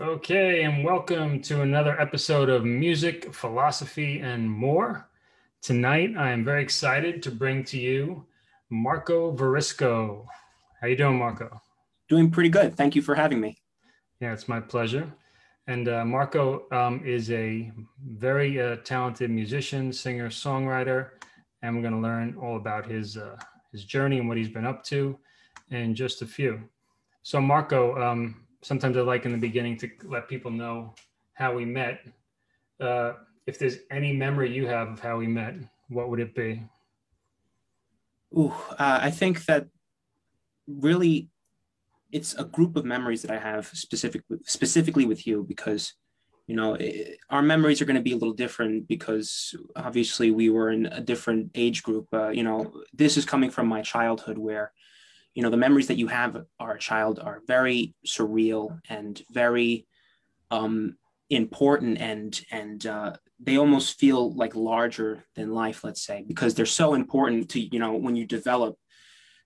Okay, and welcome to another episode of Music, Philosophy, and More. Tonight, I am very excited to bring to you Marco Varisco. How you doing, Marco? Doing pretty good. Thank you for having me. Yeah, it's my pleasure. And uh, Marco um, is a very uh, talented musician, singer, songwriter, and we're going to learn all about his uh, his journey and what he's been up to in just a few. So, Marco, um, sometimes I like in the beginning to let people know how we met. Uh, if there's any memory you have of how we met, what would it be? Ooh, uh, I think that really it's a group of memories that I have specific specifically with you because you know it, our memories are going to be a little different because obviously we were in a different age group. Uh, you know, this is coming from my childhood where you know the memories that you have are a child are very surreal and very um, important and and uh, they almost feel like larger than life let's say because they're so important to you know when you develop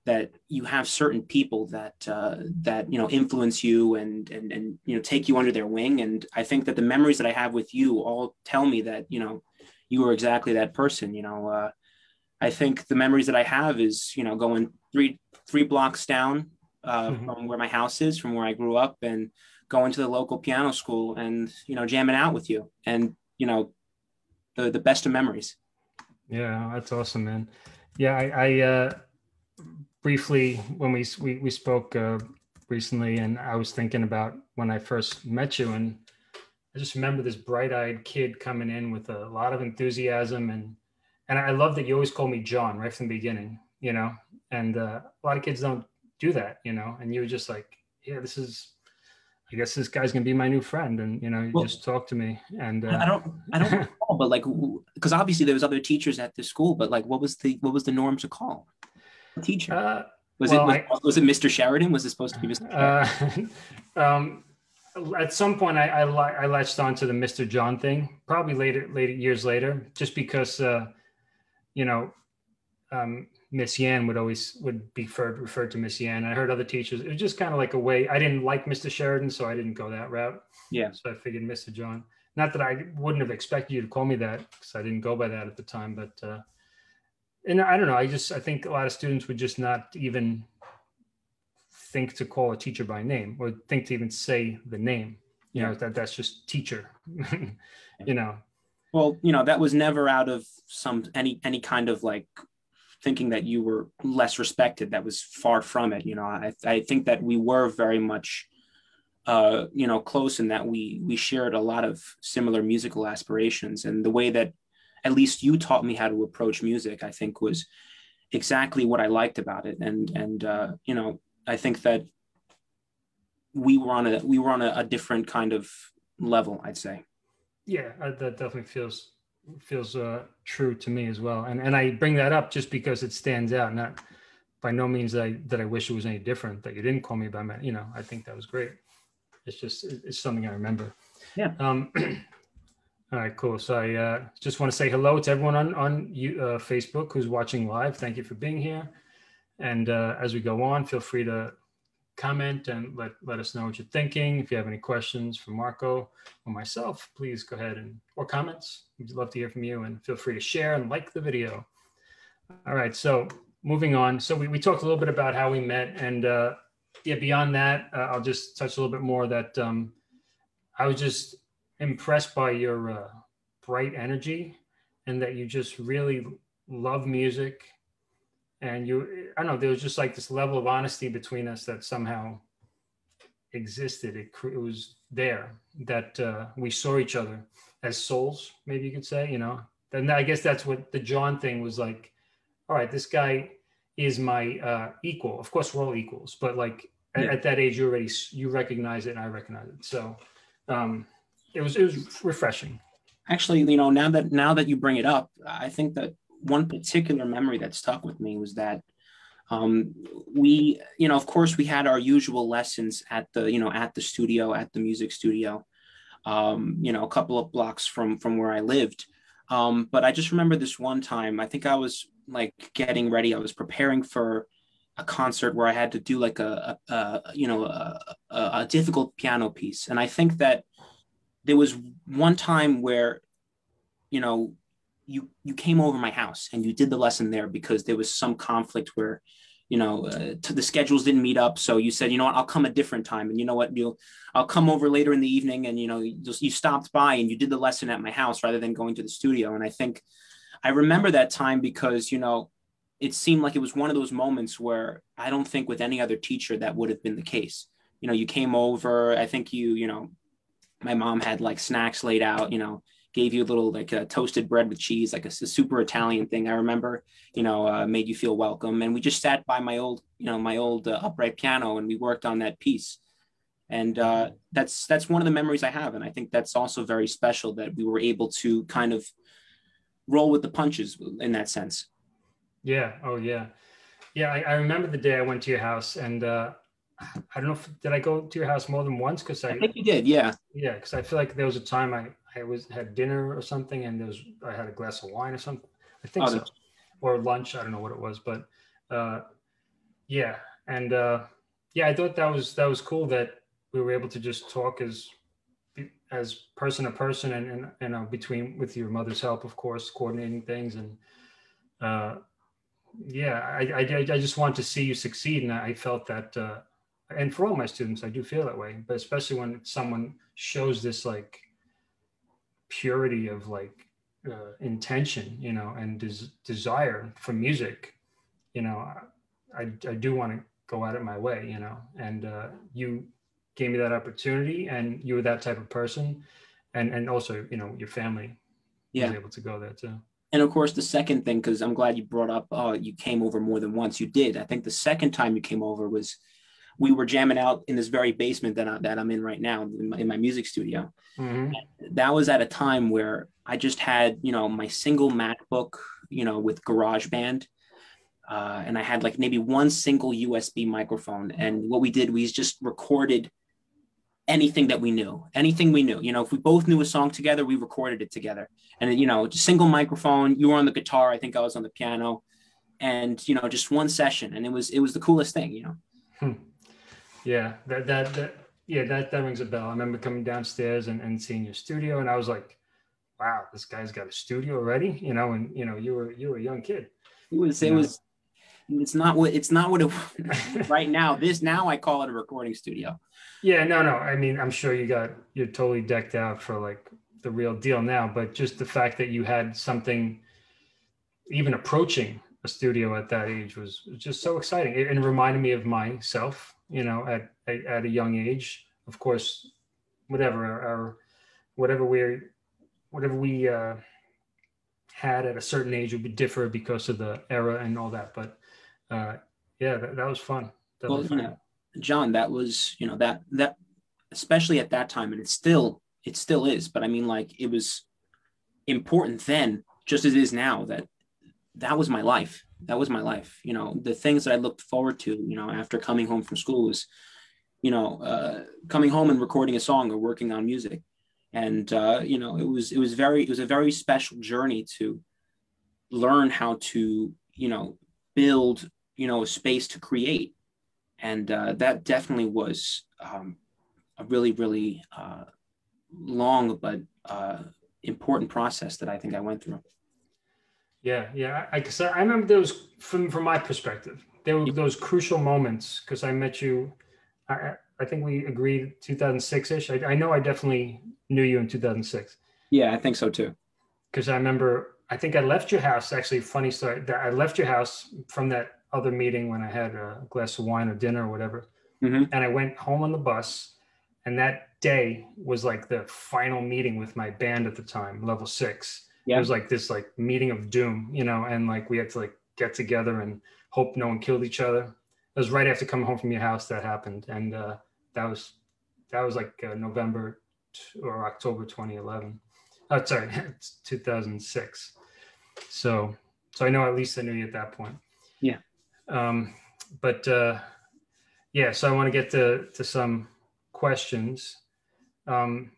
that you have certain people that uh, that you know influence you and and and you know take you under their wing. And i think that the memories that i have with you all tell me that you know you were exactly that person you know uh, i think the memories that i have is you know going three three blocks down uh, mm-hmm. from where my house is, from where I grew up, and going to the local piano school and you know jamming out with you, and you know the the best of memories. Yeah, that's awesome, man. Yeah, I, I uh, briefly when we we we spoke uh, recently, and I was thinking about when I first met you, and I just remember this bright-eyed kid coming in with a lot of enthusiasm, and and I love that you always call me John right from the beginning you know, and uh, a lot of kids don't do that, you know, and you were just like, yeah, this is, I guess this guy's gonna be my new friend, and you know, you well, just talk to me. And uh, I don't, I don't recall, but like, because obviously there was other teachers at the school, but like, what was the what was the norm to call a teacher? Uh, was well, it was, I, was, it Mr. Sheridan? Was it supposed to be Mr. Sheridan? Uh, um, at some point, I I, I latched on to the Mr. John thing. Probably later, later years later, just because uh, you know um, Miss Yan would always would be referred, referred to Miss Yan. I heard other teachers. It was just kind of like a way. I didn't like Mr. Sheridan, so I didn't go that route. Yeah. So I figured Mr. John. Not that I wouldn't have expected you to call me that because I didn't go by that at the time. But uh, and I don't know. I just I think a lot of students would just not even think to call a teacher by name or think to even say the name. You yeah. know that that's just teacher. you know. Well, you know that was never out of some any any kind of like thinking that you were less respected. That was far from it. You know, I, I think that we were very much, uh, you know, close in that we we shared a lot of similar musical aspirations, and the way that at least you taught me how to approach music, I think was exactly what I liked about it. And and uh, you know, I think that we were on a we were on a, a different kind of level. I'd say. Yeah, that definitely feels feels uh, true to me as well. And and I bring that up just because it stands out. Not by no means that I that I wish it was any different. That you didn't call me by my, you know, I think that was great. It's just it's something I remember. Yeah. Um, all right, cool. So I uh, just want to say hello to everyone on on you, uh, Facebook who's watching live. Thank you for being here. And uh, as we go on, feel free to comment and let, let us know what you're thinking. If you have any questions for Marco or myself, please go ahead and or comments. We'd love to hear from you and feel free to share and like the video. All right, so moving on. So we, we talked a little bit about how we met and uh, yeah, beyond that, uh, I'll just touch a little bit more that um, I was just impressed by your uh, bright energy and that you just really love music and you i don't know there was just like this level of honesty between us that somehow existed. It, it was there that uh, we saw each other as souls maybe you could say you know? Then i guess that's what the john thing was like all right this guy is my uh, equal. Of course we're all equals but like yeah. at, at, that age you already you recognize it and i recognize it. So um, it was it was refreshing. Actually you know now that now that you bring it up i think that one particular memory that stuck with me was that um, we, you know, of course, we had our usual lessons at the, you know, at the studio, at the music studio, um, you know, a couple of blocks from from where I lived. Um, but I just remember this one time. I think I was like getting ready. I was preparing for a concert where I had to do like a, a, a you know a, a, difficult piano piece, and I think that there was one time where you know you you came over my house and you did the lesson there because there was some conflict where you know uh, the schedules didn't meet up. So you said you know what? I'll come a different time. And you know what? You'll i'll come over later in the evening and you know you, just, you stopped by and you did the lesson at my house rather than going to the studio. And i think i remember that time because you know it seemed like it was one of those moments where i don't think with any other teacher that would have been the case. You know you came over i think you you know my mom had like snacks laid out you know gave you a little like a toasted bread with cheese, like a, a super Italian thing. I remember, you know, uh, made you feel welcome. And we just sat by my old, you know, my old uh, upright piano, and we worked on that piece. And uh, that's that's one of the memories I have, and I think that's also very special that we were able to kind of roll with the punches in that sense. Yeah. Oh yeah. Yeah. I, I remember the day I went to your house, and uh, I don't know if did I go to your house more than once because I, I think you did. Yeah. Yeah, because I feel like there was a time I I was had dinner or something, and there was I had a glass of wine or something. I think oh, so, or lunch. I don't know what it was, but uh, yeah, and uh, yeah, I thought that was that was cool that we were able to just talk as as person to person, and and you know between with your mother's help, of course, coordinating things, and uh, yeah, I, I I just wanted to see you succeed, and I felt that. Uh, and for all my students, I do feel that way, but especially when someone shows this like purity of like uh, intention, you know, and des- desire for music, you know, I, I do want to go at it my way, you know, and uh, you gave me that opportunity and you were that type of person. And, and also, you know, your family yeah. was able to go there too. And of course, the second thing, because I'm glad you brought up, oh, you came over more than once. You did. I think the second time you came over was we were jamming out in this very basement that, I, that I'm in right now in my, in my music studio. Mm-hmm. That was at a time where I just had, you know, my single MacBook, you know, with GarageBand. Uh, and I had like maybe one single USB microphone. And what we did, we just recorded anything that we knew, anything we knew. You know, if we both knew a song together, we recorded it together. And, you know, just single microphone, you were on the guitar, I think I was on the piano. And, you know, just one session. And it was, it was the coolest thing, you know. Hmm. Yeah, that that that yeah that that rings a bell. I remember coming downstairs and, and seeing your studio, and I was like, "Wow, this guy's got a studio already." You know, and you know, you were you were a young kid. It was it know? was. It's not what it's not what it right now. This now I call it a recording studio. Yeah, no, no. I mean, I'm sure you got you're totally decked out for like the real deal now, but just the fact that you had something even approaching a studio at that age was just so exciting. It, it reminded me of myself you know, at, at, at a young age. Of course, whatever our, whatever we're whatever we uh, had at a certain age would be differ because of the era and all that. But uh, yeah, that, that was fun. That well, was fun. You know, John, that was you know that that especially at that time, and it still it still is. But I mean, like it was important then, just as it is now. That that was my life that was my life. You know, the things that I looked forward to, you know, after coming home from school was, you know, uh, coming home and recording a song or working on music. And, uh, you know, it was, it was very, it was a very special journey to learn how to, you know, build, you know, a space to create. And uh, that definitely was um, a really, really uh, long but uh, important process that I think I went through. Yeah, yeah. I, cause I remember those from from my perspective. There were those crucial moments because I met you. I I think we agreed 2006 ish. I, I know I definitely knew you in 2006. Yeah, I think so too. Because I remember, I think I left your house. Actually, funny story. That I left your house from that other meeting when I had a glass of wine or dinner or whatever, mm-hmm. and I went home on the bus. And that day was like the final meeting with my band at the time, Level Six yeah. it was like this like meeting of doom, you know, and like we had to like get together and hope no one killed each other. It was right after coming home from your house that happened, and uh, that was that was like uh, November t- or October 2011. Oh, sorry, 2006. So, so I know at least I knew you at that point. Yeah. Um, but uh, yeah, so I want to get to to some questions. Um,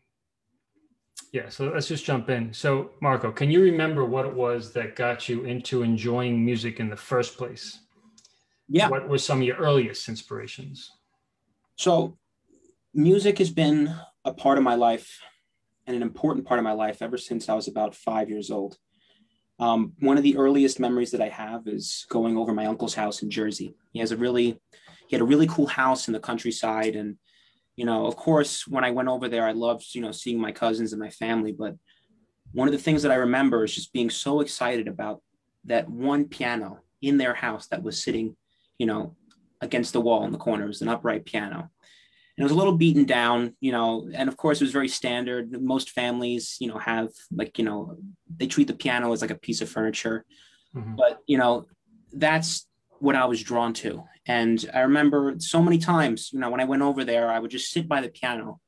yeah, so let's just jump in. So, Marco, can you remember what it was that got you into enjoying music in the first place? Yeah. What were some of your earliest inspirations? So, music has been a part of my life and an important part of my life ever since I was about five years old. Um, one of the earliest memories that I have is going over my uncle's house in Jersey. He has a really, he had a really cool house in the countryside, and you know, of course, when I went over there, I loved you know seeing my cousins and my family. But one of the things that I remember is just being so excited about that one piano in their house that was sitting, you know, against the wall in the corner. It was an upright piano, and it was a little beaten down, you know, and of course it was very standard. Most families, you know, have like, you know, they treat the piano as like a piece of furniture. Mm-hmm. But, you know, that's what I was drawn to. And I remember so many times, you know, when I went over there, I would just sit by the piano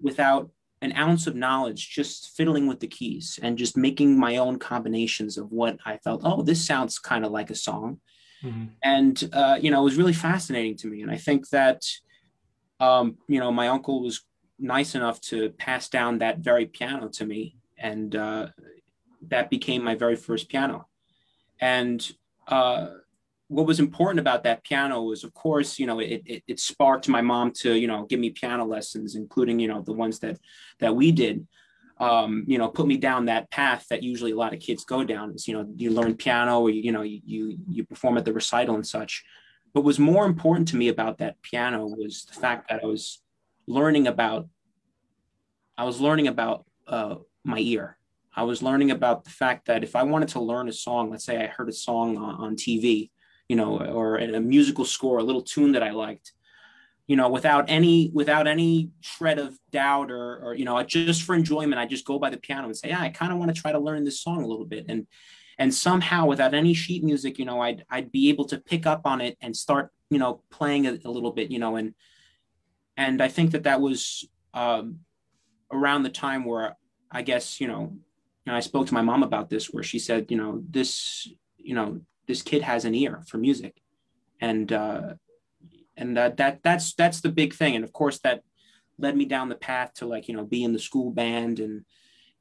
without an ounce of knowledge, just fiddling with the keys and just making my own combinations of what I felt. Oh, this sounds kind of like a song. Mm-hmm. And, uh, you know, it was really fascinating to me. And I think that, um, you know, my uncle was nice enough to pass down that very piano to me, and uh, that became my very first piano. And uh, what was important about that piano was, of course, you know, it, it, it sparked my mom to, you know, give me piano lessons, including, you know, the ones that that we did. Um, you know, put me down that path that usually a lot of kids go down. Is you know, you learn piano, or you, you know, you you perform at the recital and such. What was more important to me about that piano was the fact that I was learning about, I was learning about uh, my ear. I was learning about the fact that if I wanted to learn a song, let's say I heard a song on, on TV, you know, or a musical score, a little tune that I liked, you know, without any without any shred of doubt or or you know, just for enjoyment, I just go by the piano and say, yeah, I kind of want to try to learn this song a little bit. And and somehow without any sheet music you know i'd i'd be able to pick up on it and start you know playing a, a little bit you know and and i think that that was um, around the time where i guess you know i spoke to my mom about this where she said you know this you know this kid has an ear for music. And uh and that that that's that's the big thing. And of course that led me down the path to like you know be in the school band and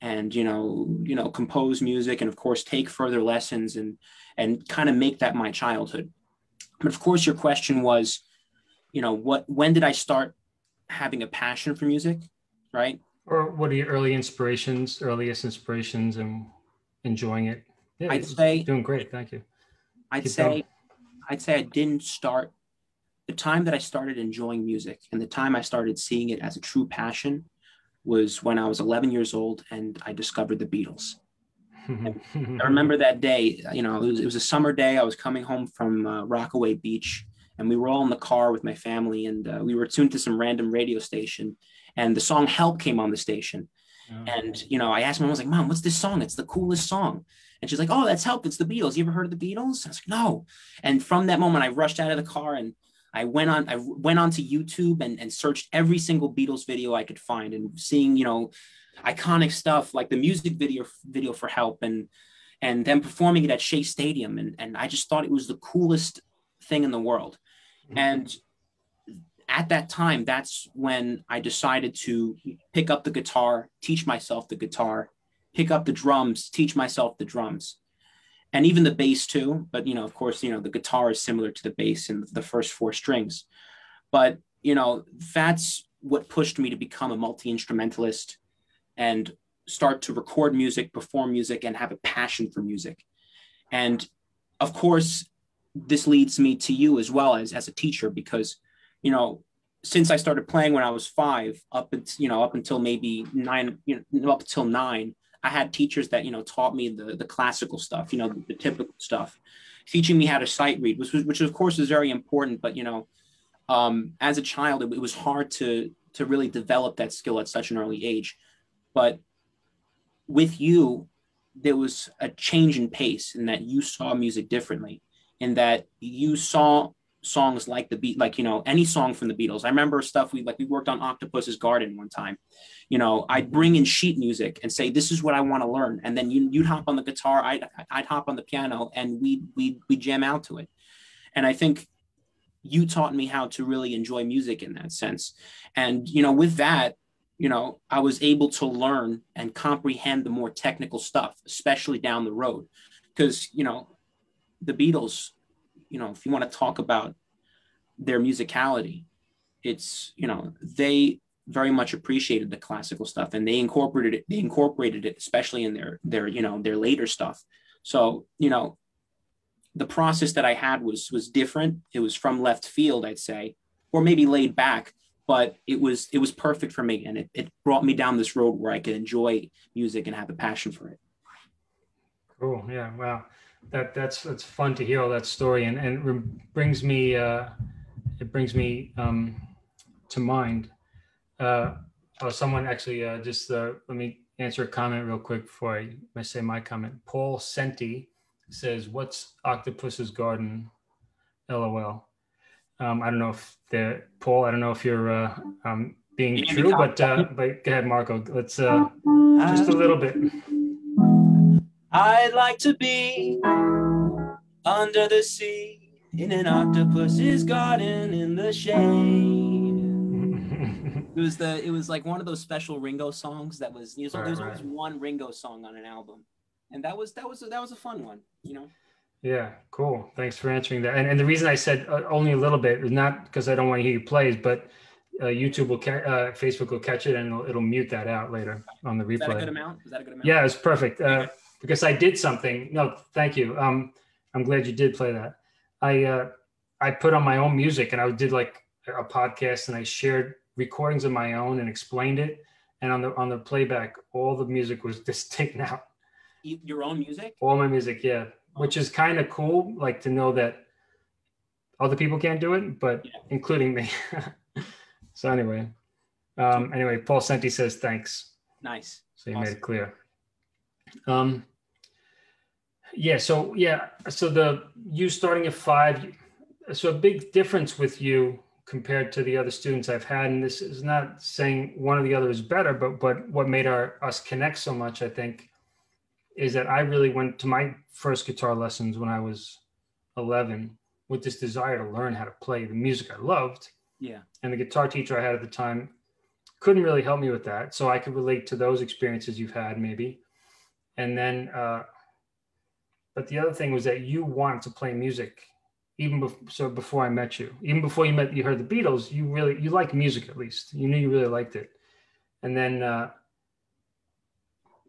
and you know you know compose music and of course take further lessons and and kind of make that my childhood. But of course your question was you know what when did i start having a passion for music right? Or what are your early inspirations earliest inspirations and enjoying it? Yeah, i'd say doing great. Thank you i'd Keep say going. i'd say i didn't start the time that i started enjoying music and the time i started seeing it as a true passion was when I was 11 years old and I discovered the Beatles. I remember that day, you know, it was, it was, a summer day. I was coming home from uh, Rockaway Beach and we were all in the car with my family and uh, we were tuned to some random radio station and the song Help came on the station. Oh. And, you know, I asked my mom, I was like, Mom, what's this song? It's the coolest song. And she's like, Oh, that's Help. It's the Beatles. You ever heard of the Beatles? I was like, No. And from that moment, I rushed out of the car and I went on I went onto YouTube and, and searched every single Beatles video I could find and seeing, you know, iconic stuff like the music video video for help and and then performing it at Shea Stadium. And, and I just thought it was the coolest thing in the world. Mm-hmm. And at that time, that's when I decided to pick up the guitar, teach myself the guitar, pick up the drums, teach myself the drums and even the bass too. But you know, of course, you know the guitar is similar to the bass in the first four strings. But you know, that's what pushed me to become a multi instrumentalist and start to record music, perform music, and have a passion for music. And of course, this leads me to you as well as as a teacher because you know since I started playing when I was five, up until you know up until maybe nine, you know, up until nine, I had teachers that, you know, taught me the, the classical stuff, you know, the, the typical stuff, teaching me how to sight read, which, was, which of course is very important. But, you know, um, as a child, it, it was hard to, to really develop that skill at such an early age. But with you, there was a change in pace in that you saw music differently, in that you saw songs like the beat, like you know, any song from the Beatles. I remember stuff we like. We worked on Octopus's Garden one time. You know, I'd bring in sheet music and say, "This is what I want to learn," and then you, you'd hop on the guitar, I'd I'd hop on the piano, and we'd, we we jam out to it. And I think you taught me how to really enjoy music in that sense. And you know, with that, you know, I was able to learn and comprehend the more technical stuff, especially down the road, because you know, the Beatles you know if you want to talk about their musicality it's you know they very much appreciated the classical stuff and they incorporated it they incorporated it especially in their their you know their later stuff. So you know the process that i had was was different. It was from left field i'd say or maybe laid back but it was it was perfect for me and it, it brought me down this road where i could enjoy music and have a passion for it. Cool. Yeah. Wow that that's that's fun to hear all that story and and brings me uh it brings me um to mind uh, oh, someone actually uh, just uh, let me answer a comment real quick before I, I say my comment. Paul Senti says, "What's Octopus's Garden?" LOL. Um, I don't know if the Paul. I don't know if you're uh, um, being true, but uh, but go ahead, Marco. Let's uh, just a little bit. I'd like to be under the sea in an octopus's garden in the shade. It was the it was like one of those special Ringo songs that was you know, right, there was right. always one Ringo song on an album, and that was that was that was a fun one, you know. Yeah, cool. Thanks for answering that. And and the reason I said uh, only a little bit is not because I don't want to hear you plays, but uh, YouTube will ca- uh, Facebook will catch it and it'll, it'll, mute that out later on the replay. Is that a good amount? Is that a good amount? Yeah, it's perfect. Uh, because I did something. No, thank you. Um, I'm glad you did play that. I uh, I put on my own music and I did like a podcast and I shared recordings of my own and explained it. And on the on the playback, all the music was just taken out. Your own music? All my music, yeah. Oh. Which is kind of cool, like to know that other people can't do it, but yeah. including me. so anyway, um, anyway, Paul Senti says thanks. Nice. So you awesome. made it clear. Um, yeah. So yeah. So the you starting at five. So a big difference with you compared to the other students I've had. And this is not saying one or the other is better, but but what made our us connect so much, I think, is that I really went to my first guitar lessons when I was 11 with this desire to learn how to play the music I loved. Yeah. And the guitar teacher I had at the time couldn't really help me with that. So I could relate to those experiences you've had maybe. And then uh but the other thing was that you wanted to play music even before, so before I met you, even before you met, you heard the Beatles, you really, you like music at least. You knew you really liked it. And then uh,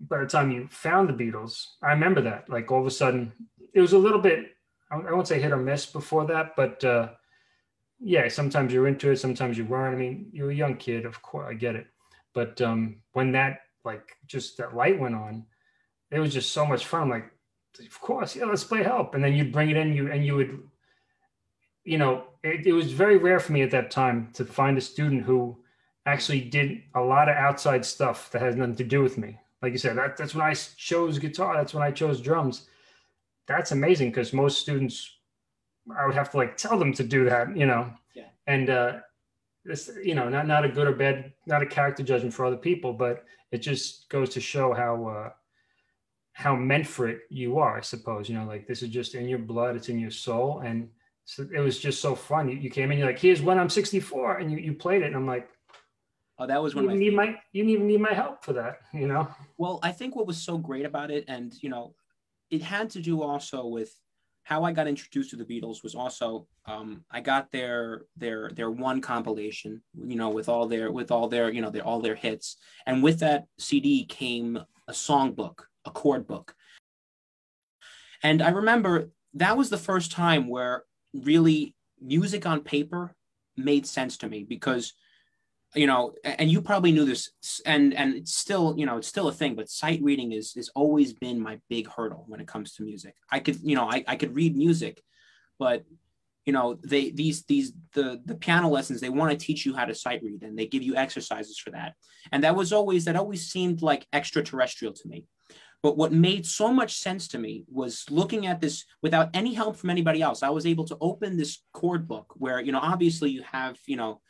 by the time you found the Beatles, I remember that. Like all of a sudden, it was a little bit, I won't say hit or miss before that, but uh, yeah, sometimes you're into it, sometimes you weren't. I mean, you're a young kid, of course, I get it. But um, when that, like, just that light went on, it was just so much fun. Like, of course, yeah, let's play help. And then you'd bring it in, you and you would you know, it, it, was very rare for me at that time to find a student who actually did a lot of outside stuff that has nothing to do with me. Like you said, that, that's when I chose guitar. That's when I chose drums. That's amazing because most students, I would have to like tell them to do that, you know. Yeah. And uh, this, you know, not not a good or bad, not a character judgment for other people, but it just goes to show how uh, how meant for it you are. I suppose you know, like this is just in your blood. It's in your soul, and so it was just so fun. You, you came in, you're like, here's when I'm 64, and you, you played it, and I'm like, oh, that was one you my need my you even need my help for that, you know. Well, I think what was so great about it, and you know, it had to do also with how I got introduced to the Beatles was also um, I got their their their one compilation, you know, with all their with all their you know their all their hits, and with that CD came a songbook, a chord book, and I remember that was the first time where really music on paper made sense to me because you know and you probably knew this and and it's still you know it's still a thing but sight reading is has always been my big hurdle when it comes to music. I could you know i, I could read music but you know they these these the the piano lessons they want to teach you how to sight read and they give you exercises for that. And that was always that always seemed like extraterrestrial to me but what made so much sense to me was looking at this without any help from anybody else. I was able to open this chord book where, you know, obviously you have, you know,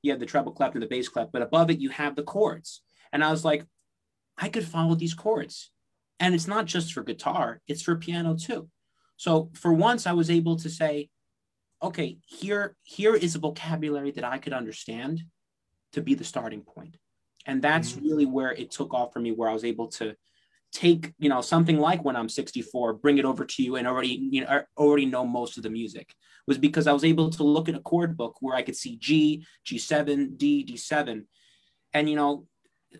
you have the treble clef and the bass clef, but above it you have the chords. And I was like, I could follow these chords. And it's not just for guitar, it's for piano too. So for once I was able to say, okay, here, here is a vocabulary that I could understand to be the starting point. And that's mm-hmm. really where it took off for me, where I was able to take you know something like when i'm 64 bring it over to you and already you know already know most of the music was because i was able to look at a chord book where i could see g g7 d d7 and you know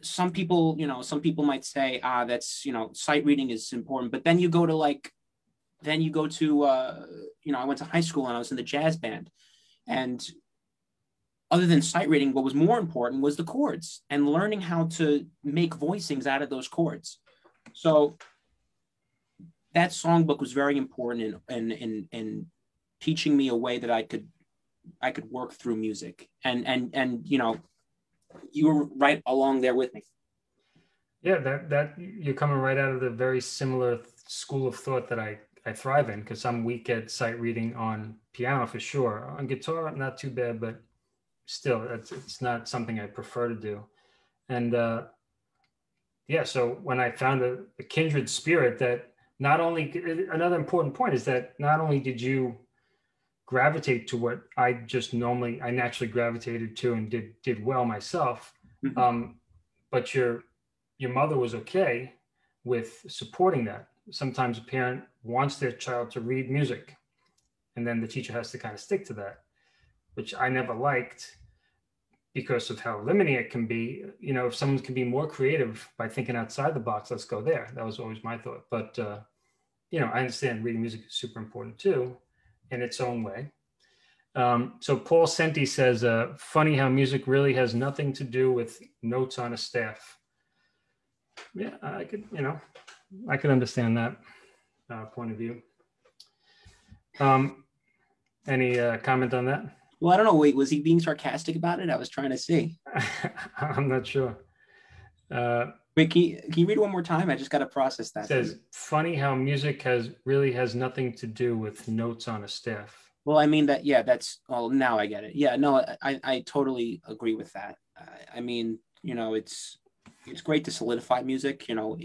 some people you know some people might say ah that's you know sight reading is important. But then you go to like then you go to uh you know i went to high school and i was in the jazz band. And other than sight reading what was more important was the chords and learning how to make voicings out of those chords so that songbook was very important in, in, in, in teaching me a way that I could I could work through music. And and and you know, you were right along there with me. Yeah, that that you're coming right out of the very similar school of thought that I I thrive in because I'm weak at sight reading on piano for sure. On guitar, not too bad, but still, it's it's not something I prefer to do. And uh, yeah, so when I found a, a kindred spirit that not only another important point is that not only did you gravitate to what I just normally I naturally gravitated to and did did well myself, mm-hmm. um, but your your mother was okay with supporting that. Sometimes a parent wants their child to read music, and then the teacher has to kind of stick to that, which I never liked because of how limiting it can be. You know, if someone can be more creative by thinking outside the box, let's go there. That was always my thought. But uh, you know, I understand reading music is super important too, in its own way. Um, so Paul Senti says, uh, "Funny how music really has nothing to do with notes on a staff." Yeah, I could, you know, I could understand that uh, point of view. Um, any uh, comment on that? Well, I don't know. Wait, was he being sarcastic about it? I was trying to see. I'm not sure. Uh, Wait, can you, can you read one more time? I just got to process that. Says funny how music has really has nothing to do with notes on a staff. Well, I mean that. Yeah, that's. Well, now I get it. Yeah, no, I I totally agree with that. I, I mean, you know, it's it's great to solidify music. You know,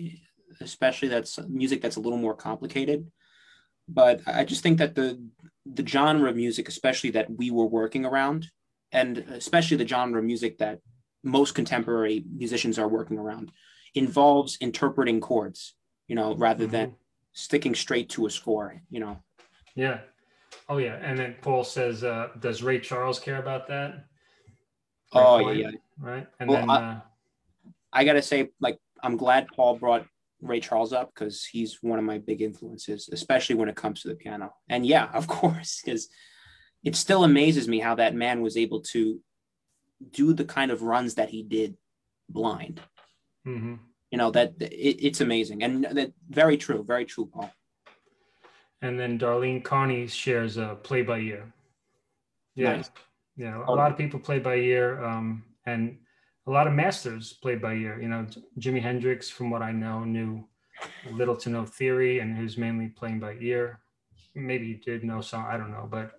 especially that's music that's a little more complicated. But I just think that the the genre of music, especially that we were working around, and especially the genre of music that most contemporary musicians are working around, involves interpreting chords, you know, rather mm-hmm. than sticking straight to a score, you know. Yeah. Oh yeah. And then Paul says, uh, does Ray Charles care about that? Ray oh yeah. Right. And well, then I, uh, I gotta say, like, I'm glad Paul brought Ray Charles up because he's one of my big influences, especially when it comes to the piano. And yeah, of course, because it still amazes me how that man was able to do the kind of runs that he did blind. Mm-hmm. You know that it, it's amazing and that very true, very true, Paul. And then Darlene Carney shares a play by ear. Yeah, nice. yeah. A lot of people play by ear, um, and a lot of masters played by ear. You know, Jimi Hendrix, from what I know, knew little to no theory and who's mainly playing by ear. Maybe he did know some, I don't know, but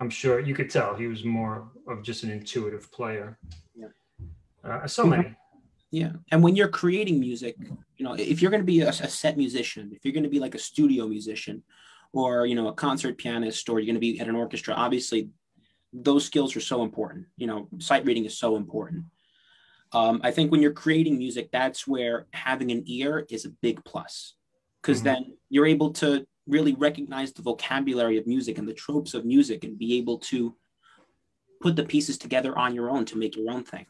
I'm sure you could tell he was more of just an intuitive player. Yeah. Uh, so many. Yeah. And when you're creating music, you know, if you're going to be a, a set musician, if you're going to be like a studio musician or, you know, a concert pianist or you're going to be at an orchestra, obviously those skills are so important. You know, sight reading is so important. Um, I think when you're creating music, that's where having an ear is a big plus because mm-hmm. then you're able to really recognize the vocabulary of music and the tropes of music and be able to put the pieces together on your own to make your own thing.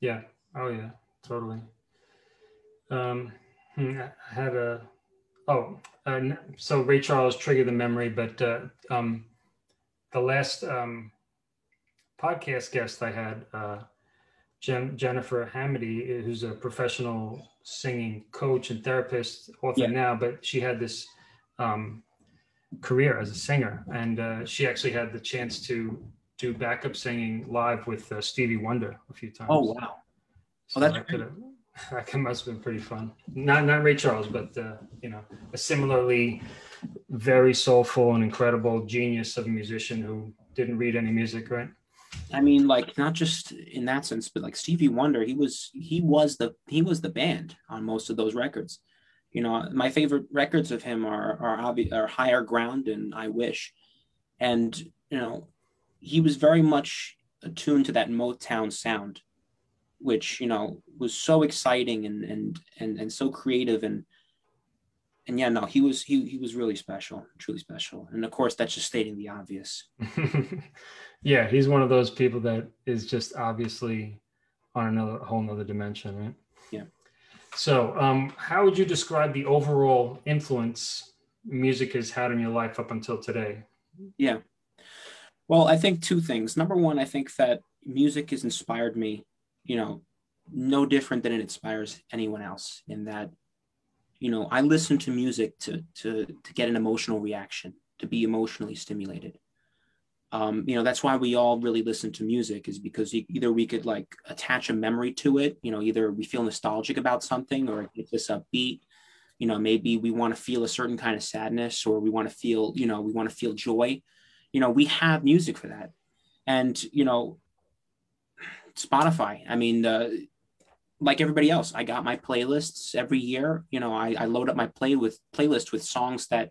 Yeah. Oh, yeah. Totally. Um, hmm, I had a, oh, uh, so Ray Charles triggered the memory, but uh, um, the last um, podcast guest I had, uh, Jen, Jennifer Hamady, who's a professional singing coach and therapist, author yeah. now, but she had this um, career as a singer, and uh, she actually had the chance to do backup singing live with uh, Stevie Wonder a few times. Oh wow! So well, that's that, that must have been pretty fun. Not not Ray Charles, but uh, you know, a similarly very soulful and incredible genius of a musician who didn't read any music, right? I mean, like not just in that sense, but like Stevie Wonder, he was he was the he was the band on most of those records. You know, my favorite records of him are are obvi- are Higher Ground and I Wish, and you know, he was very much attuned to that Motown sound. which you know was so exciting and and and and so creative and and yeah, no, he was he he was really special, truly special. And of course, that's just stating the obvious. yeah, he's one of those people that is just obviously on another whole nother dimension, right? Yeah. So, um, how would you describe the overall influence music has had in your life up until today? Yeah. Well, I think two things. Number one, I think that music has inspired me, you know, no different than it inspires anyone else in that you know i listen to music to to to get an emotional reaction to be emotionally stimulated um, you know that's why we all really listen to music is because either we could like attach a memory to it you know either we feel nostalgic about something or it gets us upbeat. You know maybe we want to feel a certain kind of sadness or we want to feel you know we want to feel joy. You know we have music for that. And you know spotify i mean uh, like everybody else, I got my playlists every year. You know, I, I load up my play with playlist with songs that,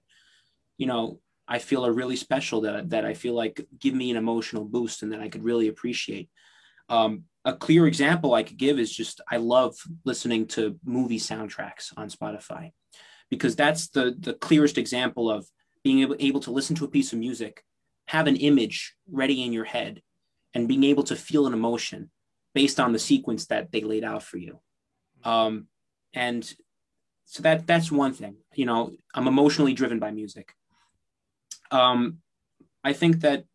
you know, I feel are really special that that I feel like give me an emotional boost and that I could really appreciate. Um, a clear example I could give is just I love listening to movie soundtracks on Spotify because that's the the clearest example of being able, able to listen to a piece of music, have an image ready in your head, and being able to feel an emotion based on the sequence that they laid out for you. Um, and so that that's one thing. You know, I'm emotionally driven by music. Um, I think that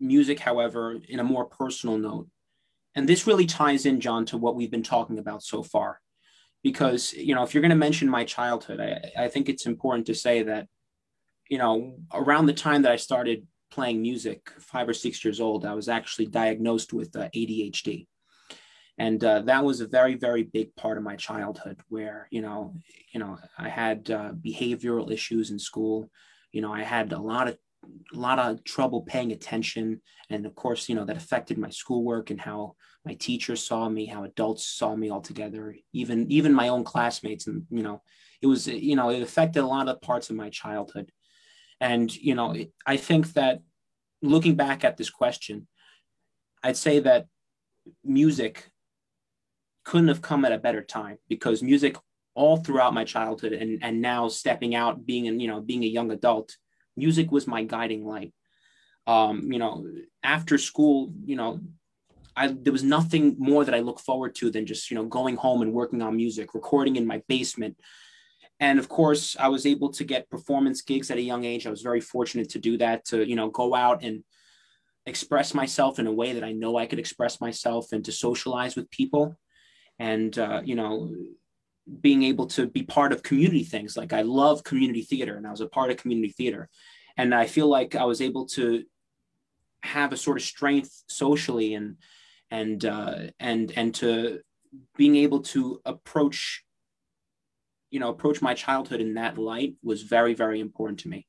music, however, in a more personal note, and this really ties in, John, to what we've been talking about so far. Because, you know, if you're going to mention my childhood, I, I think it's important to say that, you know, around the time that I started playing music, five or six years old, I was actually diagnosed with uh, ADHD. And uh, that was a very, very big part of my childhood where, you know, you know, I had uh, behavioral issues in school. You know, I had a lot of, a lot of trouble paying attention. And of course, you know, that affected my schoolwork and how my teachers saw me, how adults saw me altogether, even, even my own classmates. And, you know, it was, you know, it affected a lot of parts of my childhood. And, you know, I think that looking back at this question, I'd say that music couldn't have come at a better time because music all throughout my childhood and, and now stepping out, being, you know, being a young adult, music was my guiding light. Um, you know, after school, you know, I, there was nothing more that I look forward to than just, you know, going home and working on music, recording in my basement, and of course i was able to get performance gigs at a young age. I was very fortunate to do that to you know go out and express myself in a way that i know i could express myself and to socialize with people. And uh, you know being able to be part of community things. Like i love community theater and i was a part of community theater. And i feel like i was able to have a sort of strength socially and and uh, and and to being able to approach you know approach my childhood in that light was very very important to me.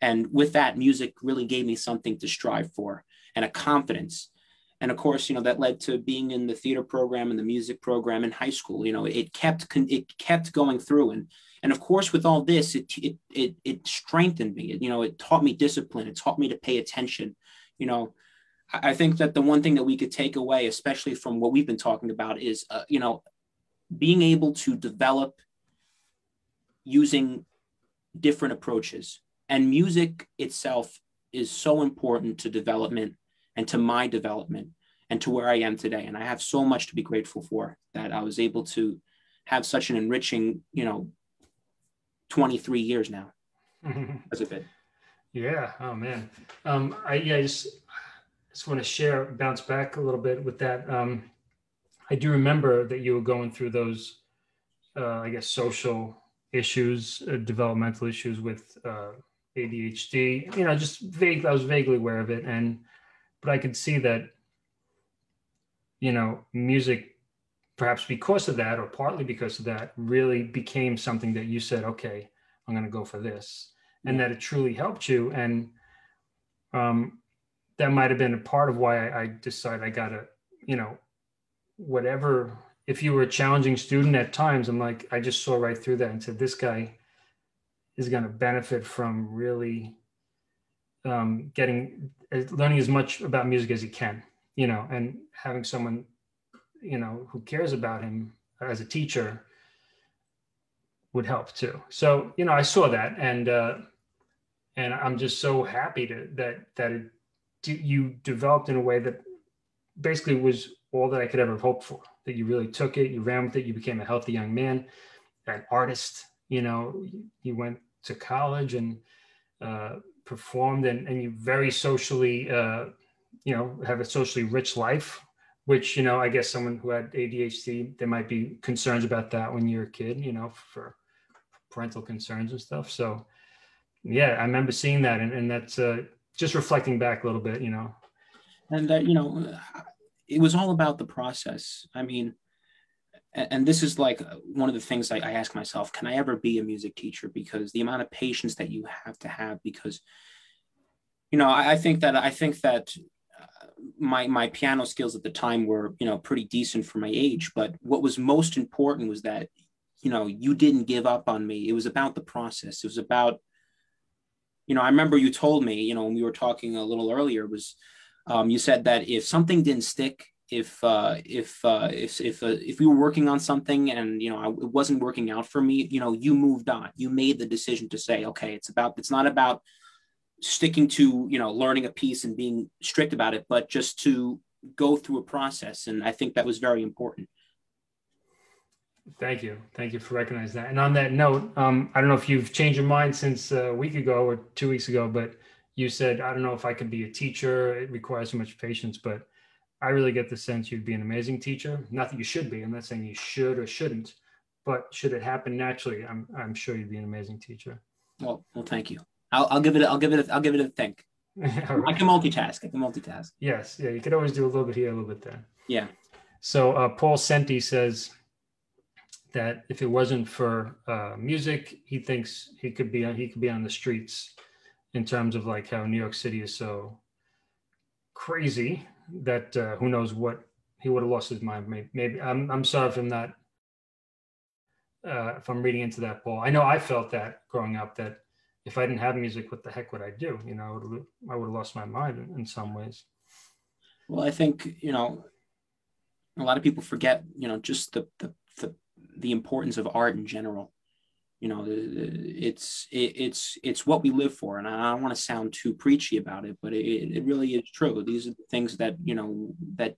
And with that music really gave me something to strive for and a confidence and of course you know that led to being in the theater program and the music program in high school. You know it kept it kept going through. And and of course with all this it it it, it strengthened me. It, you know it taught me discipline. It taught me to pay attention. You know i think that the one thing that we could take away especially from what we've been talking about is uh, you know being able to develop using different approaches. And music itself is so important to development and to my development and to where I am today. And I have so much to be grateful for that I was able to have such an enriching, you know, 23 years now as of it. Yeah. Oh man. Um, I, yeah, I just, just want to share, bounce back a little bit with that. Um, I do remember that you were going through those, uh, I guess, social issues, uh, developmental issues with uh, ADHD. You know, just vague. I was vaguely aware of it, and but I could see that, you know, music, perhaps because of that, or partly because of that, really became something that you said, okay, I'm going to go for this, and that it truly helped you, and um, that might have been a part of why I, I decided I got to, you know, whatever if you were a challenging student at times, I'm like, I just saw right through that and said, this guy is going to benefit from really um, getting, learning as much about music as he can, you know, and having someone you know who cares about him as a teacher would help too. So you know, I saw that, and uh, and I'm just so happy to that that it, you developed in a way that basically was all that I could ever hope for. That you really took it, you ran with it, you became a healthy young man, an artist. You know, you went to college and uh, performed, and and you very socially, uh, you know, have a socially rich life. Which you know, I guess someone who had ADHD, there might be concerns about that when you're a kid. You know, for parental concerns and stuff. So, yeah, I remember seeing that, and, and that's uh, just reflecting back a little bit, you know. And uh, you know, it was all about the process. I mean, and this is like one of the things I, I ask myself: Can I ever be a music teacher? Because the amount of patience that you have to have, because you know, I, I think that I think that uh, my my piano skills at the time were you know pretty decent for my age but what was most important was that you know you didn't give up on me it was about the process it was about you know i remember you told me you know when we were talking a little earlier was um, you said that if something didn't stick if uh, if uh, if if, uh, if we were working on something and you know I, it wasn't working out for me you know you moved on you made the decision to say okay it's about it's not about sticking to you know learning a piece and being strict about it but just to go through a process and i think that was very important Thank you. Thank you for recognizing that. And on that note, um, I don't know if you've changed your mind since a week ago or two weeks ago, but you said, I don't know if I could be a teacher. It requires so much patience, but I really get the sense you'd be an amazing teacher. Not that you should be. I'm not saying you should or shouldn't, but should it happen naturally, I'm, I'm sure you'd be an amazing teacher. Well, well, thank you. I'll, I'll give it, I'll give it, a, I'll give it a think. right. I can multitask. I can multitask. Yes. Yeah. You could always do a little bit here, a little bit there. Yeah. So uh, Paul Senti says, that if it wasn't for uh, music, he thinks he could be on, he could be on the streets in terms of like how New York City is so crazy that uh, who knows what he would have lost his mind. Maybe, maybe I'm, I'm sorry if I'm not, uh, if I'm reading into that, Paul. I know I felt that growing up that if I didn't have music, what the heck would I do? You know, I would have, lost my mind in, in some ways. Well, I think, you know, a lot of people forget, you know, just the, the, the the importance of art in general. You know, it's it's it's what we live for, and I don't want to sound too preachy about it, but it, it really is true. These are the things that you know that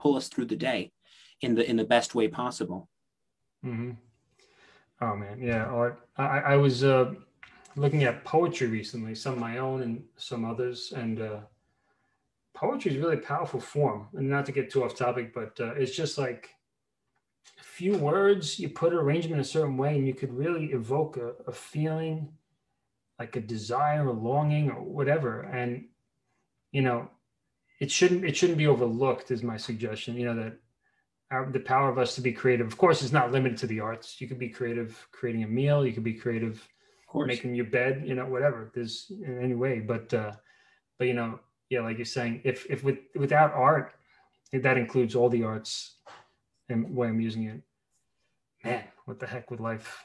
pull us through the day in the in the best way possible. Mm-hmm. Oh man, yeah. I, I was uh, looking at poetry recently, some of my own and some others, and uh, poetry is really powerful form. And not to get too off topic, but uh, it's just like few words, you put arrangement a certain way, and you could really evoke a, a feeling like a desire, a longing, or whatever. And you know, it shouldn't it shouldn't be overlooked, is my suggestion. You know that our, the power of us to be creative, of course, is not limited to the arts. You could be creative creating a meal. You could be creative making your bed. You know, whatever. There's in any way, but uh, but you know, yeah, like you're saying, if if with without art, that includes all the arts and way I'm using it, man, what the heck would life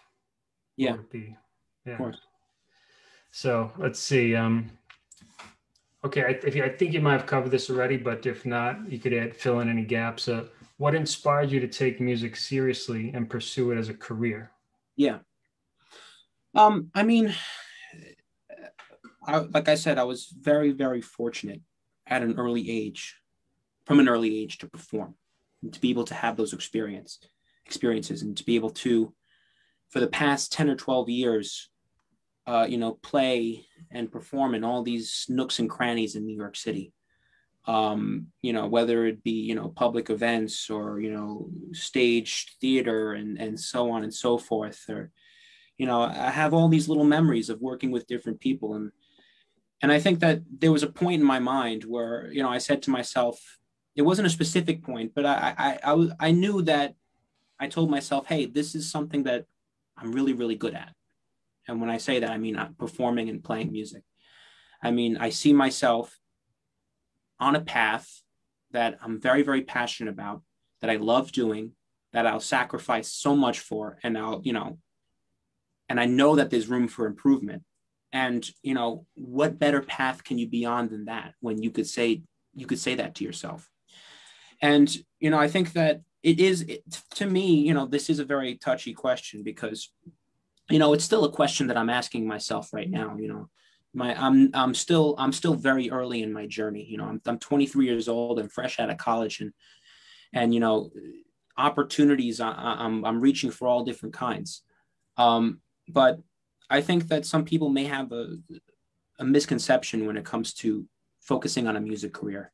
yeah. would be? Yeah. So let's see. Um, okay, I, if you, I think you might have covered this already, but if not, you could add fill in any gaps. Uh, what inspired you to take music seriously and pursue it as a career? Yeah. Um, I mean, I, like I said, I was very, very fortunate at an early age, from an early age, to perform to be able to have those experience experiences and to be able to for the past 10 or 12 years uh, you know play and perform in all these nooks and crannies in new york city. Um, you know whether it be you know public events or you know stage theater and and so on and so forth or you know i have all these little memories of working with different people and and i think that there was a point in my mind where you know i said to myself it wasn't a specific point, but I, I, I, I knew that I told myself, hey, this is something that I'm really, really good at. And when I say that, I mean I'm performing and playing music. I mean, I see myself on a path that I'm very, very passionate about, that I love doing, that I'll sacrifice so much for. And I'll, you know, and I know that there's room for improvement. And, you know, what better path can you be on than that when you could say, you could say that to yourself? And, you know, I think that it is, it, to me, you know, this is a very touchy question because, you know, it's still a question that I'm asking myself right now, you know, my I'm I'm still I'm still very early in my journey. You know, I'm I'm 23 years old and fresh out of college, and and you know, opportunities I, I'm I'm reaching for all different kinds. Um, but I think that some people may have a a misconception when it comes to focusing on a music career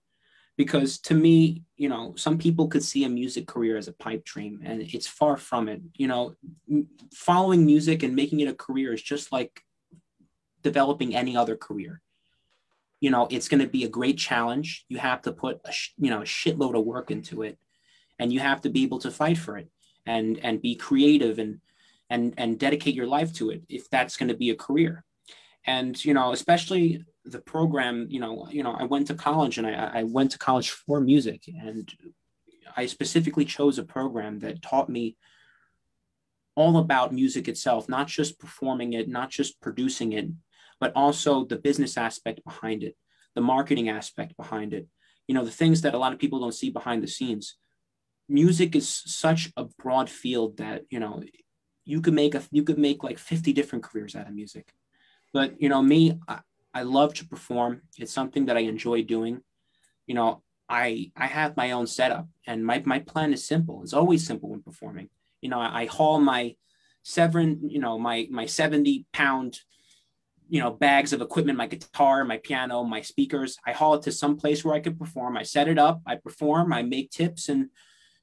because to me you know some people could see a music career as a pipe dream and it's far from it you know following music and making it a career is just like developing any other career. You know, it's going to be a great challenge. You have to put a you know a shitload of work into it, and you have to be able to fight for it and and be creative and and and dedicate your life to it if that's going to be a career. And you know, especially the program. You know, you know, I went to college and I, I went to college for music, and I specifically chose a program that taught me all about music itself, not just performing it, not just producing it, but also the business aspect behind it, the marketing aspect behind it, you know, the things that a lot of people don't see behind the scenes. Music is such a broad field that, you know, you could make a you could make like 50 different careers out of music. But you know, me, I love to perform. It's something that I enjoy doing. You know, I I have my own setup and my, my plan is simple. It's always simple when performing. You know, I, I haul my seven, you know, my my 70 pound you know bags of equipment my guitar my piano my speakers i haul it to some place where i can perform i set it up i perform i make tips and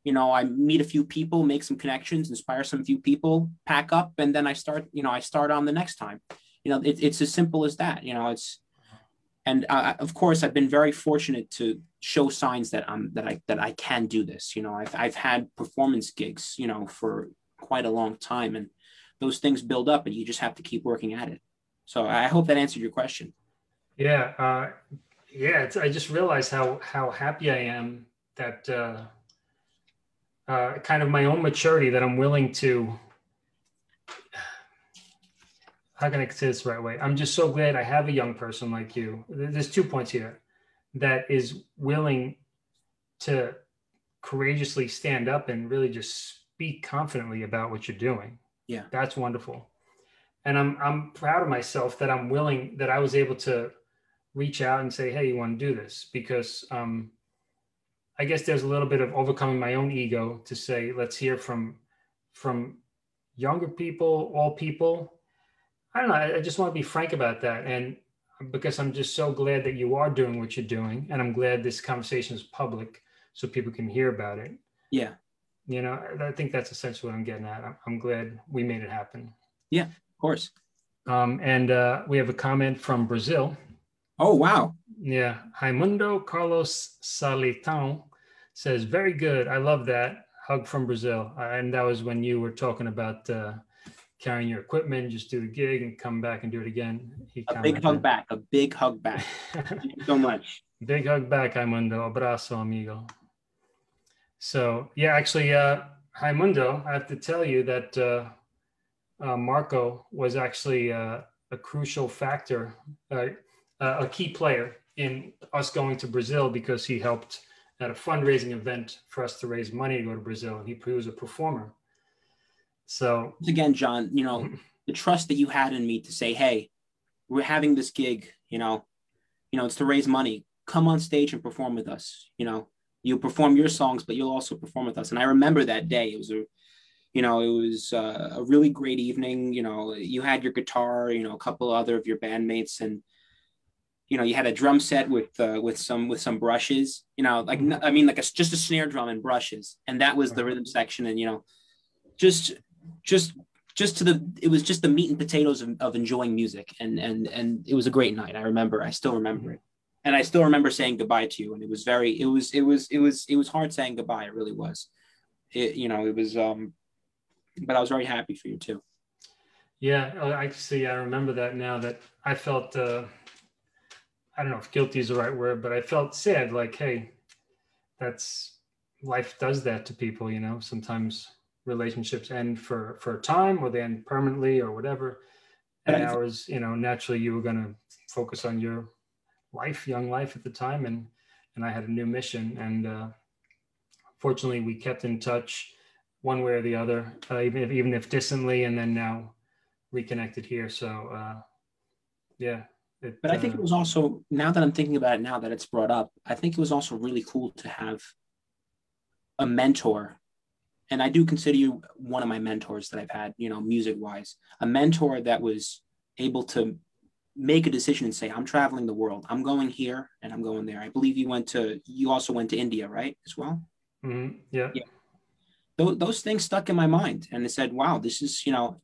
you know i meet a few people make some connections inspire some few people pack up and then i start you know i start on the next time you know it, it's as simple as that you know it's and of course i've been very fortunate to show signs that i'm that i that i can do this you know i've, I've had performance gigs you know for quite a long time and those things build up and you just have to keep working at it so I hope that answered your question. Yeah, uh, yeah. I just realized how how happy I am that uh, uh, kind of my own maturity that I'm willing to. How can I say this the right way? I'm just so glad I have a young person like you. There's two points here that is willing to courageously stand up and really just speak confidently about what you're doing. Yeah. That's wonderful and I'm I'm proud of myself that I'm willing that I was able to reach out and say, hey, you want to do this? Because um, I guess there's a little bit of overcoming my own ego to say, let's hear from from younger people, all people. I don't know. I, I just want to be frank about that, and because I'm just so glad that you are doing what you're doing, and I'm glad this conversation is public so people can hear about it. Yeah. You know, I think that's essentially what I'm getting at. I'm, I'm glad we made it happen. Yeah, of course. Um, and uh, we have a comment from Brazil. Oh, wow. Yeah. Raimundo Carlos Salitão says, Very good. I love that. Hug from Brazil. And that was when you were talking about uh, carrying your equipment, just do the gig and come back and do it again. He a big hug back. A big hug back. Thank you so much. Big hug back, Raimundo. Abrazo, amigo. So, yeah, actually, uh, Raimundo, I have to tell you that uh, uh, Marco was actually uh, a crucial factor, uh, a key player in us going to Brazil because he helped at a fundraising event for us to raise money to go to Brazil. And he, he was a performer. So again, John, you know, the trust that you had in me to say, "Hey, we're having this gig. You know, you know, it's to raise money. Come on stage and perform with us. You know, you perform your songs, but you'll also perform with us." And I remember that day. It was a you know, it was uh, a really great evening. You know, you had your guitar, you know, a couple other of your bandmates, and you know, you had a drum set with uh, with some with some brushes. You know, like mm-hmm. I mean, like a, just a snare drum and brushes, and that was the rhythm section. And you know, just just just to the it was just the meat and potatoes of, of enjoying music, and and and it was a great night. I remember, I still remember it and I still remember saying goodbye to you. And it was very, it was, it was, it was, it was hard saying goodbye. It really was. It, you know, it was, um, but I was very happy for you too. Yeah, I see. I remember that now. That I felt. Uh, I don't know if guilty is the right word, but I felt sad. Like, hey, that's life does that to people. You know, sometimes relationships end for for a time, or they end permanently, or whatever. And ours, you know, naturally, you were going to focus on your life, young life at the time, and and I had a new mission, and uh, fortunately we kept in touch one way or the other, uh, even if even if distantly, and then now reconnected here. So uh, yeah. It, but I think it was also now that I'm thinking about it, now that it's brought up, I think it was also really cool to have a mentor and I do consider you one of my mentors that I've had, you know, music wise, a mentor that was able to make a decision and say, I'm traveling the world. I'm going here and I'm going there. I believe you went to, you also went to India, right? As well. Mm-hmm. Yeah. Yeah. Those, those things stuck in my mind and it said, wow, this is, you know,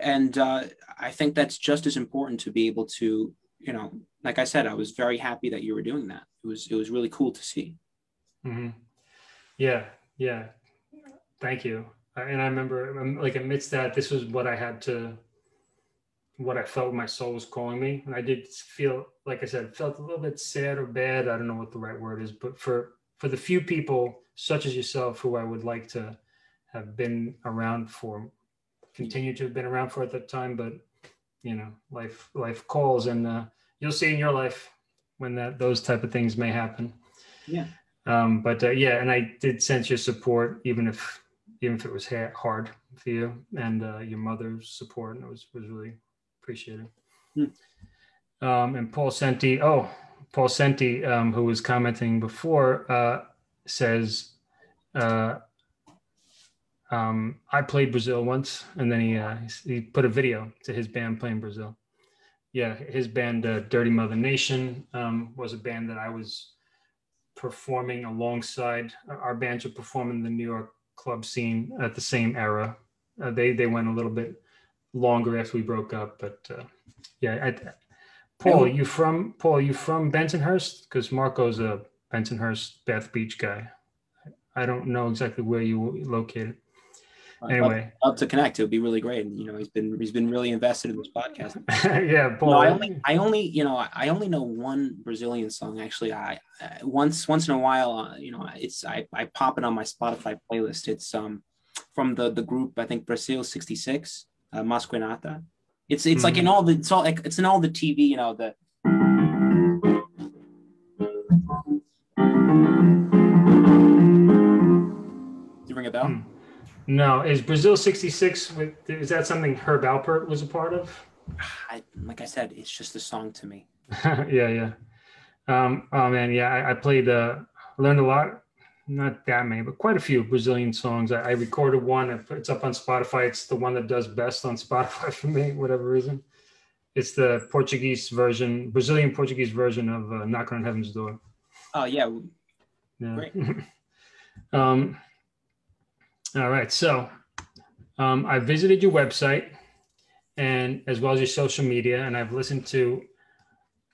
and uh, I think that's just as important to be able to, you know, like I said, I was very happy that you were doing that. It was, it was really cool to see. Mm-hmm. Yeah. Yeah thank you. And i remember um, like amidst that this was what i had to what i felt my soul was calling me. And i did feel like i said felt a little bit sad or bad. I don't know what the right word is but for for the few people such as yourself who i would like to have been around for continue to have been around for at that time but you know life life calls and uh, you'll see in your life when that those type of things may happen. Yeah. Um, but uh, yeah and i did sense your support even if even if it was hard for you and uh, your mother's support, and it was was really appreciated. Hmm. Um, and Paul Senti, oh, Paul Senti, um, who was commenting before, uh, says, uh, um, "I played Brazil once," and then he uh, he put a video to his band playing Brazil. Yeah, his band, uh, Dirty Mother Nation, um, was a band that I was performing alongside. Our bands were performing in the New York club scene at the same era. Uh, they they went a little bit longer after we broke up, but uh, yeah. I, Paul, you from Paul? You from Bensonhurst? Because Marco's a Bensonhurst Bath Beach guy. I don't know exactly where you located. Anyway, love, love to connect. It would be really great. And, you know, he's been he's been really invested in this podcast. yeah, Paul. No, I only I only you know I only know one Brazilian song. Actually, I, I once once in a while, uh, you know, it's I I pop it on my Spotify playlist. It's um from the the group I think Brazil sixty six, uh, Mas Que Nada. It's it's mm-hmm. like in mm-hmm. all the it's all like it's in all the TV. You know the. Do you ring a bell? Mm. No, is Brazil '66? With is that something Herb Alpert was a part of? I, like I said, it's just a song to me. yeah, yeah. Um, oh man, yeah. I, I played, uh, learned a lot. Not that many, but quite a few Brazilian songs. I, I recorded one. It's up on Spotify. It's the one that does best on Spotify for me, whatever reason. It's the Portuguese version, Brazilian Portuguese version of uh, "Knocking on Heaven's Door." Oh yeah, yeah. Great. um, all right. So um, I visited your website and as well as your social media, and I've listened to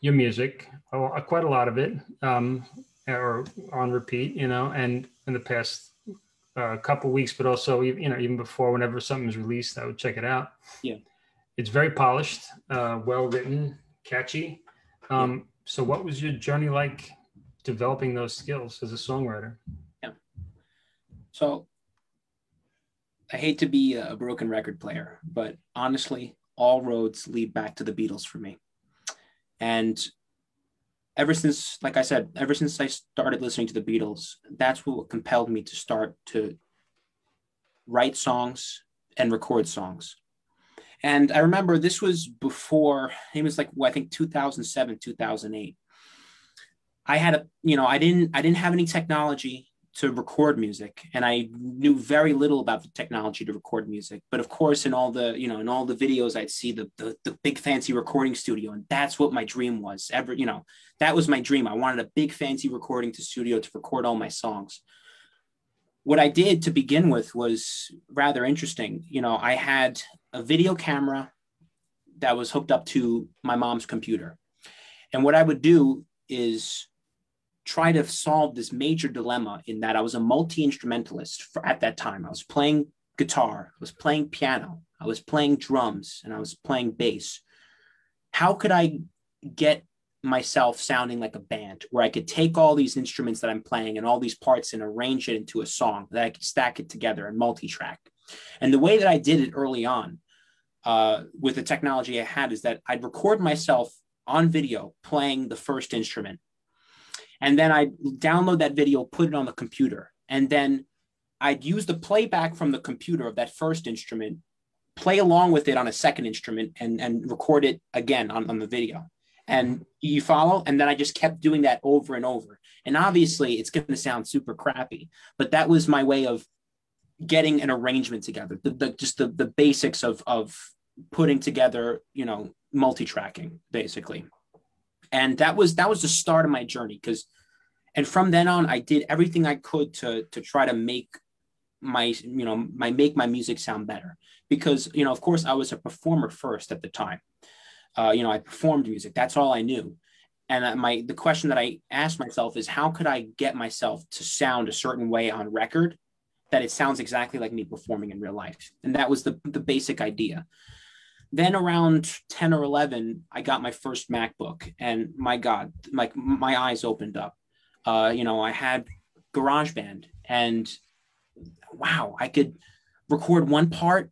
your music, quite a lot of it, um, or on repeat, you know, and in the past uh, couple weeks, but also, you know, even before, whenever something something's released, I would check it out. Yeah. It's very polished, uh, well written, catchy. Um, yeah. So, what was your journey like developing those skills as a songwriter? Yeah. So, I hate to be a broken record player, but honestly, all roads lead back to the Beatles for me. And ever since, like I said, ever since I started listening to the Beatles, that's what compelled me to start to write songs and record songs. And I remember this was before, it was like, well, I think 2007, 2008. I had a, you know, I didn't, I didn't have any technology to record music and i knew very little about the technology to record music. But of course in all the you know in all the videos i'd see the, the, the big fancy recording studio and that's what my dream was. Ever you know that was my dream. I wanted a big fancy recording to studio to record all my songs. What i did to begin with was rather interesting. You know i had a video camera that was hooked up to my mom's computer. And what i would do is try to solve this major dilemma in that I was a multi instrumentalist at that time. I was playing guitar, I was playing piano, I was playing drums, and I was playing bass. How could I get myself sounding like a band where I could take all these instruments that I'm playing and all these parts and arrange it into a song that I could stack it together and multi track? And the way that I did it early on uh, with the technology I had is that I'd record myself on video playing the first instrument and then I download that video, put it on the computer, and then I'd use the playback from the computer of that first instrument, play along with it on a second instrument, and and record it again on, on the video. And you follow? And then I just kept doing that over and over. And obviously, it's going to sound super crappy, but that was my way of getting an arrangement together. The, the just the the basics of of putting together, you know, multi-tracking basically. And that was that was the start of my journey because and from then on I did everything I could to to try to make my you know my make my music sound better because you know of course I was a performer first at the time. Uh, you know, I performed music. That's all I knew. And my the question that I asked myself is how could I get myself to sound a certain way on record that it sounds exactly like me performing in real life. And that was the the basic idea then around 10 or 11 i got my first macbook and my god like my eyes opened up. Uh, you know i had garageband and wow i could record one part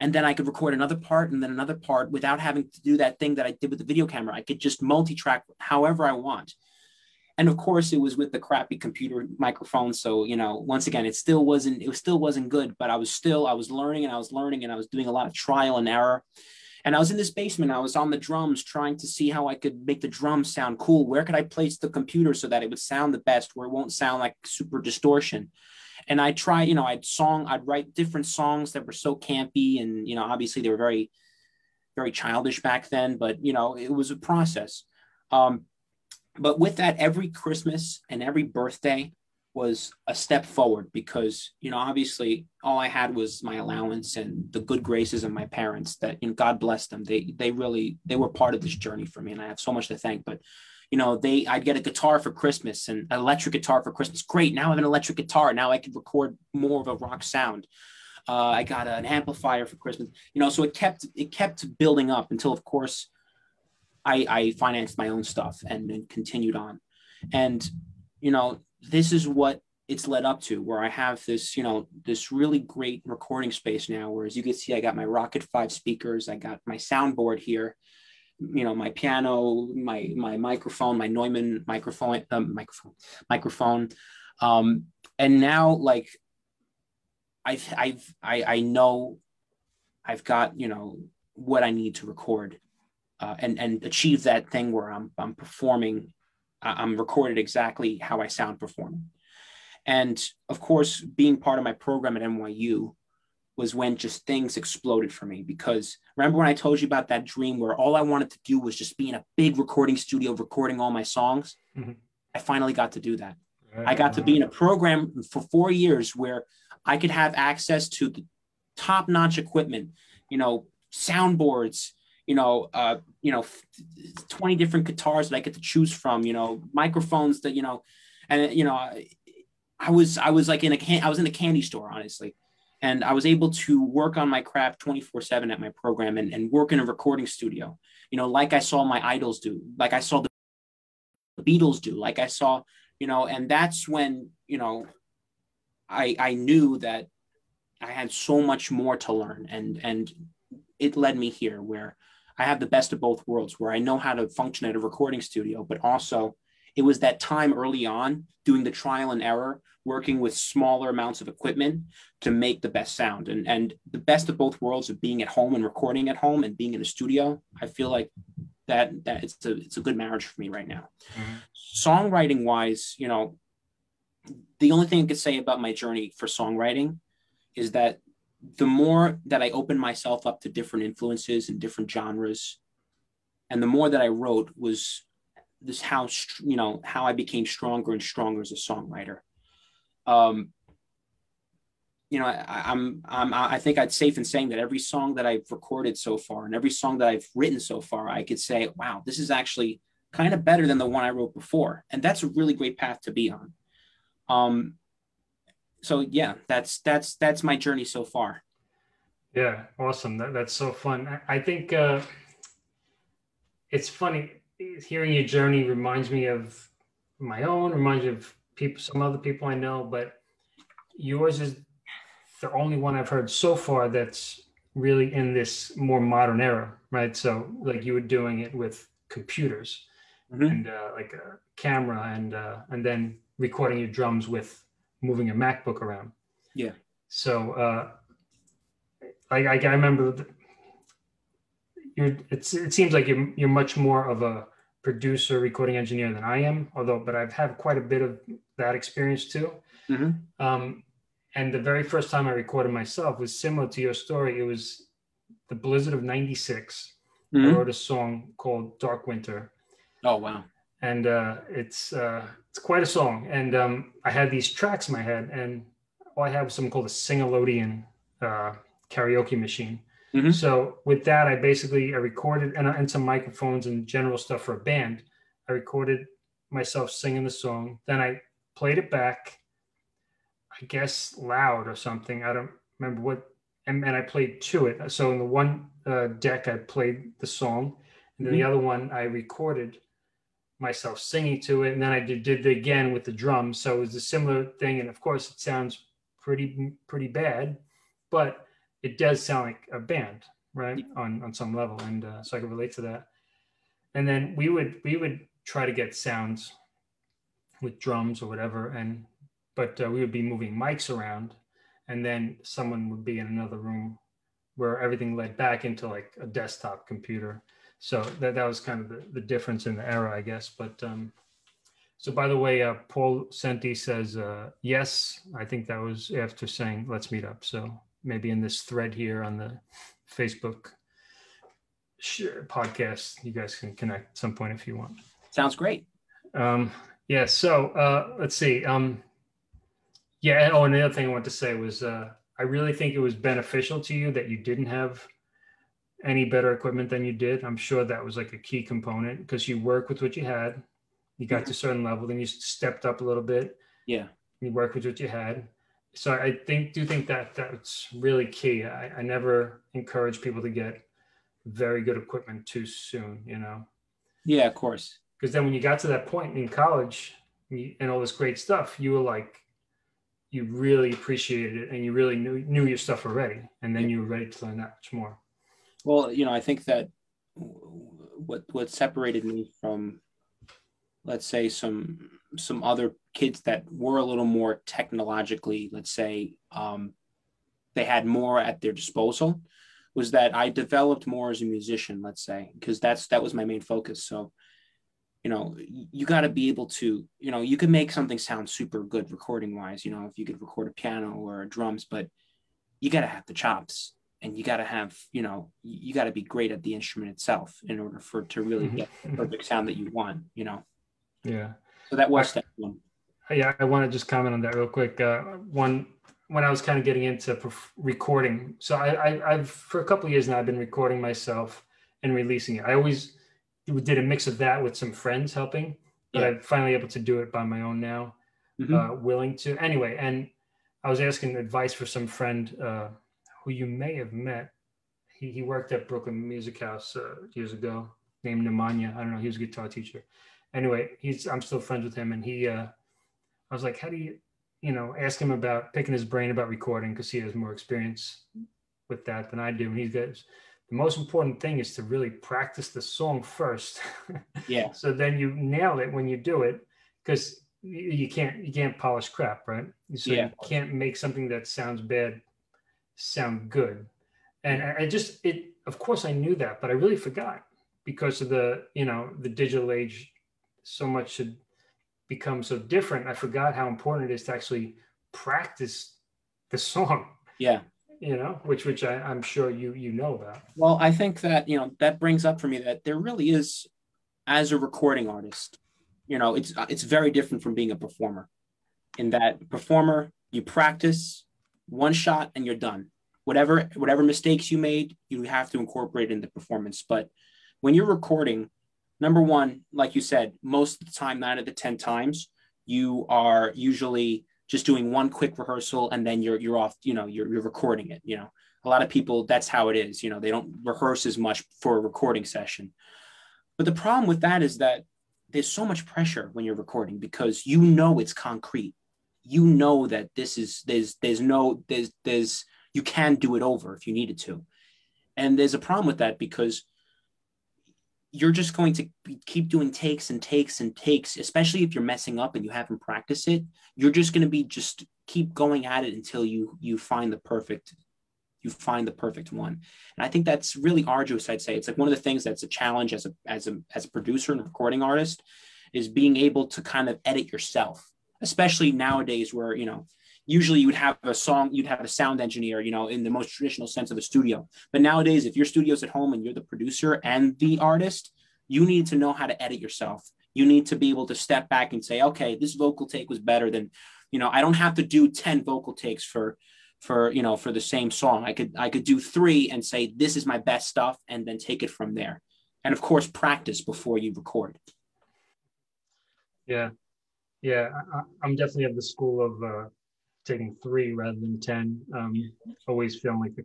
and then i could record another part and then another part without having to do that thing that i did with the video camera. I could just multi-track however i want. And of course it was with the crappy computer microphone so you know once again it still wasn't it still wasn't good but i was still i was learning and i was learning and i was doing a lot of trial and error and I was in this basement. I was on the drums trying to see how I could make the drums sound cool. Where could I place the computer so that it would sound the best, where it won't sound like super distortion? And I try, you know, I'd song, I'd write different songs that were so campy, and you know, obviously they were very, very childish back then. But you know, it was a process. Um, but with that, every Christmas and every birthday, was a step forward because you know obviously all i had was my allowance and the good graces of my parents that you know god bless them. They they really they were part of this journey for me and i have so much to thank but you know they i'd get a guitar for christmas and an electric guitar for christmas. Great now i have an electric guitar. Now i can record more of a rock sound. Uh, i got an amplifier for christmas you know so it kept it kept building up until of course i i financed my own stuff and, and continued on. And you know this is what it's led up to where I have this, you know, this really great recording space now. Where as you can see, I got my Rokit 5 speakers, I got my soundboard here, you know, my piano, my my microphone, my Neumann microphone, um, microphone, microphone. Um, and now like I've I've I, I know I've got, you know, what I need to record uh, and and achieve that thing where I'm I'm performing I'm recorded exactly how I sound performing. And of course, being part of my program at NYU was when just things exploded for me. Because remember when I told you about that dream where all I wanted to do was just be in a big recording studio recording all my songs? Mm-hmm. I finally got to do that. I got to be in a program for four years where I could have access to the top notch equipment, you know, soundboards, you know, uh, you know, 20 different guitars that I get to choose from, you know, microphones that, you know, and, you know, I was, I was like in a can, I was in a candy store, honestly. And I was able to work on my craft 24 seven at my program and, and work in a recording studio, you know, like I saw my idols do, like I saw the Beatles do, like I saw, you know, and that's when, you know, I, I knew that I had so much more to learn and, and it led me here where I have the best of both worlds where I know how to function at a recording studio, but also it was that time early on doing the trial and error, working with smaller amounts of equipment to make the best sound. And, and the best of both worlds of being at home and recording at home and being in a studio, I feel like that, that it's a, it's a good marriage for me right now. Mm-hmm. Songwriting wise, you know, the only thing I could say about my journey for songwriting is that the more that I opened myself up to different influences and different genres, and the more that I wrote was this how you know how I became stronger and stronger as a songwriter. Um, you know, I, I'm, I'm I think I'd safe in saying that every song that I've recorded so far and every song that I've written so far, I could say, wow, this is actually kind of better than the one I wrote before, and that's a really great path to be on. Um, so yeah, that's that's that's my journey so far. Yeah, awesome. That, that's so fun. I, I think uh, it's funny hearing your journey reminds me of my own, reminds me of people, some other people I know, but yours is the only one I've heard so far that's really in this more modern era, right? So like you were doing it with computers mm-hmm. and uh, like a camera and uh, and then recording your drums with moving a MacBook around. Yeah. So, uh, I, I, I remember the, you're, it's, it seems like you're, you're much more of a producer, recording engineer than I am, although, but I've had quite a bit of that experience too. Mm-hmm. Um, and the very first time I recorded myself was similar to your story. It was the blizzard of 96. Mhm. I wrote a song called Dark Winter. Oh wow. And uh, it's uh, it's quite a song. And um, I had these tracks in my head, and all I had was something called a Singalodian uh, karaoke machine. Mhm. So with that, I basically I recorded and, and some microphones and general stuff for a band. I recorded myself singing the song. Then I played it back, I guess loud or something. I don't remember what. And, and I played to it. So in the one uh, deck, I played the song, and then the other one, I recorded myself singing to it, and then I did, did it again with the drums. So it was a similar thing, and of course, it sounds pretty pretty bad, but it does sound like a band, right? On on some level, and uh, so I could relate to that. And then we would we would try to get sounds with drums or whatever, and but uh, we would be moving mics around, and then someone would be in another room where everything led back into like a desktop computer. So that, that was kind of the, the difference in the era, I guess. But um, so by the way, uh, Paul Senti says, uh, yes, I think that was after saying, let's meet up. So maybe in this thread here on the Facebook sh- podcast, you guys can connect at some point if you want. Sounds great. Um, yeah. So uh, let's see. Um, yeah. Oh, and the other thing I want to say was uh, I really think it was beneficial to you that you didn't have any better equipment than you did. I'm sure that was like a key component because you work with what you had. You got to a mm-hmm. certain level, then you stepped up a little bit. Yeah. You work with what you had. So I think do think that that's really key. I, I never encourage people to get very good equipment too soon. You know Yeah, of course. because then when you got to that point in college and all this great stuff, you were like, you really appreciated it and you really knew knew your stuff already, and then you were ready to learn that much more. Well, you know, I think that what what separated me from, let's say, some some other kids that were a little more technologically, let's say, um, they had more at their disposal, was that I developed more as a musician. Let's say, because that's that was my main focus. So, you know, you got to be able to, you know, you can make something sound super good recording wise. You know, if you could record a piano or drums, but you got to have the chops and you got to have you know you got to be great at the instrument itself in order for to really Mhm. get the perfect sound that you want you know Yeah, so that was that one yeah. I want to just comment on that real quick. Uh, one when I was kind of getting into recording, so I, I I've for a couple of years now I've been recording myself and releasing it. I always did a mix of that with some friends helping, but Yeah. I'm finally able to do it by my own now. Mhm. uh, willing to. Anyway, and I was asking advice for some friend uh, who you may have met. He, he worked at Brooklyn Music House uh, years ago, named Nemanja. I don't know. He was a guitar teacher. Anyway, he's I'm still friends with him, and he. Uh, I was like, how do you, you know, ask him about picking his brain about recording because he has more experience with that than I do, and he goes. The most important thing is to really practice the song first. yeah so then you nail it when you do it because you can't you can't polish crap right so Yeah. you can't make something that sounds bad sound good. And I, I just it of course i knew that but i really forgot because of the you know the digital age so much had become so different. I forgot how important it is to actually practice the song yeah. you know which which I, i'm sure you you know about. Well i think that you know that brings up for me that there really is as a recording artist you know it's it's very different from being a performer in that performer you practice one shot and you're done. Whatever whatever mistakes you made you have to incorporate in the performance. But when you're recording number one like you said most of the time nine out of the ten times you are usually just doing one quick rehearsal and then you're you're off you know you're, you're recording it you know. A lot of people that's how it is you know they don't rehearse as much for a recording session. But the problem with that is that there's so much pressure when you're recording because you know it's concrete you know that this is there's there's no there's there's you can do it over if you needed to and there's a problem with that because you're just going to keep doing takes and takes and takes, especially if you're messing up and you haven't practiced it. You're just going to be just keep going at it until you you find the perfect you find the perfect one. And I think that's really arduous. I'd say it's like one of the things that's a challenge as a as a as a producer and recording artist is being able to kind of edit yourself, especially nowadays where you know usually you would have a song you'd have a sound engineer you know in the most traditional sense of a studio. But nowadays if your studio's at home and you're the producer and the artist you need to know how to edit yourself. You need to be able to step back and say okay this vocal take was better than you know i don't have to do 10 vocal takes for for you know for the same song. I could i could do three and say this is my best stuff and then take it from there. And of course practice before you record. Yeah yeah I, am definitely of the school of uh taking three rather than 10. Um, always feeling like the,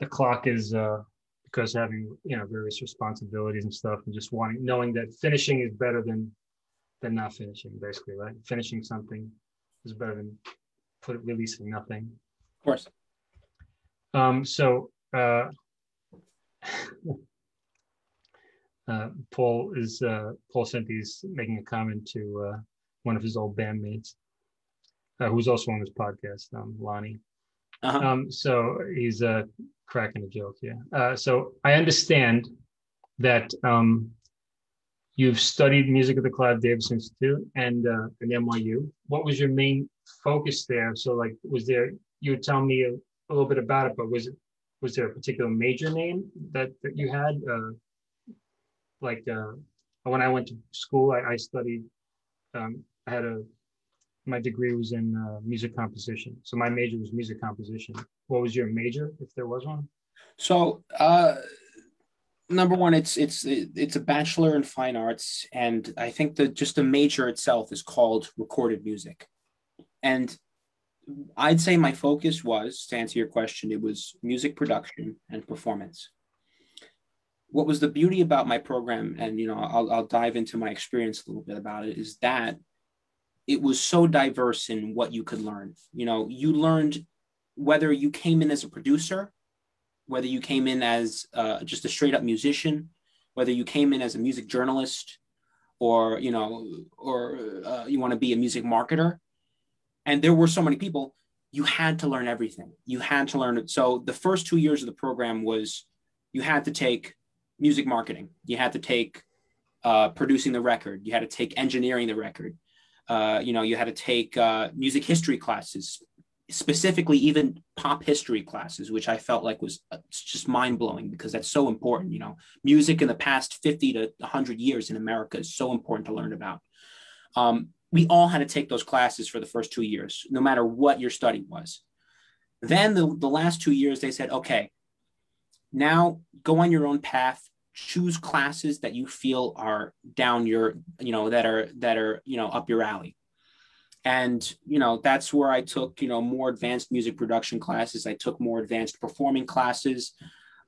the clock is, uh, because having, you know, various responsibilities and stuff and just wanting, knowing that finishing is better than, than not finishing basically, right? Finishing something is better than put releasing nothing. Of course. Um, so, uh, uh, Paul is uh, Paul Senti's making a comment to uh, one of his old bandmates uh, who's also on this podcast, um, Lonnie. Uh-huh. Um, so he's uh, cracking a joke here. Uh, so I understand that um, you've studied music at the Clive Davis Institute and uh, at NYU. What was your main focus there? So, like, was there? You would tell me a, a little bit about it, but was it was there a particular major name that that you had? Uh, like uh, when I went to school, I, I studied. Um, I had a my degree was in uh, music composition. So my major was music composition. What was your major, if there was one? So, uh, number one, it's it's it's a bachelor in fine arts, and I think that just the major itself is called recorded music. And I'd say my focus was to answer your question. It was music production and performance. What was the beauty about my program, and you know, I'll, I'll dive into my experience a little bit about it, is that it was so diverse in what you could learn. You know, you learned whether you came in as a producer, whether you came in as uh, just a straight up musician, whether you came in as a music journalist, or you know, or uh, you want to be a music marketer. And there were so many people. You had to learn everything. You had to learn it. So the first two years of the program was you had to take music marketing. You had to take uh, producing the record. You had to take engineering the record uh, you know, you had to take uh, music history classes, specifically even pop history classes, which I felt like was uh, just mind blowing because that's so important. You know, music in the past 50 to 100 years in America is so important to learn about. Um, we all had to take those classes for the first two years, no matter what your study was. Then the, the last two years, they said, okay, now go on your own path choose classes that you feel are down your you know that are that are you know up your alley. And you know that's where i took you know more advanced music production classes. I took more advanced performing classes.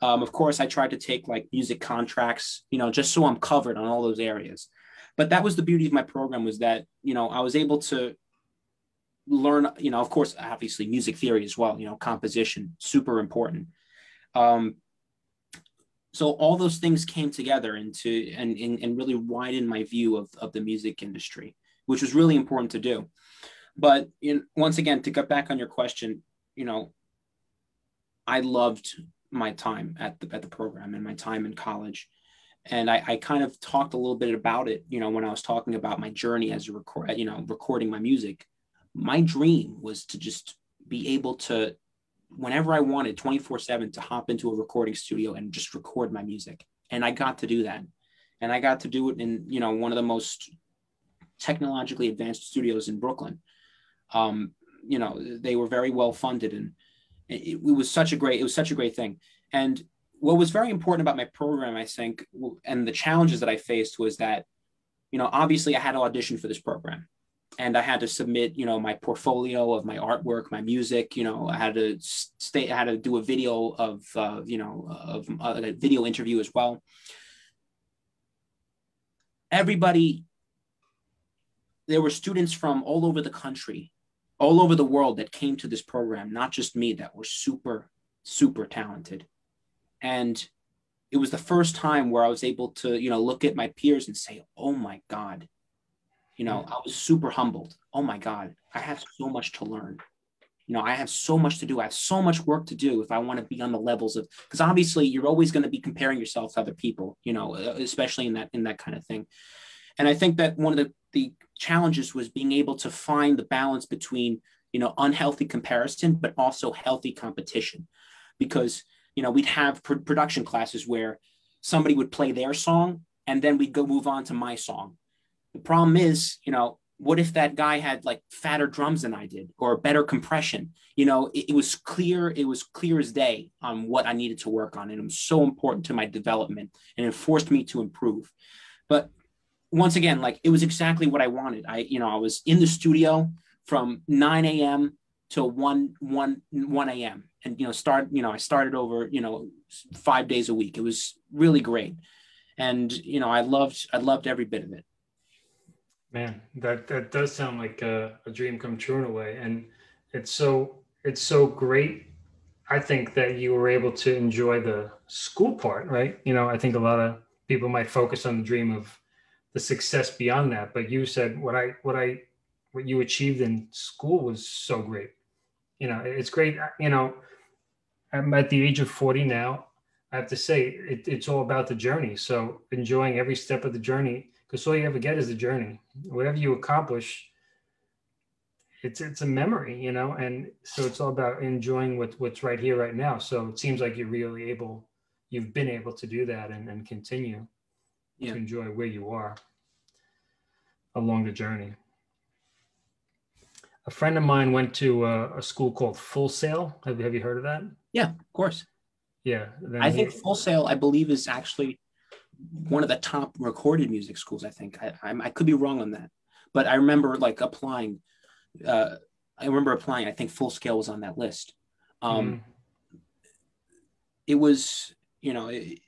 Um, of course i tried to take like music contracts you know just so i'm covered on all those areas. But that was the beauty of my program was that you know i was able to learn you know of course obviously music theory as well you know composition super important. Um, so all those things came together into and, and, and really widened my view of, of the music industry which was really important to do. But in, once again to get back on your question you know i loved my time at the, at the program and my time in college. And I, I kind of talked a little bit about it you know when i was talking about my journey as a record you know recording my music. My dream was to just be able to whenever I wanted 24 7 to hop into a recording studio and just record my music. And I got to do that. And I got to do it in, you know, one of the most technologically advanced studios in Brooklyn. Um, you know, they were very well funded and it, it was such a great, it was such a great thing. And what was very important about my program, I think, and the challenges that I faced was that, you know, obviously I had to audition for this program and I had to submit, you know, my portfolio of my artwork, my music. You know, I had to stay, I had to do a video of, uh, you know, of uh, a video interview as well. Everybody, there were students from all over the country, all over the world that came to this program, not just me, that were super, super talented, and it was the first time where I was able to, you know, look at my peers and say, "Oh my God," you know, I was super humbled. Oh my God, I have so much to learn. You know, I have so much to do. I have so much work to do if I want to be on the levels of because obviously you're always going to be comparing yourself to other people. You know, uh, especially in that in that kind of thing. And I think that one of the the challenges was being able to find the balance between you know unhealthy comparison but also healthy competition because you know we'd have pr- production classes where somebody would play their song and then we'd go move on to my song the problem is you know what if that guy had like fatter drums than i did or better compression you know it, it was clear it was clear as day on what i needed to work on and it was so important to my development and it forced me to improve but once again like it was exactly what i wanted i you know i was in the studio from 9 a.m. to 1 1 1 a.m. and you know start you know I started over you know five days a week. It was really great, and you know I loved I loved every bit of it. Man, that that does sound like a, a dream come true in a way, and it's so it's so great. I think that you were able to enjoy the school part, right? You know, I think a lot of people might focus on the dream of the success beyond that, but you said what I what I what you achieved in school was so great. You know, it's great. Uh, you know, I'm at the age of 40 now. I have to say, it, it's all about the journey. So enjoying every step of the journey, because all you ever get is a journey. Whatever you accomplish, it's it's a memory, you know. And so it's all about enjoying what, what's right here, right now. So it seems like you're really able, you've been able to do that and, and continue yeah. to enjoy where you are along the journey a friend of mine went to a, a school called Full Sail. Have, have you heard of that? Yeah, of course. Yeah. I he, think Full Sail, I believe, is actually one of the top recorded music schools. I think I, I, I could be wrong on that, but I remember like applying. Uh, I remember applying. I think Full Sail was on that list. Um, mm It was, you know, it,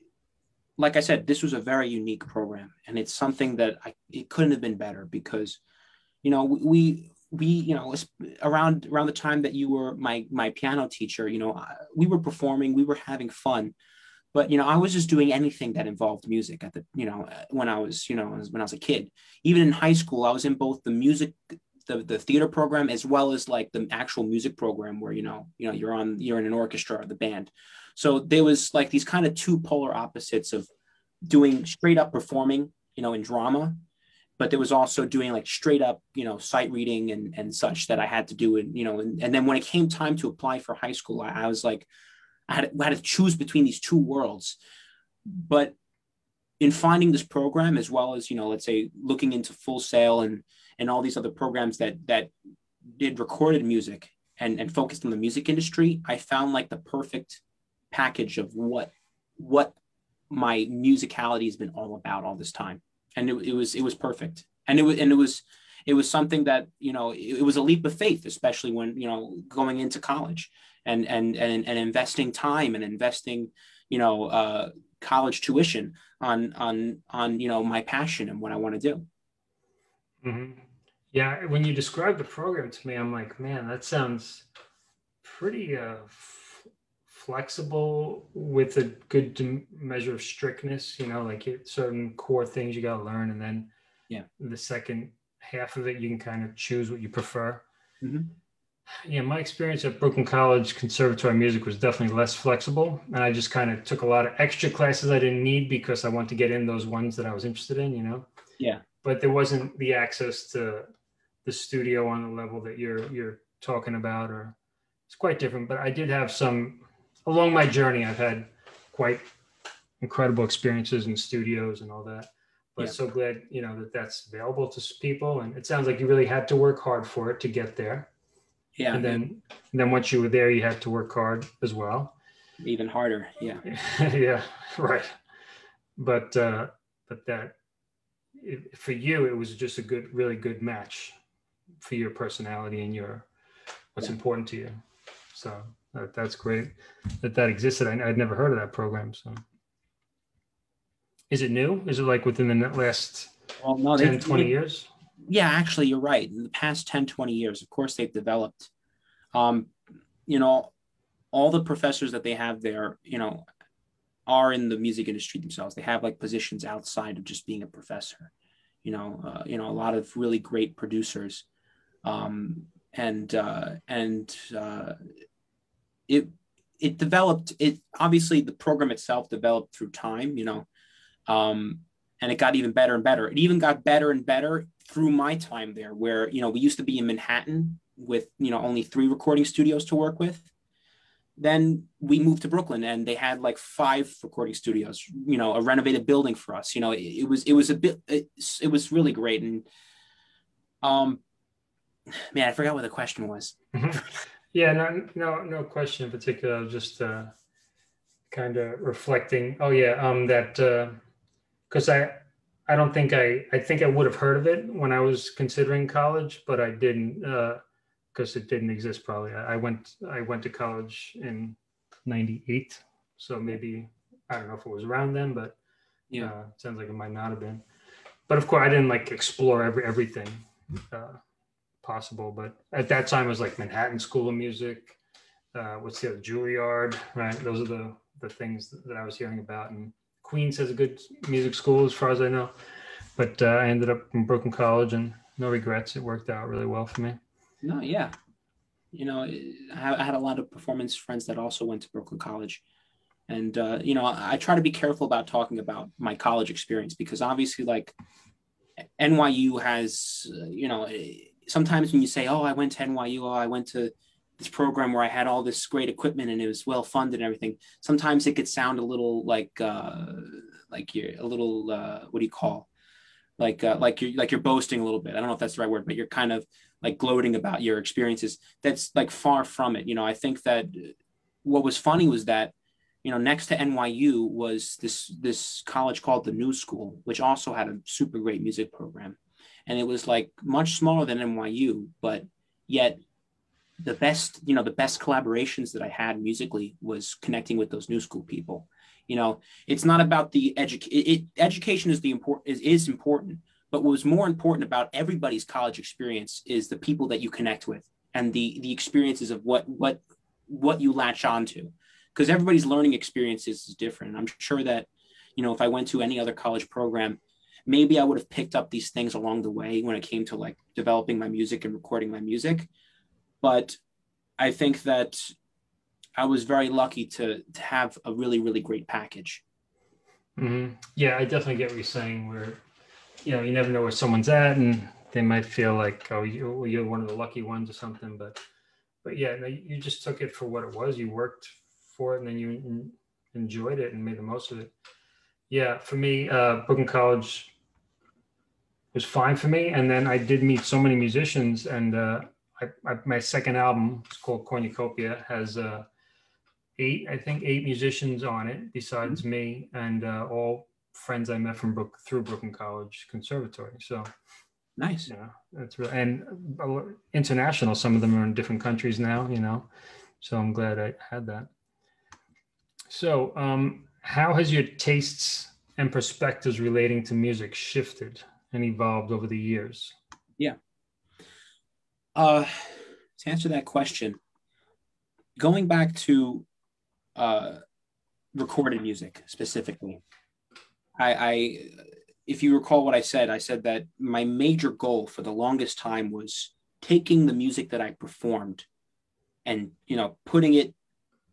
like I said, this was a very unique program, and it's something that I it couldn't have been better because, you know, we we you know around around the time that you were my my piano teacher you know we were performing we were having fun but you know i was just doing anything that involved music at the you know uh, when i was you know when i was a kid even in high school i was in both the music the, the theater program as well as like the actual music program where you know you know you're on you're in an orchestra or the band so there was like these kind of two polar opposites of doing straight up performing you know in drama but there was also doing like straight up, you know, sight reading and, and such that I had to do. And, you know, and, and then when it came time to apply for high school, I, I was like, I had, I had to choose between these two worlds. But in finding this program, as well as, you know, let's say looking into Full Sail and, and all these other programs that, that did recorded music and, and focused on the music industry, I found like the perfect package of what, what my musicality has been all about all this time. And it, it was it was perfect. And it was and it was it was something that you know it, was a leap of faith especially when you know going into college and and and, and investing time and investing you know uh, college tuition on on on you know my passion and what i want to do mm-hmm. yeah when you describe the program to me i'm like man that sounds pretty uh flexible with a good measure of strictness you know like certain core things you got to learn and then yeah the second half of it you can kind of choose what you prefer mm-hmm. Yeah my experience at brooklyn college conservatory music was definitely less flexible and i just kind of took a lot of extra classes i didn't need because i wanted to get in those ones that i was interested in you know yeah but there wasn't the access to the studio on the level that you're you're talking about or it's quite different but i did have some along my journey, I've had quite incredible experiences in studios and all that. But yeah. so glad you know that that's available to people, and it sounds like you really had to work hard for it to get there. Yeah. And then, and then once you were there, you had to work hard as well. Even harder. Yeah. yeah. Right. But uh, but that it, for you, it was just a good, really good match for your personality and your what's yeah. important to you. So that, that's great that that existed. I, would never heard of that program. So, is it new? Is it like within the last well, no, 10, 20 years? Yeah, actually, you're right. In the past 10, 20 years, of course, they've developed. Um, you know, all the professors that they have there, you know, are in the music industry themselves. They have like positions outside of just being a professor. You know, uh, you know, a lot of really great producers, um, and uh, and uh, it it developed. It obviously the program itself developed through time. You know, um, and it got even better and better. It even got better and better through my time there, where you know we used to be in Manhattan with you know only three recording studios to work with then we moved to Brooklyn and they had like five recording studios, you know, a renovated building for us. You know, it, it was it was a bit it, it, was really great. And um man, I forgot what the question was. Mm-hmm. yeah, no no no question in particular, just uh kind of reflecting. Oh yeah, um that uh because I I don't think I I think I would have heard of it when I was considering college, but I didn't uh because it didn't exist probably. I went I went to college in '98, so maybe I don't know if it was around then, but yeah, uh, sounds like it might not have been. But of course, I didn't like explore every everything uh, possible. But at that time, it was like Manhattan School of Music. Uh, what's the other Juilliard? Right, those are the the things that I was hearing about. And Queens has a good music school, as far as I know. But uh, I ended up in Brooklyn College, and no regrets. It worked out really well for me. No, yeah. You know, I had a lot of performance friends that also went to Brooklyn College. And, uh, you know, I try to be careful about talking about my college experience because obviously, like, NYU has, uh, you know, sometimes when you say, oh, I went to NYU, oh, I went to this program where I had all this great equipment and it was well funded and everything. Sometimes it could sound a little like, uh, like you're a little, uh, what do you call? Like, uh, like you're like you're boasting a little bit. I don't know if that's the right word, but you're kind of like gloating about your experiences. That's like far from it. You know, I think that what was funny was that, you know, next to NYU was this this college called the New School, which also had a super great music program. And it was like much smaller than NYU, but yet the best, you know, the best collaborations that I had musically was connecting with those new school people. You know, it's not about the education. Education is the important is, is important, but what was more important about everybody's college experience is the people that you connect with and the the experiences of what what what you latch onto. Because everybody's learning experiences is different. I'm sure that, you know, if I went to any other college program, maybe I would have picked up these things along the way when it came to like developing my music and recording my music. But I think that I was very lucky to to have a really really great package. Mm-hmm. Yeah, I definitely get what you're saying. Where you know you never know where someone's at and they might feel like oh you're one of the lucky ones or something but but yeah no, you just took it for what it was you worked for it and then you enjoyed it and made the most of it yeah for me uh brooklyn college was fine for me and then i did meet so many musicians and uh I, I, my second album it's called cornucopia has uh eight i think eight musicians on it besides mm-hmm. me and uh, all friends I met from Brook through Brooklyn College Conservatory. So nice. Yeah, that's real and international. Some of them are in different countries now. You know, so I'm glad I had that. So, um, how has your tastes and perspectives relating to music shifted and evolved over the years? Yeah. Uh, to answer that question, going back to uh, recorded music specifically, I, I, if you recall what I said, I said that my major goal for the longest time was taking the music that I performed and, you know, putting it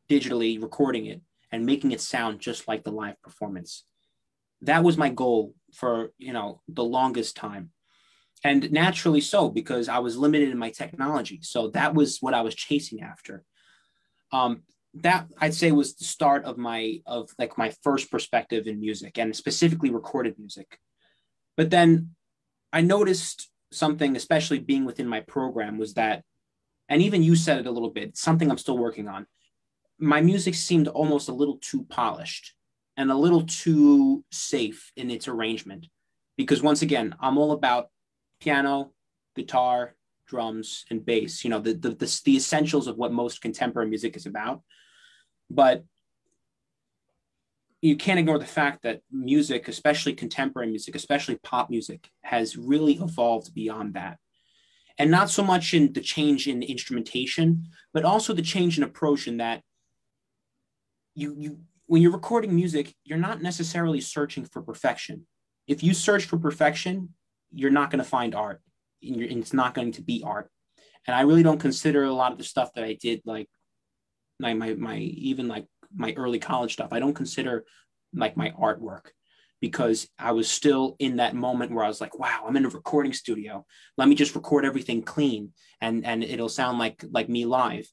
digitally, recording it, and making it sound just like the live performance. That was my goal for, you know, the longest time. And naturally so, because I was limited in my technology. So that was what I was chasing after. Um, that I'd say was the start of my of like my first perspective in music and specifically recorded music. But then I noticed something, especially being within my program, was that, and even you said it a little bit, something I'm still working on. My music seemed almost a little too polished and a little too safe in its arrangement. Because once again, I'm all about piano, guitar, drums, and bass, you know, the, the, the, the essentials of what most contemporary music is about. But you can't ignore the fact that music, especially contemporary music, especially pop music, has really evolved beyond that. And not so much in the change in instrumentation, but also the change in approach in that you you when you're recording music, you're not necessarily searching for perfection. If you search for perfection, you're not going to find art, and, and it's not going to be art. And I really don't consider a lot of the stuff that I did, like my my, my even like my early college stuff. I don't consider like my artwork because I was still in that moment where I was like, wow, I'm in a recording studio. Let me just record everything clean and and it'll sound like like me live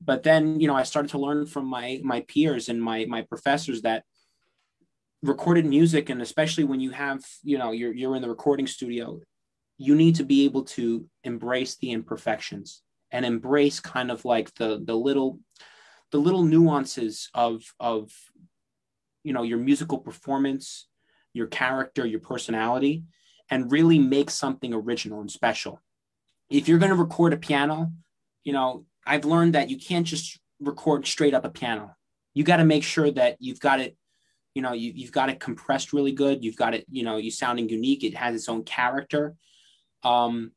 but then you know i started to learn from my my peers and my my professors that recorded music and especially when you have you know you're you're in the recording studio you need to be able to embrace the imperfections and embrace kind of like the the little the little nuances of of you know your musical performance your character your personality and really make something original and special if you're going to record a piano you know I've learned that you can't just record straight up a piano. You got to make sure that you've got it, you know, you, you've got it compressed really good. You've got it, you know, you sounding unique. It has its own character. Um,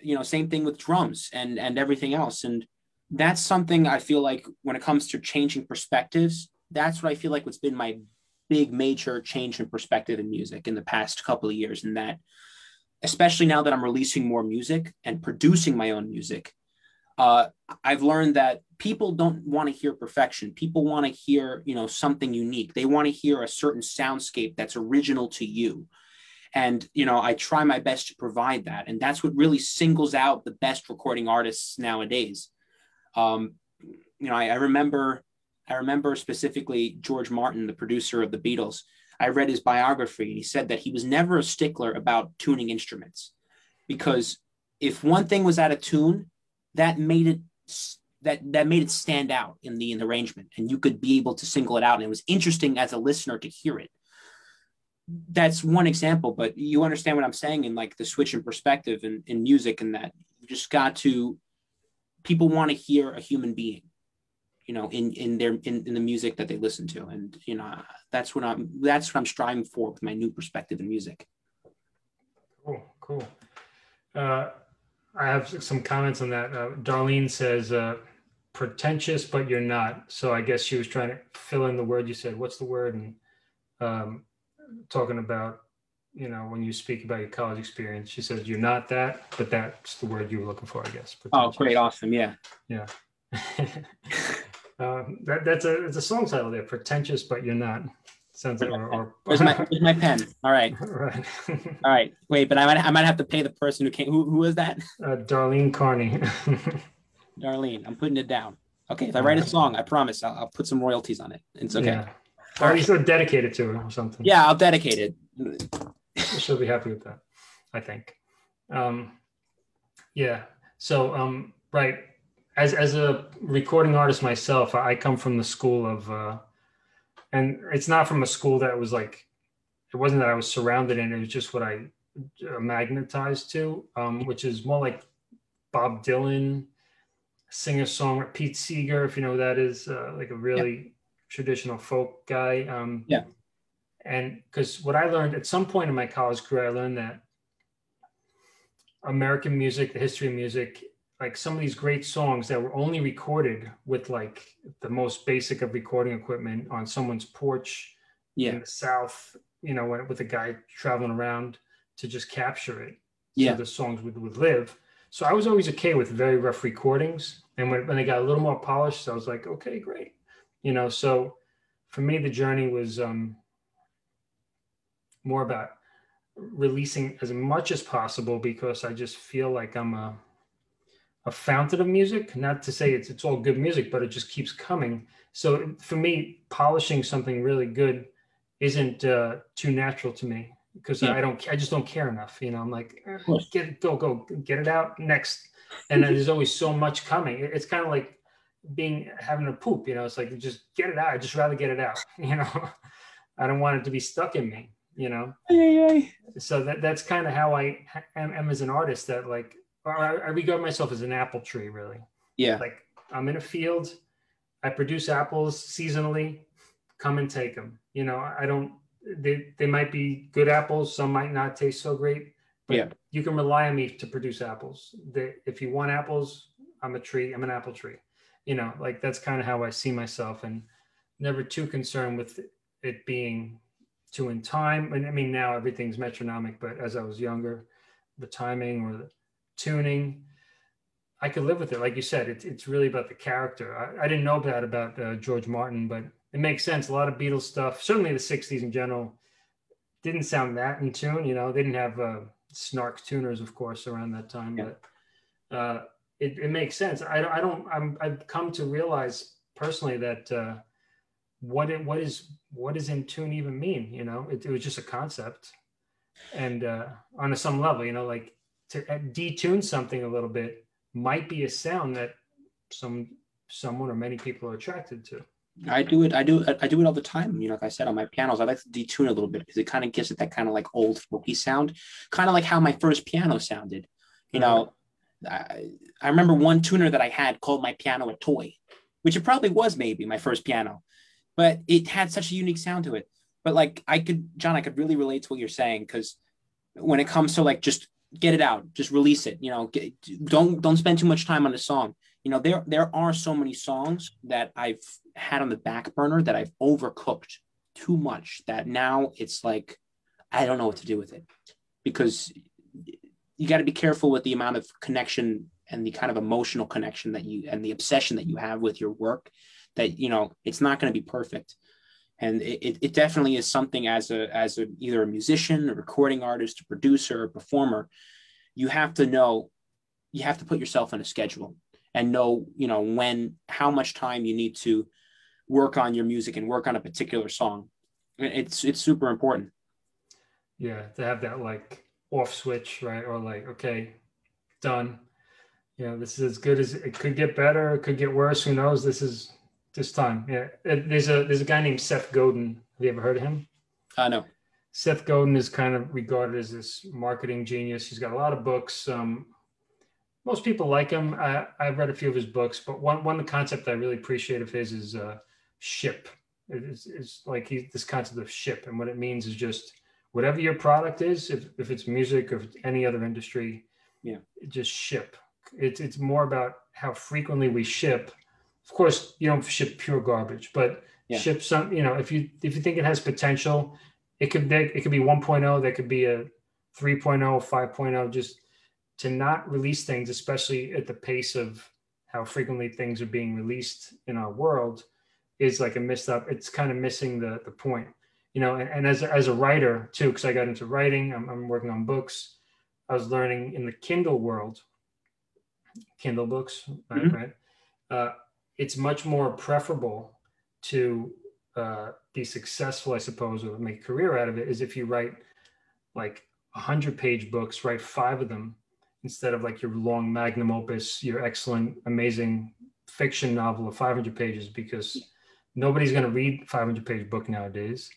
you know, same thing with drums and and everything else. And that's something I feel like when it comes to changing perspectives, that's what I feel like what's been my big major change in perspective in music in the past couple of years. And that, especially now that I'm releasing more music and producing my own music, uh, I've learned that people don't want to hear perfection. People want to hear, you know, something unique. They want to hear a certain soundscape that's original to you. And, you know, I try my best to provide that. And that's what really singles out the best recording artists nowadays. Um, you know, I, I remember, I remember specifically George Martin, the producer of the Beatles. I read his biography and he said that he was never a stickler about tuning instruments because if one thing was out of tune, that made it that that made it stand out in the in the arrangement and you could be able to single it out and it was interesting as a listener to hear it. That's one example but you understand what i'm saying in like the switch in perspective in, in music and that you just got to people want to hear a human being you know in in their in, in the music that they listen to and you know that's what i'm that's what i'm striving for with my new perspective in music. Cool cool. Uh I have some comments on that. Uh, Darlene says, uh, pretentious, but you're not. So I guess she was trying to fill in the word you said. What's the word? And um, talking about, you know, when you speak about your college experience, she says, you're not that, but that's the word you were looking for, I guess. Oh, great. Awesome. Yeah. Yeah. um, that, that's a, it's a song title there, pretentious, but you're not. Sounds like or, or... where's my where's my pen? All right, right, all right. Wait, but I might I might have to pay the person who came. Who was that? Uh, Darlene Carney. Darlene, I'm putting it down. Okay, if I write a song, I promise I'll, I'll put some royalties on it. It's okay. Yeah. Or right. you of dedicate it to her or something. Yeah, I'll dedicate it. She'll be happy with that, I think. Um, yeah. So um, right, as as a recording artist myself, I come from the school of. Uh, and it's not from a school that was like it wasn't that I was surrounded in. It was just what I uh, magnetized to, um, which is more like Bob Dylan, singer songwriter Pete Seeger, if you know who that is, uh, like a really yeah. traditional folk guy. Um, yeah. And because what I learned at some point in my college career, I learned that American music, the history of music, like some of these great songs that were only recorded with like the most basic of recording equipment on someone's porch yeah. in the south you know with a guy traveling around to just capture it yeah so the songs would, would live so i was always okay with very rough recordings and when, when they got a little more polished i was like okay great you know so for me the journey was um more about releasing as much as possible because i just feel like i'm a a fountain of music. Not to say it's it's all good music, but it just keeps coming. So for me, polishing something really good isn't uh, too natural to me because yeah. I don't I just don't care enough. You know, I'm like eh, get it, go go get it out next, and then there's always so much coming. It's kind of like being having a poop. You know, it's like just get it out. I just rather get it out. You know, I don't want it to be stuck in me. You know, so that that's kind of how I am, am as an artist. That like I, I regard myself as an apple tree, really. Yeah. Like I'm in a field, I produce apples seasonally. Come and take them. You know, I don't. They they might be good apples. Some might not taste so great. But yeah. you can rely on me to produce apples. They, if you want apples, I'm a tree. I'm an apple tree. You know, like that's kind of how I see myself. And never too concerned with it being too in time. And I mean, now everything's metronomic, but as I was younger, the timing or the tuning, I could live with it. Like you said, it's, it's really about the character. I, I didn't know that about uh, George Martin, but it makes sense. A lot of Beatles stuff, certainly the 60s in general, didn't sound that in tune. You know, they didn't have uh, snark tuners, of course, around that time, yeah. but uh, it, it makes sense. I, I don't, I'm, I've come to realize personally that uh, what it, what is, what does in tune even mean? You know, it, it was just a concept. And uh, on a, some level, you know, like to uh, detune something a little bit might be a sound that some, someone or many people are attracted to. I do it. I do. I do it all the time. You know, like I said on my pianos, I like to detune a little bit because it kind of gives it that kind of like old folky sound, kind of like how my first piano sounded. You know, I, I remember one tuner that I had called my piano a toy, which it probably was maybe my first piano, but it had such a unique sound to it. But like I could, John, I could really relate to what you're saying because when it comes to like just get it out, just release it. You know, get, don't don't spend too much time on the song. You know, there there are so many songs that I've had on the back burner that I've overcooked too much that now it's like I don't know what to do with it because you got to be careful with the amount of connection and the kind of emotional connection that you and the obsession that you have with your work that you know it's not going to be perfect. And it, it definitely is something as a as a either a musician a recording artist a producer a performer you have to know you have to put yourself on a schedule and know you know when how much time you need to work on your music and work on a particular song. It's it's super important. Yeah to have that like off switch right? Or like okay done. You know this is as good as it could get better it could get worse who knows? This is this time. Yeah there's a there's a guy named seth godin. Have you ever heard of him? Uh know seth godin is kind of regarded as this marketing genius. He's got a lot of books um, most people like him I, i've read a few of his books but one one concept i really appreciate of his is uh, ship it's, it's like he, this concept of ship and what it means is just whatever your product is if, if it's music or any other industry yeah just ship it's it's more about how frequently we ship. Of course, you don't ship pure garbage, but yeah. ship some. You know, if you if you think it has potential, it could it could be 1.0. That could be a 3.0, 5.0. Just to not release things, especially at the pace of how frequently things are being released in our world, is like a missed up. It's kind of missing the the point. You know, and, and as a, as a writer too, because I got into writing, I'm, I'm working on books. I was learning in the Kindle world, Kindle books, right? Mm-hmm. right? Uh, it's much more preferable to uh, be successful, I suppose, or make a career out of it, is if you write like hundred page books, write five of them instead of like your long magnum opus, your excellent, amazing fiction novel of 500 pages, because nobody's going to read 500 page book nowadays.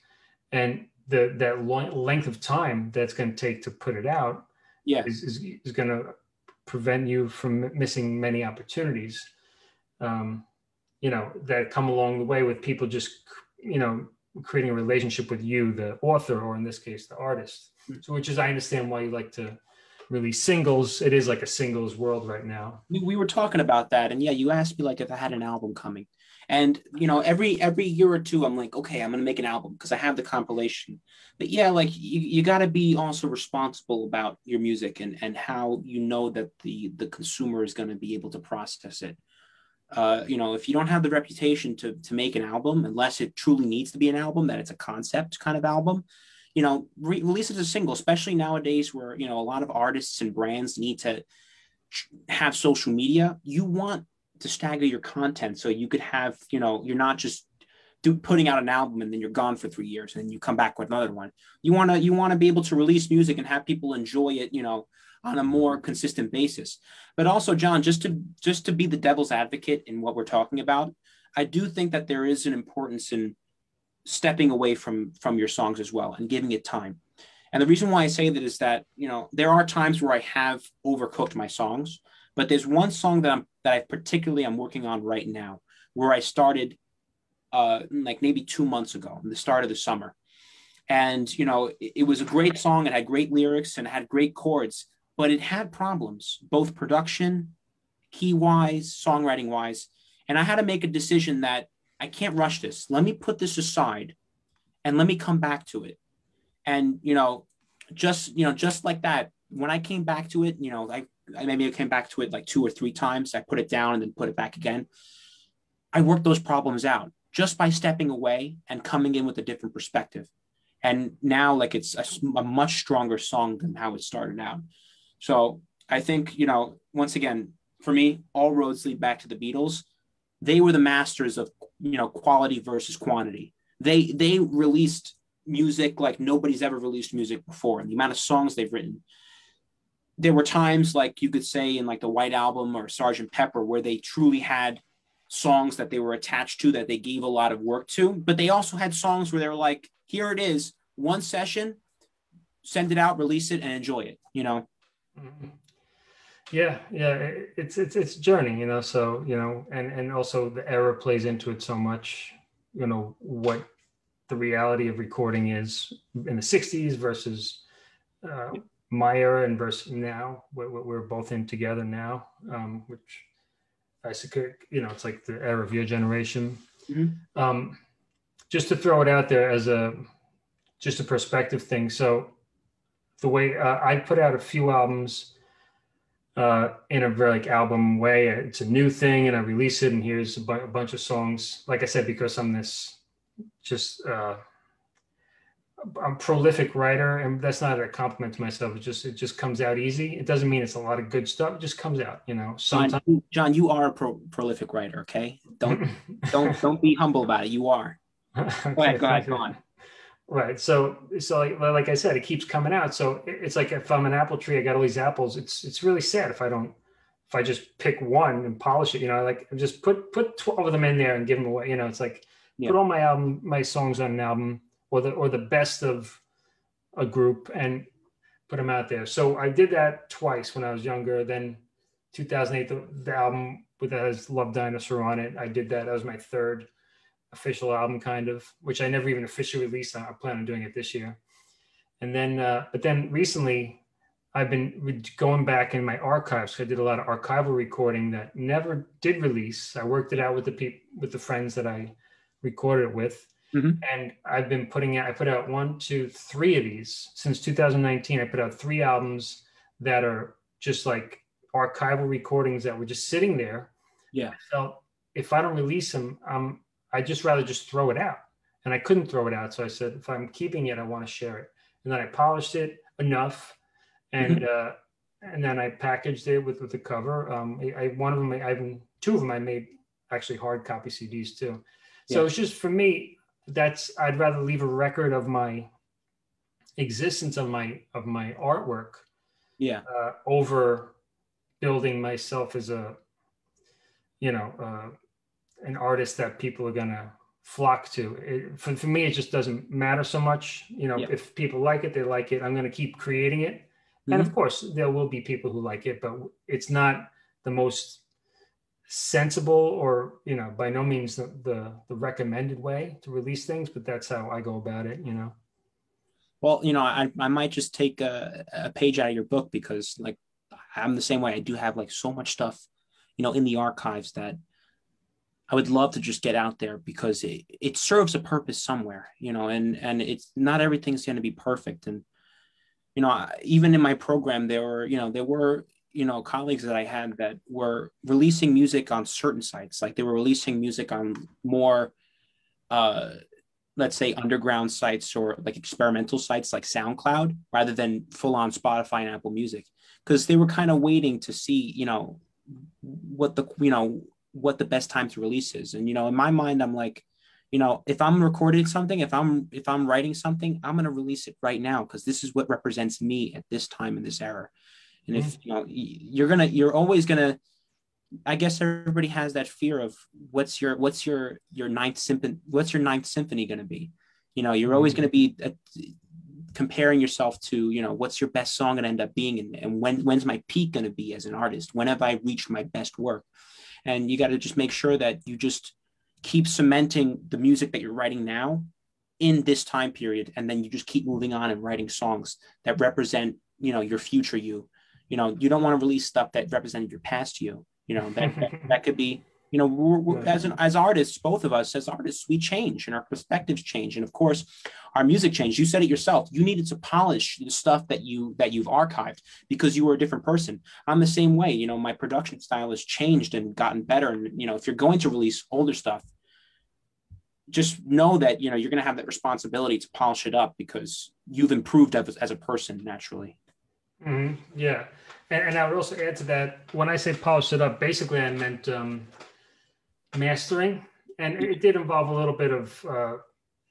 And the that long, length of time that's going to take to put it out yeah. is, is, is going to prevent you from missing many opportunities um, you know that come along the way with people just you know creating a relationship with you the author or in this case the artist hmm. so which is i understand why you like to release singles it is like a singles world right now we, we were talking about that and yeah you asked me like if i had an album coming and you know, every every year or two, I'm like, okay, I'm gonna make an album because I have the compilation. But yeah, like you, you got to be also responsible about your music and and how you know that the the consumer is going to be able to process it. Uh, you know, if you don't have the reputation to to make an album, unless it truly needs to be an album, that it's a concept kind of album, you know, re- release it as a single, especially nowadays where you know a lot of artists and brands need to have social media. You want to stagger your content so you could have you know you're not just do, putting out an album and then you're gone for three years and then you come back with another one you want to you want to be able to release music and have people enjoy it you know on a more consistent basis but also john just to just to be the devil's advocate in what we're talking about i do think that there is an importance in stepping away from from your songs as well and giving it time and the reason why i say that is that you know there are times where i have overcooked my songs but there's one song that I'm that I particularly I'm working on right now, where I started uh, like maybe two months ago, in the start of the summer. And you know, it, it was a great song. It had great lyrics and it had great chords, but it had problems, both production, key wise, songwriting wise. And I had to make a decision that I can't rush this. Let me put this aside and let me come back to it. And, you know, just, you know, just like that, when I came back to it, you know, I, I maybe I came back to it like two or three times. I put it down and then put it back again. I worked those problems out just by stepping away and coming in with a different perspective. And now, like, it's a, a much stronger song than how it started out. So I think, you know, once again, for me, all roads lead back to the Beatles. They were the masters of, you know, quality versus quantity. They they released music like nobody's ever released music before, and the amount of songs they've written. There were times like you could say in like the White Album or Sergeant Pepper where they truly had songs that they were attached to that they gave a lot of work to, but they also had songs where they were like, here it is, one session, send it out, release it, and enjoy it. You know. Mm-hmm. Yeah, yeah, it's it's it's journey, you know. So you know, and and also the era plays into it so much. You know what the reality of recording is in the '60s versus uh, my era and versus now, what, what we're both in together now, um, which I could, you know, it's like the era of your generation. Mm-hmm. Um, just to throw it out there as a just a perspective thing. So the way uh, I put out a few albums uh, in a very like album way. It's a new thing, and I release it, and here's a, bu- a bunch of songs. Like I said, because I'm this just uh, I'm prolific writer, and that's not a compliment to myself. It just it just comes out easy. It doesn't mean it's a lot of good stuff. It just comes out, you know. Sometimes. John, John you are a pro- prolific writer. Okay, don't don't don't be humble about it. You are. okay, go ahead. Go ahead. Go on. Right. So, so like, like, I said, it keeps coming out. So it's like if I'm an apple tree, I got all these apples. It's it's really sad if I don't if I just pick one and polish it. You know, like just put put twelve of them in there and give them away. You know, it's like yeah. put all my album my songs on an album or the or the best of a group and put them out there. So I did that twice when I was younger. Then 2008, the, the album with that has Love Dinosaur on it. I did that. That was my third official album, kind of, which I never even officially released. I plan on doing it this year. And then, uh, but then recently, I've been going back in my archives. I did a lot of archival recording that never did release. I worked it out with the people, with the friends that I recorded it with, mm-hmm. and I've been putting out. I put out one, two, three of these since 2019. I put out three albums that are just like archival recordings that were just sitting there. Yeah. I felt if I don't release them, I'm I just rather just throw it out. And I couldn't throw it out. So I said, if I'm keeping it, I want to share it. And then I polished it enough. And mm-hmm. uh, and then I packaged it with, with the cover. Um, I, I one of them, I even two of them I made actually hard copy CDs too. So yeah. it's just for me, that's I'd rather leave a record of my existence of my of my artwork. Yeah. Uh, over building myself as a you know uh, an artist that people are gonna flock to. It, for, for me, it just doesn't matter so much. You know, yeah. if people like it, they like it. I'm gonna keep creating it, mm-hmm. and of course, there will be people who like it, but it's not the most sensible or you know by no means the, the, the recommended way to release things but that's how i go about it you know well you know i, I might just take a, a page out of your book because like i'm the same way i do have like so much stuff you know in the archives that I would love to just get out there because it, it serves a purpose somewhere, you know, and, and it's not everything's going to be perfect. And, you know, even in my program, there were, you know, there were, you know, colleagues that I had that were releasing music on certain sites, like they were releasing music on more, uh, let's say underground sites or like experimental sites like SoundCloud rather than full on Spotify and Apple Music because they were kind of waiting to see, you know, what the, you know, what the best time to release is. And you know, in my mind, I'm like, you know, if I'm recording something, if I'm if I'm writing something, I'm gonna release it right now because this is what represents me at this time in this era. And mm-hmm. if you know, you're gonna, you're always gonna. I guess everybody has that fear of what's your what's your your ninth symphony what's your ninth symphony going to be you know you're always mm-hmm. going to be uh, comparing yourself to you know what's your best song going to end up being and, and when when's my peak going to be as an artist when have i reached my best work and you got to just make sure that you just keep cementing the music that you're writing now in this time period and then you just keep moving on and writing songs that represent you know your future you. You know you don't want to release stuff that represented your past you you know that, that, that could be You know, we're, we're, as an, as artists, both of us as artists, we change and our perspectives change, and of course, our music changed. You said it yourself. You needed to polish the stuff that you that you've archived because you were a different person. I'm the same way. You know, my production style has changed and gotten better. And you know, if you're going to release older stuff, just know that you know you're going to have that responsibility to polish it up because you've improved as, as a person naturally. Mm-hmm. Yeah, and, and, I would also add to that when I say polish it up, basically I meant um, mastering, and it did involve a little bit of. Uh,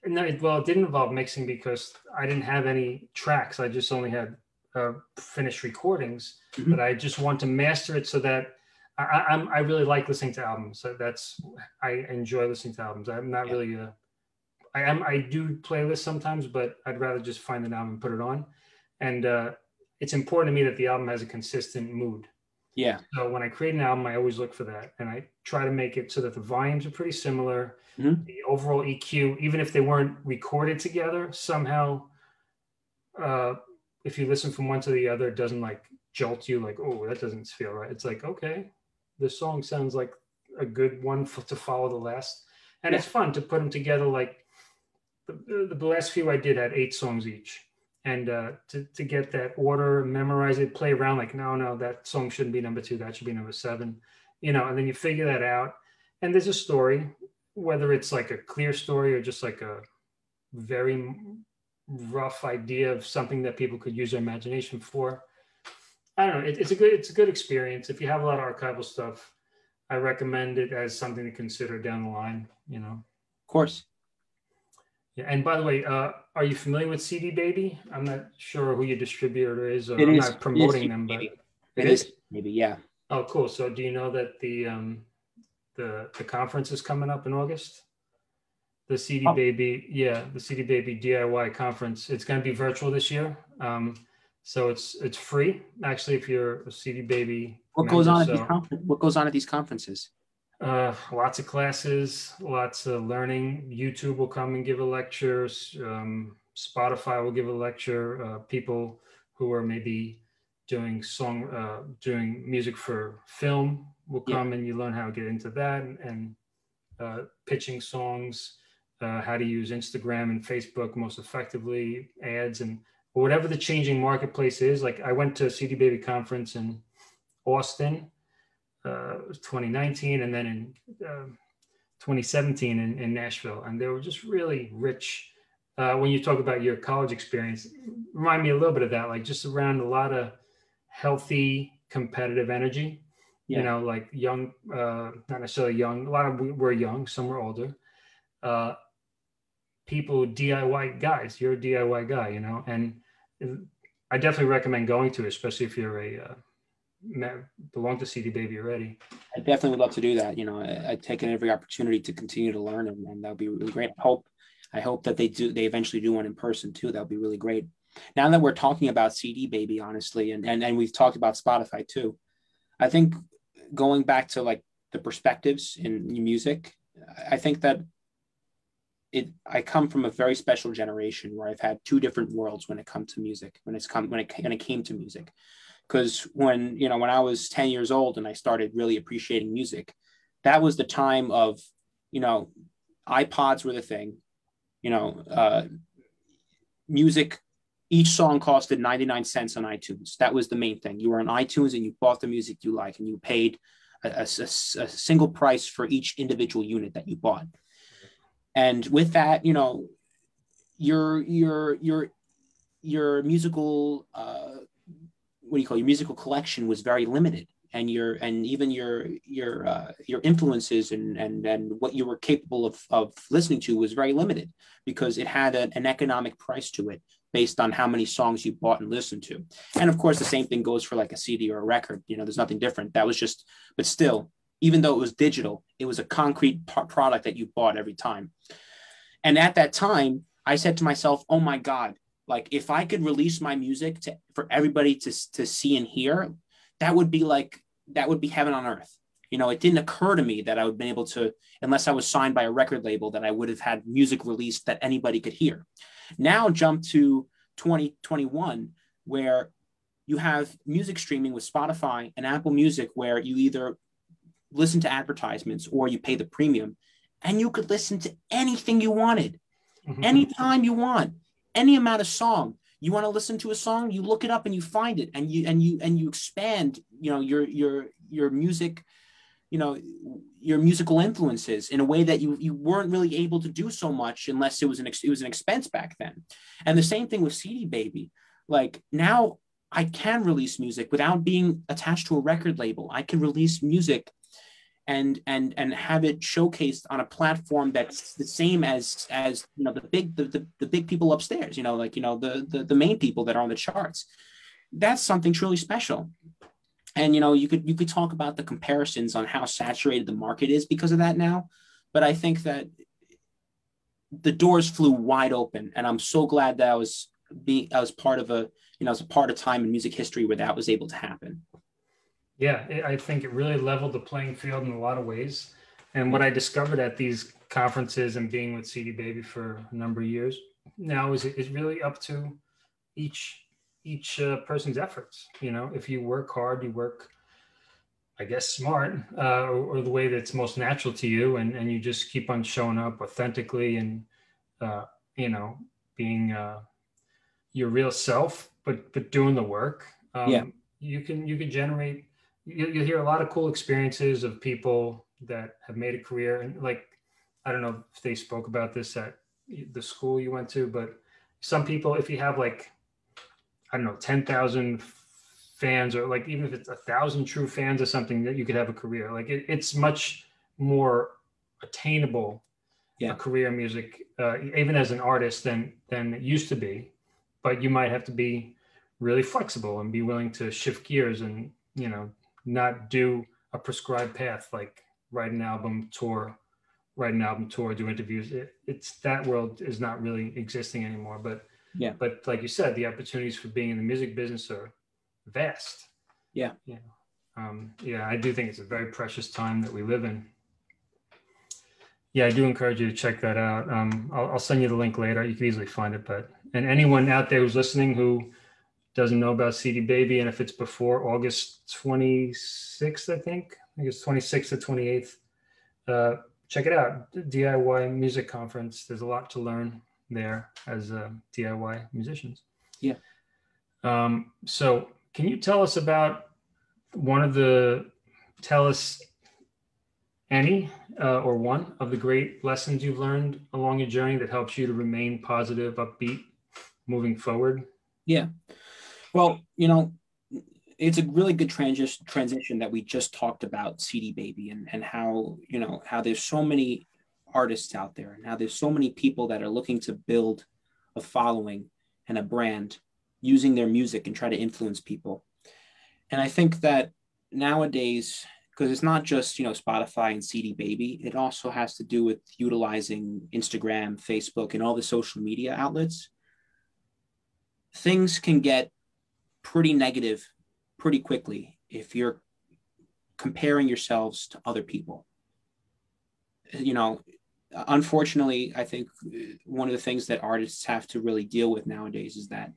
no, it, well, it didn't involve mixing because I didn't have any tracks. I just only had uh, finished recordings, mm-hmm. but I just want to master it so that I, am I really like listening to albums. So that's I enjoy listening to albums. I'm not really a I am I do playlists sometimes, but I'd rather just find an album and put it on. And uh, it's important to me that the album has a consistent mood. Yeah. So when I create an album, I always look for that, and I try to make it so that the volumes are pretty similar. Mm-hmm. The overall EQ, even if they weren't recorded together, somehow, uh, if you listen from one to the other, it doesn't like jolt you like, oh, that doesn't feel right. It's like, okay, the song sounds like a good one for, to follow the last, and yeah. it's fun to put them together. Like the, the last few I did had eight songs each, and uh, to to get that order, memorize it, play around. Like no, no, that song shouldn't be number two. That should be number seven. You know, and then you figure that out. And there's a story, whether it's like a clear story or just like a very rough idea of something that people could use their imagination for I don't know. It, it's a good it's a good experience. If you have a lot of archival stuff, I recommend it as something to consider down the line. You know, of course. Yeah, and by the way, uh, are you familiar with CD Baby? I'm not sure who your distributor is. Or it I'm is, not promoting them, but it, it is, is maybe yeah. Oh, cool. So, do you know that the um, the the conference is coming up in August? The CD oh. Baby, yeah, the CD Baby DIY conference. It's going to be virtual this year. Um, so it's it's free actually if you're a CD baby. What member, goes on so, at these confer- What goes on at these conferences? Uh, lots of classes, lots of learning. YouTube will come and give a lecture. Um, Spotify will give a lecture. Uh, people who are maybe doing song, uh, doing music for film will come yeah. and you learn how to get into that and, and uh, pitching songs, uh, how to use Instagram and Facebook most effectively, ads and whatever the changing marketplace is, like I went to CD Baby conference in Austin, uh, 2019, and then in uh, 2017 in, in, Nashville, and they were just really rich. Uh, when you talk about your college experience, remind me a little bit of that, like just around a lot of healthy competitive energy. Yeah. You know, like young, uh, not necessarily young. A lot of we were young, some were older. Uh, people DIY guys. You're a DIY guy, you know, and I definitely recommend going to, especially if you're a uh, belong to CD Baby already. I definitely would love to do that. You know, I, I've taken every opportunity to continue to learn, and, and that would be really great. I hope, I hope that they do. They eventually do one in person too. That would be really great. Now that we're talking about CD Baby, honestly, and and and we've talked about Spotify too, I think going back to like the perspectives in music, I think that it I come from a very special generation where I've had two different worlds when it comes to music, when it's come when it when it came to music. Because when you know when I was 10 years old and I started really appreciating music, that was the time of you know iPods were the thing, you know, uh, music. Each song costed 99 cents on iTunes. That was the main thing. You were on iTunes and you bought the music you like, and you paid a, a, a single price for each individual unit that you bought and with that you know your your your your musical uh, what do you call your musical collection was very limited and your and even your your uh, your influences and and and what you were capable of of listening to was very limited because it had a, an economic price to it based on how many songs you bought and listened to and of course the same thing goes for like a cd or a record you know there's nothing different that was just but still even though it was digital, it was a concrete product that you bought every time. And at that time, I said to myself, "Oh my God! Like if I could release my music to for everybody to to see and hear, that would be like that would be heaven on earth." You know, it didn't occur to me that I would have been able to, unless I was signed by a record label, that I would have had music released that anybody could hear. Now jump to 2021, where you have music streaming with Spotify and Apple Music, where you either listen to advertisements or you pay the premium and you could listen to anything you wanted mm-hmm. anytime you want any amount of song. You want to listen to a song you look it up and you find it and you and you and you expand you know your your your music you know your musical influences in a way that you you weren't really able to do so much unless it was an it was an expense back then. And the same thing with cd baby. Like now i can release music without being attached to a record label. I can release music and and and have it showcased on a platform that's the same as as you know the big the, the, the big people upstairs you know like you know the, the the main people that are on the charts. That's something truly special. And you know you could you could talk about the comparisons on how saturated the market is because of that now but i think that the doors flew wide open and i'm so glad that i was being i was part of a you know as a part of time in music history where that was able to happen yeah, I think it really leveled the playing field in a lot of ways. And what I discovered at these conferences and being with CD Baby for a number of years now is is really up to each each uh, person's efforts. You know, if you work hard, you work, I guess, smart, uh, or, or, the way that's most natural to you, and and you just keep on showing up authentically and uh, you know being uh, your real self, but but doing the work. Um, yeah. You can you can generate you, you hear a lot of cool experiences of people that have made a career. And like i don't know if they spoke about this at the school you went to but some people if you have like i don't know 10,000 fans or like even if it's a thousand true fans or something that you could have a career. Like it, it's much more attainable yeah. a career in music uh, even as an artist than than it used to be. But you might have to be really flexible and be willing to shift gears and you know not do a prescribed path like write an album, tour, write an album, tour, do interviews. It, it's that world is not really existing anymore. But yeah, but like you said, the opportunities for being in the music business are vast. Yeah, yeah, um, yeah. I do think it's a very precious time that we live in. Yeah, I do encourage you to check that out. Um, I'll, I'll send you the link later. You can easily find it. But and anyone out there who's listening who doesn't know about CD Baby, and if it's before August 26th, I think, I think it's 26th to 28th, uh, check it out. DIY Music Conference. There's a lot to learn there as uh, DIY musicians. Yeah. Um, so, can you tell us about one of the, tell us any uh, or one of the great lessons you've learned along your journey that helps you to remain positive, upbeat, moving forward? Yeah. Well, you know, it's a really good transition transition that we just talked about CD Baby and, and how, you know, how there's so many artists out there and how there's so many people that are looking to build a following and a brand using their music and try to influence people. And I think that nowadays, because it's not just, you know, Spotify and CD Baby, it also has to do with utilizing Instagram, Facebook, and all the social media outlets. Things can get pretty negative pretty quickly if you're comparing yourselves to other people. You know, unfortunately, I think uh, one of the things that artists have to really deal with nowadays is that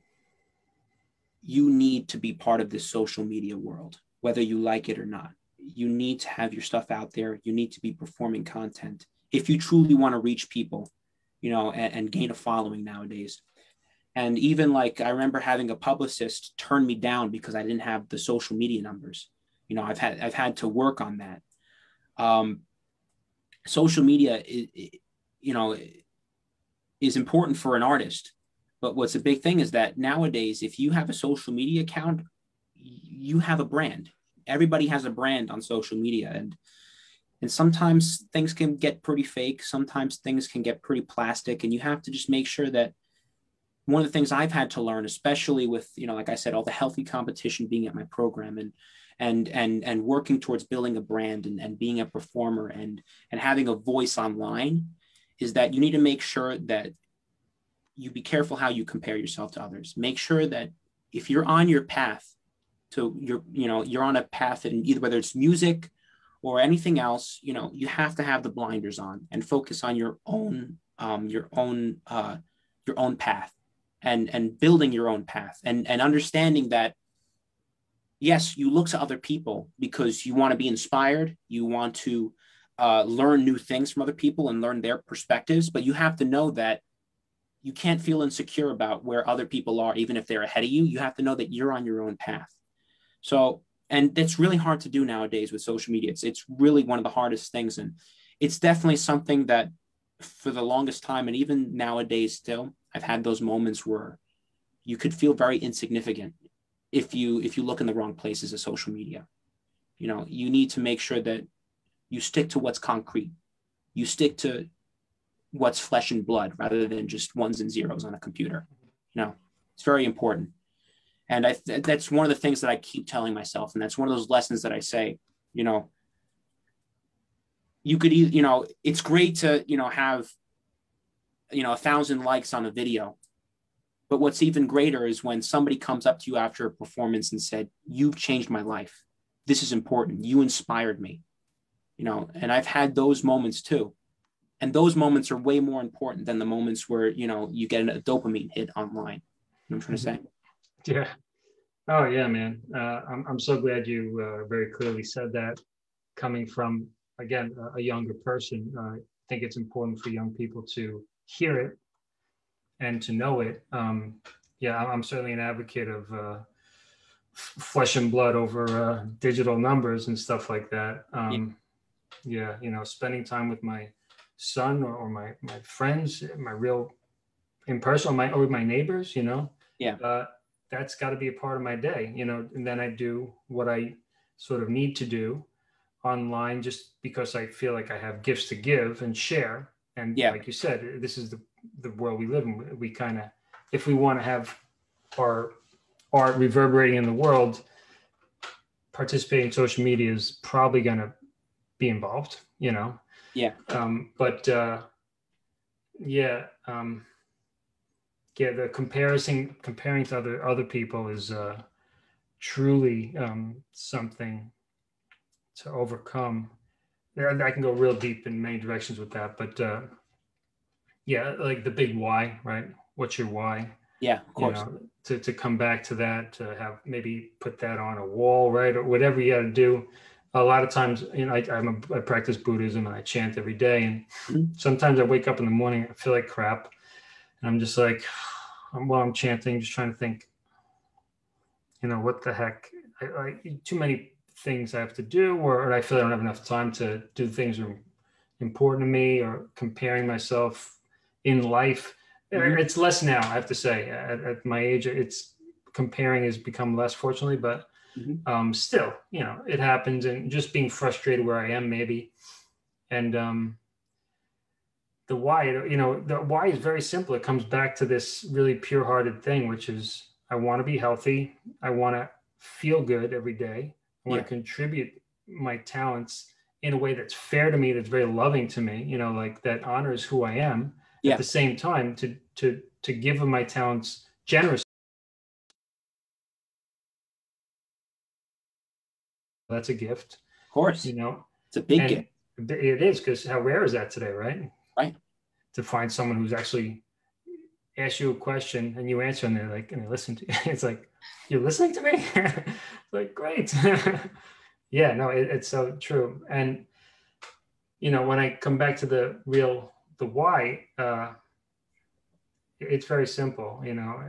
you need to be part of this social media world, whether you like it or not. You need to have your stuff out there. You need to be performing content if you truly want to reach people, you know, and, and gain a following nowadays and even like i remember having a publicist turn me down because i didn't have the social media numbers. You know i've had i've had to work on that. Um, social media you know is important for an artist. But what's a big thing is that nowadays if you have a social media account you have a brand. Everybody has a brand on social media. And and sometimes things can get pretty fake. Sometimes things can get pretty plastic. And you have to just make sure that one of the things I've had to learn, especially with, you know, like I said, all the healthy competition being at my program and and and and working towards building a brand and, and being a performer and and having a voice online is that you need to make sure that you be careful how you compare yourself to others. Make sure that if you're on your path to your, you know, you're on a path and either whether it's music or anything else, you know, you have to have the blinders on and focus on your own um, your own uh, your own path and and building your own path and and understanding that yes, you look to other people because you want to be inspired, you want to uh, learn new things from other people and learn their perspectives, but you have to know that you can't feel insecure about where other people are, even if they're ahead of you. You have to know that you're on your own path. So, and that's really hard to do nowadays with social media. It's, it's really one of the hardest things. And it's definitely something that for the longest time, and even nowadays still, I've had those moments where you could feel very insignificant if you if you look in the wrong places of social media. You know, you need to make sure that you stick to what's concrete. You stick to what's flesh and blood rather than just ones and zeros on a computer. You know, it's very important. And I th- that's one of the things that I keep telling myself. And that's one of those lessons that I say, you know, you could, you know, it's great to, you know, have, you know, a thousand likes on a video. But what's even greater is when somebody comes up to you after a performance and said, You've changed my life. This is important. You inspired me. You know, and I've had those moments too and those moments are way more important than the moments where you know you get a dopamine hit online you know i'm trying to say yeah oh yeah man uh, I'm, I'm so glad you uh, very clearly said that coming from again a, a younger person uh, i think it's important for young people to hear it and to know it um, yeah i'm certainly an advocate of uh, flesh and blood over uh, digital numbers and stuff like that um, yeah. you know spending time with my son or, or my my friends, my real in person, or my or my neighbors, you know. Yeah. Uh, that's got to be a part of my day, you know. And then I do what I sort of need to do online, just because I feel like I have gifts to give and share. And yeah. like you said, this is the the world we live in. We kind of, if we want to have our art reverberating in the world, participating in social media is probably going to be involved. You know, yeah. Um, but uh, yeah, um, yeah, the comparison comparing to other other people is uh, truly um, something to overcome. I can go real deep in many directions with that, but uh, yeah, like the big why, right? What's your why? Yeah, of course. You know, to, to come back to that, to have maybe put that on a wall, right? Or whatever you got to do a lot of times, you know, I, I'm a, I practice Buddhism and I chant every day. And mm-hmm. sometimes I wake up in the morning, I feel like crap. And I'm just like, while I'm chanting, just trying to think, you know, what the heck? I, I, too many things I have to do, or, or I feel I don't have enough time to do things that are important to me, or comparing myself in life. Mm-hmm. It's less now, I have to say. At, at my age, it's comparing has become less, fortunately, but Mm-hmm. Um, still, you know, it happens, and just being frustrated where I am, maybe, and um, the why, you know, the why is very simple. It comes back to this really pure-hearted thing, which is I want to be healthy. I want to feel good every day. I want yeah. to contribute my talents in a way that's fair to me, that's very loving to me. You know, like that honors who I am. Yeah. At the same time, to to to give of my talents generously that's a gift. Of course. You know, it's a big gift. It is because how rare is that today, right? Right. To find someone who's actually ask you a question and you answer and they're like, and they listen to you. It's like, you're listening to me? like, great. yeah, no, it, it's so true. And, you know, when I come back to the real, the why, uh, it's very simple, you know,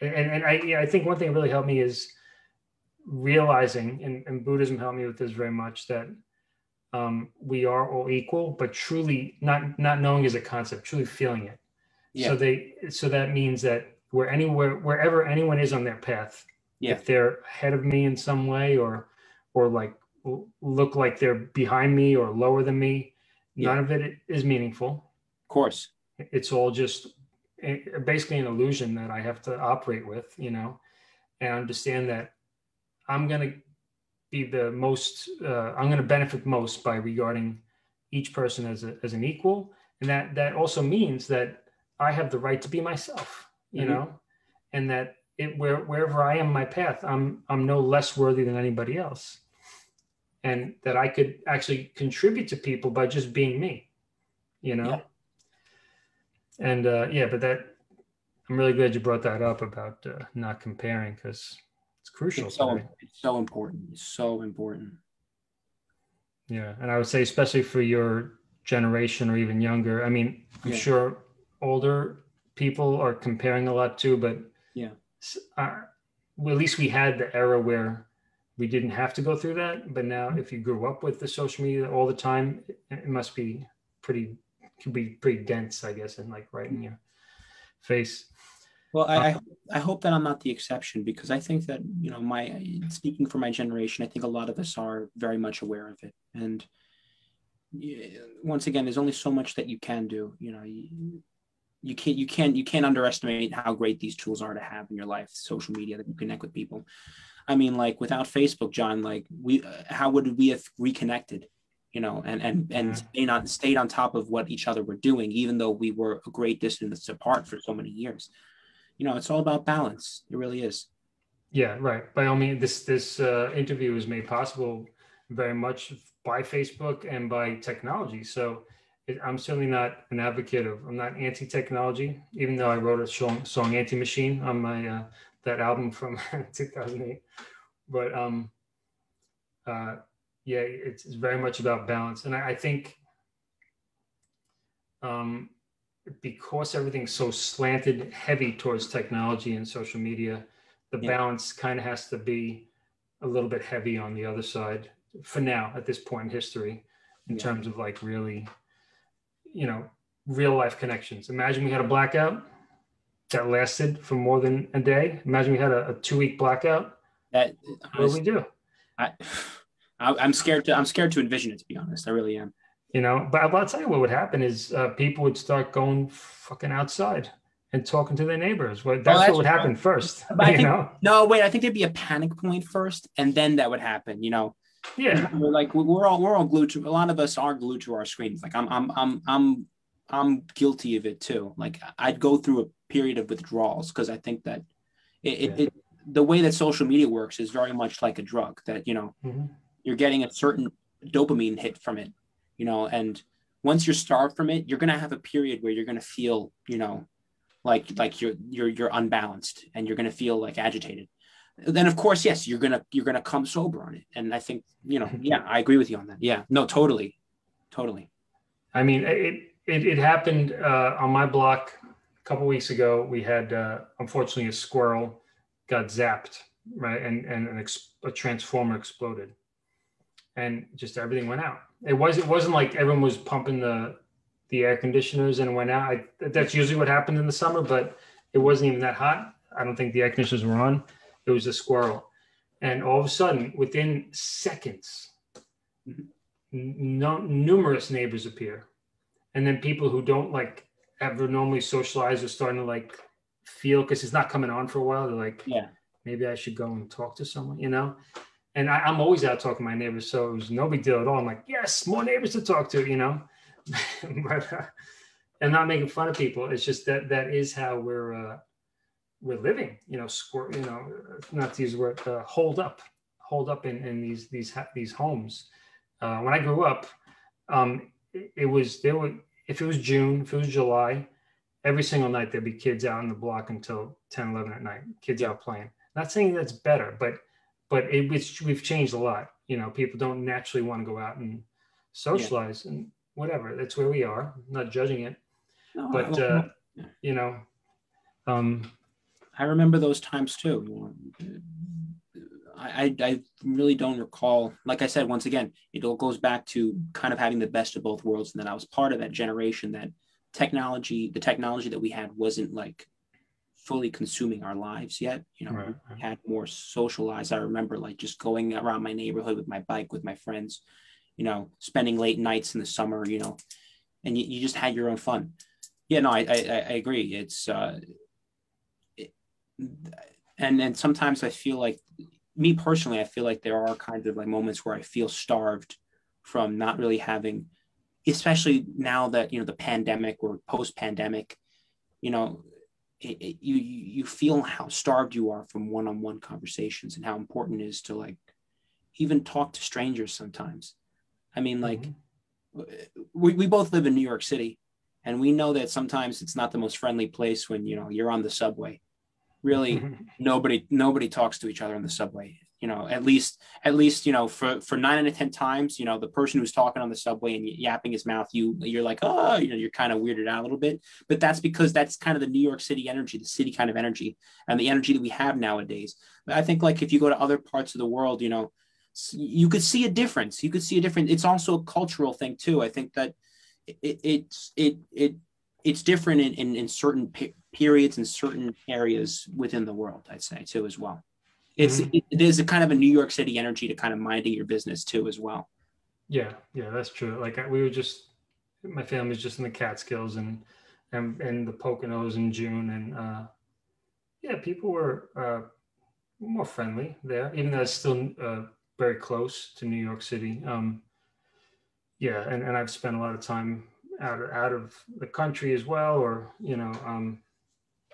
and, and I, I think one thing that really helped me is realizing, and, and Buddhism helped me with this very much, that um, we are all equal, but truly not not knowing is a concept, truly feeling it. Yeah. So they so that means that where anywhere wherever anyone is on their path, yeah. if they're ahead of me in some way or or like look like they're behind me or lower than me, yeah. none of it is meaningful. Of course. It's all just eh, basically an illusion that I have to operate with, you know, and understand that I'm going to be the most, uh, I'm going to benefit most by regarding each person as, a, as an equal. And that, that also means that I have the right to be myself, you mm-hmm. know, and that it, where, wherever I am my path, I'm, I'm no less worthy than anybody else. And that I could actually contribute to people by just being me, you know? Yeah. And uh, yeah, but that, I'm really glad you brought that up about uh, not comparing because it's crucial. It's so, it's so important. It's so important. Yeah, and I would say especially for your generation or even younger. I mean, I'm yeah. sure older people are comparing a lot too, but yeah, uh, well, at least we had the era where we didn't have to go through that. But now, if you grew up with the social media all the time, it must be pretty can be pretty dense, I guess, and like right in your face. Well, I, I, I hope that I'm not the exception because I think that you know my speaking for my generation, I think a lot of us are very much aware of it, and once again, there's only so much that you can do. You know, you, can't you can't you can't underestimate how great these tools are to have in your life. Social media that you connect with people. I mean, like without Facebook, John, like we, how would we have reconnected? you know, and and and yeah. stayed on stayed on top of what each other were doing, even though we were a great distance apart for so many years. You know, it's all about balance. It really is. Yeah, right. By all means, this this uh, interview was made possible very much by Facebook and by technology. So I'm certainly not an advocate of. I'm not anti-technology, even though I wrote a song, song "Anti-Machine" on my uh, that album from 2008. But um, uh, yeah, it's, it's very much about balance. And I, I think um, because everything's so slanted heavy towards technology and social media, the yeah. balance kind of has to be a little bit heavy on the other side for now at this point in history in yeah. terms of like really, you know, real life connections. Imagine we had a blackout that lasted for more than a day. Imagine we had a, a two week blackout. That what do we do? I I, am scared to I'm scared to envision it. To be honest, I really am. You know, but I'll tell you what would happen is uh, people would start going fucking outside and talking to their neighbors. Well, that's, well, that's what would happen first. But you think, know? No, wait. I think there'd be a panic point first, and then that would happen. You know. Yeah. We're like we're all we're all glued to. A lot of us are glued to our screens. Like I'm I'm I'm I'm I'm guilty of it too. Like I'd go through a period of withdrawals because I think that it, yeah. it, it, the way that social media works is very much like a drug that you know mm-hmm you're getting a certain dopamine hit from it, you know, and once you're starved from it, you're going to have a period where you're going to feel, you know, like, like you're, you're, you're unbalanced and you're going to feel like agitated. Then of course, yes, you're going to, you're going to come sober on it. And I think, you know, yeah, I agree with you on that. Yeah, no, totally. Totally. I mean, it, it, it happened uh, on my block a couple weeks ago. We had, uh, unfortunately, a squirrel got zapped, right? And, and an ex- a transformer exploded and just everything went out. It was it wasn't like everyone was pumping the the air conditioners and it went out. I, that's usually what happened in the summer, but it wasn't even that hot. I don't think the air conditioners were on. It was a squirrel, and all of a sudden, within seconds, no, numerous neighbors appear, and then people who don't like ever normally socialize are starting to like feel because it's not coming on for a while. They're like, yeah, maybe I should go and talk to someone, you know and I, am always out talking to my neighbors, so it was no big deal at all. I'm like, yes, more neighbors to talk to, you know. but uh, and not making fun of people. It's just that that is how we're uh, we're living. You know, squirt. You know, not to use the word uh, hold up, hold up in in these these these homes. Uh, when I grew up, um, it, it was there were if it was June, if it was July, every single night there'd be kids out on the block until 10, 11 at night. Kids out playing. Not saying that's better, but but it, we've changed a lot. You know, people don't naturally want to go out and socialize yeah. and whatever. That's where we are. I'm not judging it, no, but uh, you know, um, I remember those times too. I, I really don't recall. Like I said, once again, it all goes back to kind of having the best of both worlds. And then I was part of that generation that technology, the technology that we had wasn't like fully consuming our lives yet. You know, right. we had more socialized. I remember like just going around my neighborhood with my bike with my friends, you know, spending late nights in the summer, you know, and you, you just had your own fun. Yeah, no, I, I, I agree. It's, uh, and, and sometimes I feel like me personally, I feel like there are kind of like moments where I feel starved from not really having, especially now that, you know, the pandemic or post pandemic, you know, it, it, you you feel how starved you are from one-on-one conversations and how important it is to like even talk to strangers sometimes i mean like mm-hmm. we, we both live in new york city and we know that sometimes it's not the most friendly place when you know you're on the subway really nobody nobody talks to each other in the subway you know at least at least you know for for nine out of ten times you know the person who's talking on the subway and yapping his mouth you you're like oh you know you're kind of weirded out a little bit. But that's because that's kind of the new york city energy the city kind of energy and the energy that we have nowadays. But i think like if you go to other parts of the world you know you could see a difference. You could see a difference. It's also a cultural thing too. I think that it, it's it it it's different in, in, in certain periods in certain areas within the world i'd say too as well it's mm-hmm. it, it is a kind of a New York City energy to kind of minding your business too as well. Yeah, yeah, that's true. Like we were just my family's just in the Catskills and and and the Poconos in June and uh yeah, people were uh more friendly there, even though it's still uh, very close to New York City. Um, yeah, and, and I've spent a lot of time out of, out of the country as well, or you know, um,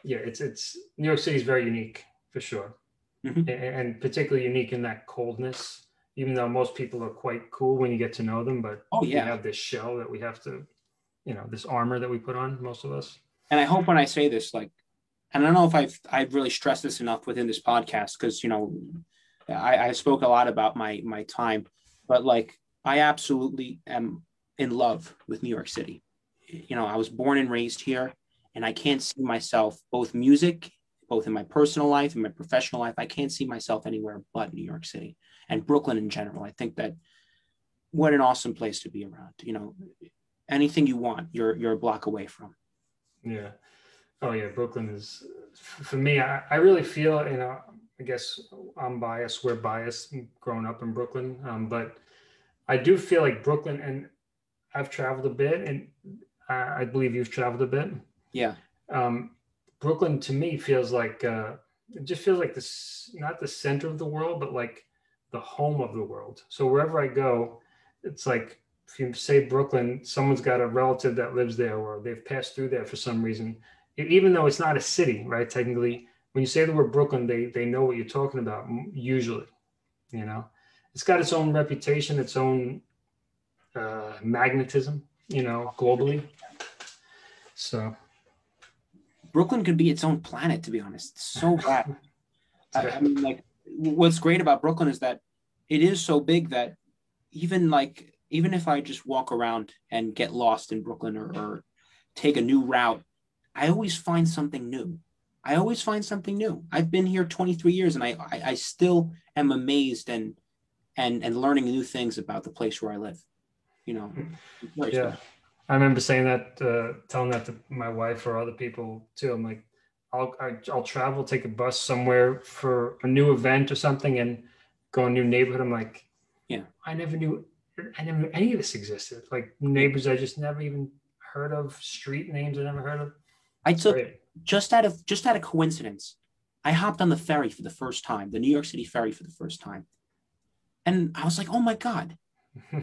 yeah, it's it's New York City is very unique for sure mm-hmm. and particularly unique in that coldness. Even though most people are quite cool when you get to know them, but oh yeah, we have this shell that we have to, you know, this armor that we put on most of us. And I hope when I say this, like, and I don't know if I've I've really stressed this enough within this podcast because you know, I, I spoke a lot about my my time, but like I absolutely am in love with New York City. You know, I was born and raised here, and I can't see myself both music both in my personal life and my professional life. I can't see myself anywhere but New York City and Brooklyn in general. I think that what an awesome place to be around. You know, anything you want, you're you're a block away from. Yeah. Oh yeah, Brooklyn is for me. I, I really feel you know. I guess I'm biased. We're biased growing up in Brooklyn, um, but I do feel like Brooklyn, and I've traveled a bit, and I, I believe you've traveled a bit. Yeah. Um, Brooklyn to me feels like uh, it just feels like this not the center of the world, but like the home of the world. So wherever I go, it's like if you say Brooklyn, someone's got a relative that lives there, or they've passed through there for some reason. Even though it's not a city, right? Technically, when you say the word Brooklyn, they they know what you're talking about. Usually, you know, it's got its own reputation, its own uh, magnetism, you know, globally. So Brooklyn could be its own planet, to be honest. It's so bad. I, I, mean, like, what's great about Brooklyn is that it is so big that even like, even if I just walk around and get lost in Brooklyn or, or take a new route, I always find something new. I always find something new. I've been here 23 years and I, I, I still am amazed and, and, and learning new things about the place where I live. You know, hmm. yeah. Special. I remember saying that, uh, telling that to my wife or other people too. I'm like, I'll I, will i will travel, take a bus somewhere for a new event or something, and go a new neighborhood. I'm like, yeah, I never knew, I never knew any of this existed. Like neighbors I just never even heard of, street names I never heard of. I took Great. just out of just out of coincidence, I hopped on the ferry for the first time, the New York City ferry for the first time, and I was like, oh my god,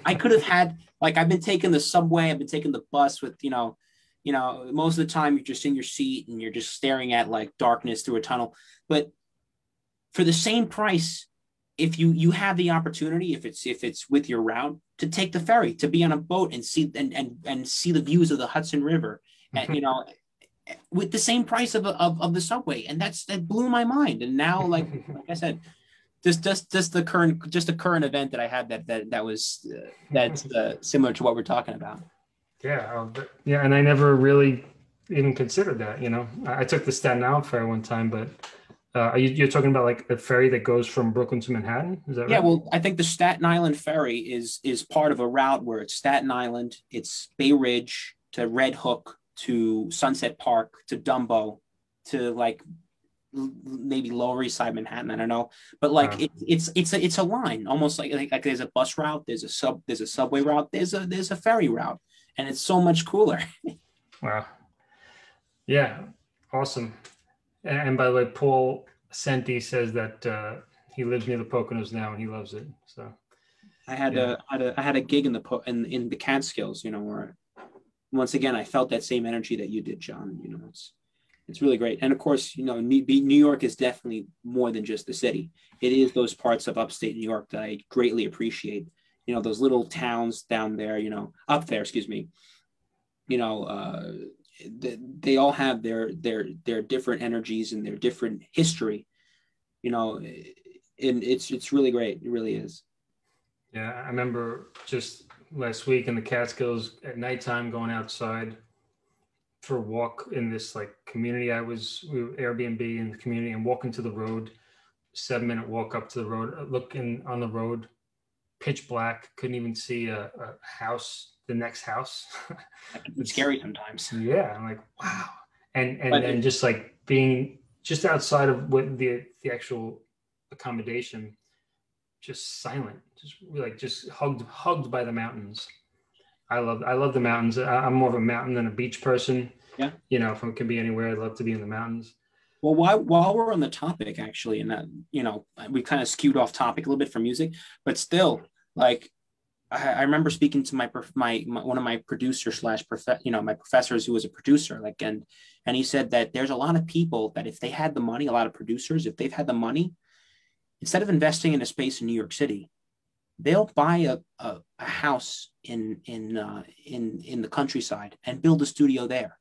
I could have had like I've been taking the subway, I've been taking the bus with you know, you know, most of the time you're just in your seat and you're just staring at like darkness through a tunnel. But for the same price, if you you have the opportunity, if it's if it's with your route, to take the ferry, to be on a boat and see and and, and see the views of the Hudson River, and mm-hmm. you know, with the same price of, of of the subway, and that's that blew my mind. And now, like like I said, just just just the current just a current event that I had that that that was uh, that's uh, similar to what we're talking about. Yeah, um, yeah, and I never really even considered that. You know, I, I took the Staten Island ferry one time, but uh, are you, are talking about like a ferry that goes from Brooklyn to Manhattan? Is that right? Yeah, well, I think the Staten Island ferry is is part of a route where it's Staten Island, it's Bay Ridge to Red Hook to Sunset Park to Dumbo to like maybe Lower East Side Manhattan. I don't know, but like it, it's it's a it's a line, almost like, like like there's a bus route, there's a sub, there's a subway route, there's a there's a ferry route, and it's so much cooler. wow. Yeah, awesome. And by the way, Paul Senti says that uh, he lives near the Poconos now and he loves it. So I had yeah. a had a I had a gig in the in in the Catskills, you know, where once again I felt that same energy that you did, John. You know, it's it's really great. And of course, you know, New York is definitely more than just the city. It is those parts of upstate New York that I greatly appreciate. You know, those little towns down there, you know, up there, excuse me. You know, uh, they all have their their their different energies and their different history you know and it's it's really great it really is yeah i remember just last week in the catskills at nighttime going outside for a walk in this like community i was we were airbnb in the community and walking to the road seven minute walk up to the road uh, looking on the road pitch black couldn't even see a, a house the next house. it's scary sometimes. Yeah, I'm like, wow. And and then just like being just outside of what the the actual accommodation, just silent, just like just hugged hugged by the mountains. I love I love the mountains. I'm more of a mountain than a beach person. Yeah. You know, if it can be anywhere, I'd love to be in the mountains. Well, while, while we're on the topic, actually, and that, you know, we kind of skewed off topic a little bit from music, but still, like, I, I remember speaking to my, my, my one of my producers slash prof, you know my professors who was a producer like and and he said that there's a lot of people that if they had the money a lot of producers if they've had the money instead of investing in a space in New York City they'll buy a, a, a house in in uh, in in the countryside and build a studio there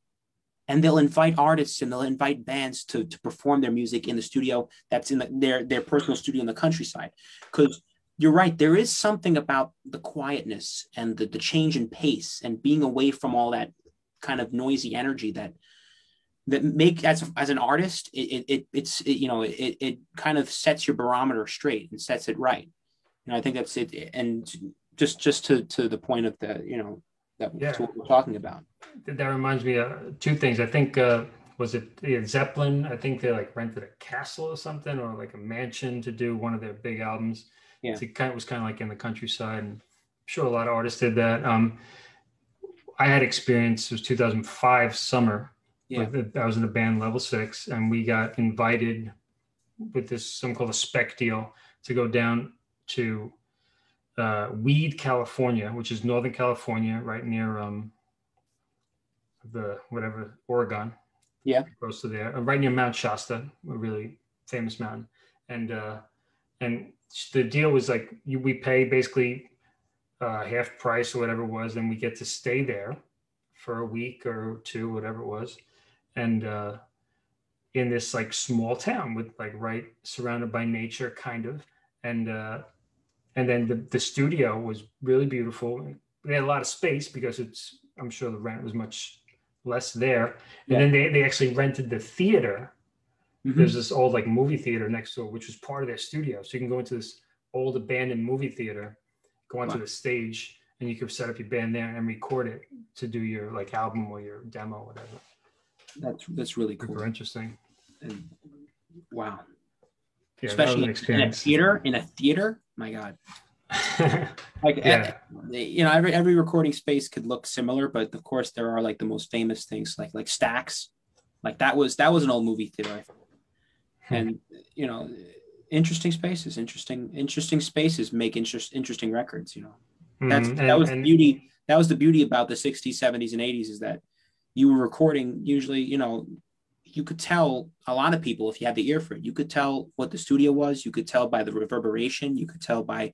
and they'll invite artists and they'll invite bands to, to perform their music in the studio that's in the, their their personal studio in the countryside because you're right. There is something about the quietness and the, the change in pace and being away from all that kind of noisy energy that that make as as an artist it, it it's it, you know it, it kind of sets your barometer straight and sets it right and i think that's it and just just to to the point of the you know that yeah. what we're talking about that reminds me of two things i think uh was it yeah, zeppelin i think they like rented a castle or something or like a mansion to do one of their big albums yeah. It kind of was kind of like in the countryside. And I'm sure a lot of artists did that. Um, I had experience. It was 2005 summer. Yeah. With, I was in a band Level Six, and we got invited with this something called a spec deal to go down to uh, Weed, California, which is Northern California, right near um, the whatever Oregon. Yeah, close to there, right near Mount Shasta, a really famous mountain, and uh, and the deal was like you, we pay basically uh, half price or whatever it was, and we get to stay there for a week or two, whatever it was, and uh, in this like small town with like right surrounded by nature, kind of, and uh, and then the the studio was really beautiful. They had a lot of space because it's I'm sure the rent was much less there, and yeah. then they they actually rented the theater Mm-hmm. There's this old like movie theater next door, which was part of their studio. So you can go into this old abandoned movie theater, go onto wow. the stage, and you can set up your band there and record it to do your like album or your demo, or whatever. That's that's really cool. Super interesting. And, wow. Yeah, Especially in a theater. In a theater, my God. like yeah. you know, every every recording space could look similar, but of course there are like the most famous things, like like Stax. Like that was that was an old movie theater. Hmm. and you know interesting spaces interesting interesting spaces make interest, interesting records you know that's mm-hmm. that was and, the beauty that was the beauty about the 60s 70s and 80s is that you were recording usually you know you could tell a lot of people if you had the ear for it you could tell what the studio was you could tell by the reverberation you could tell by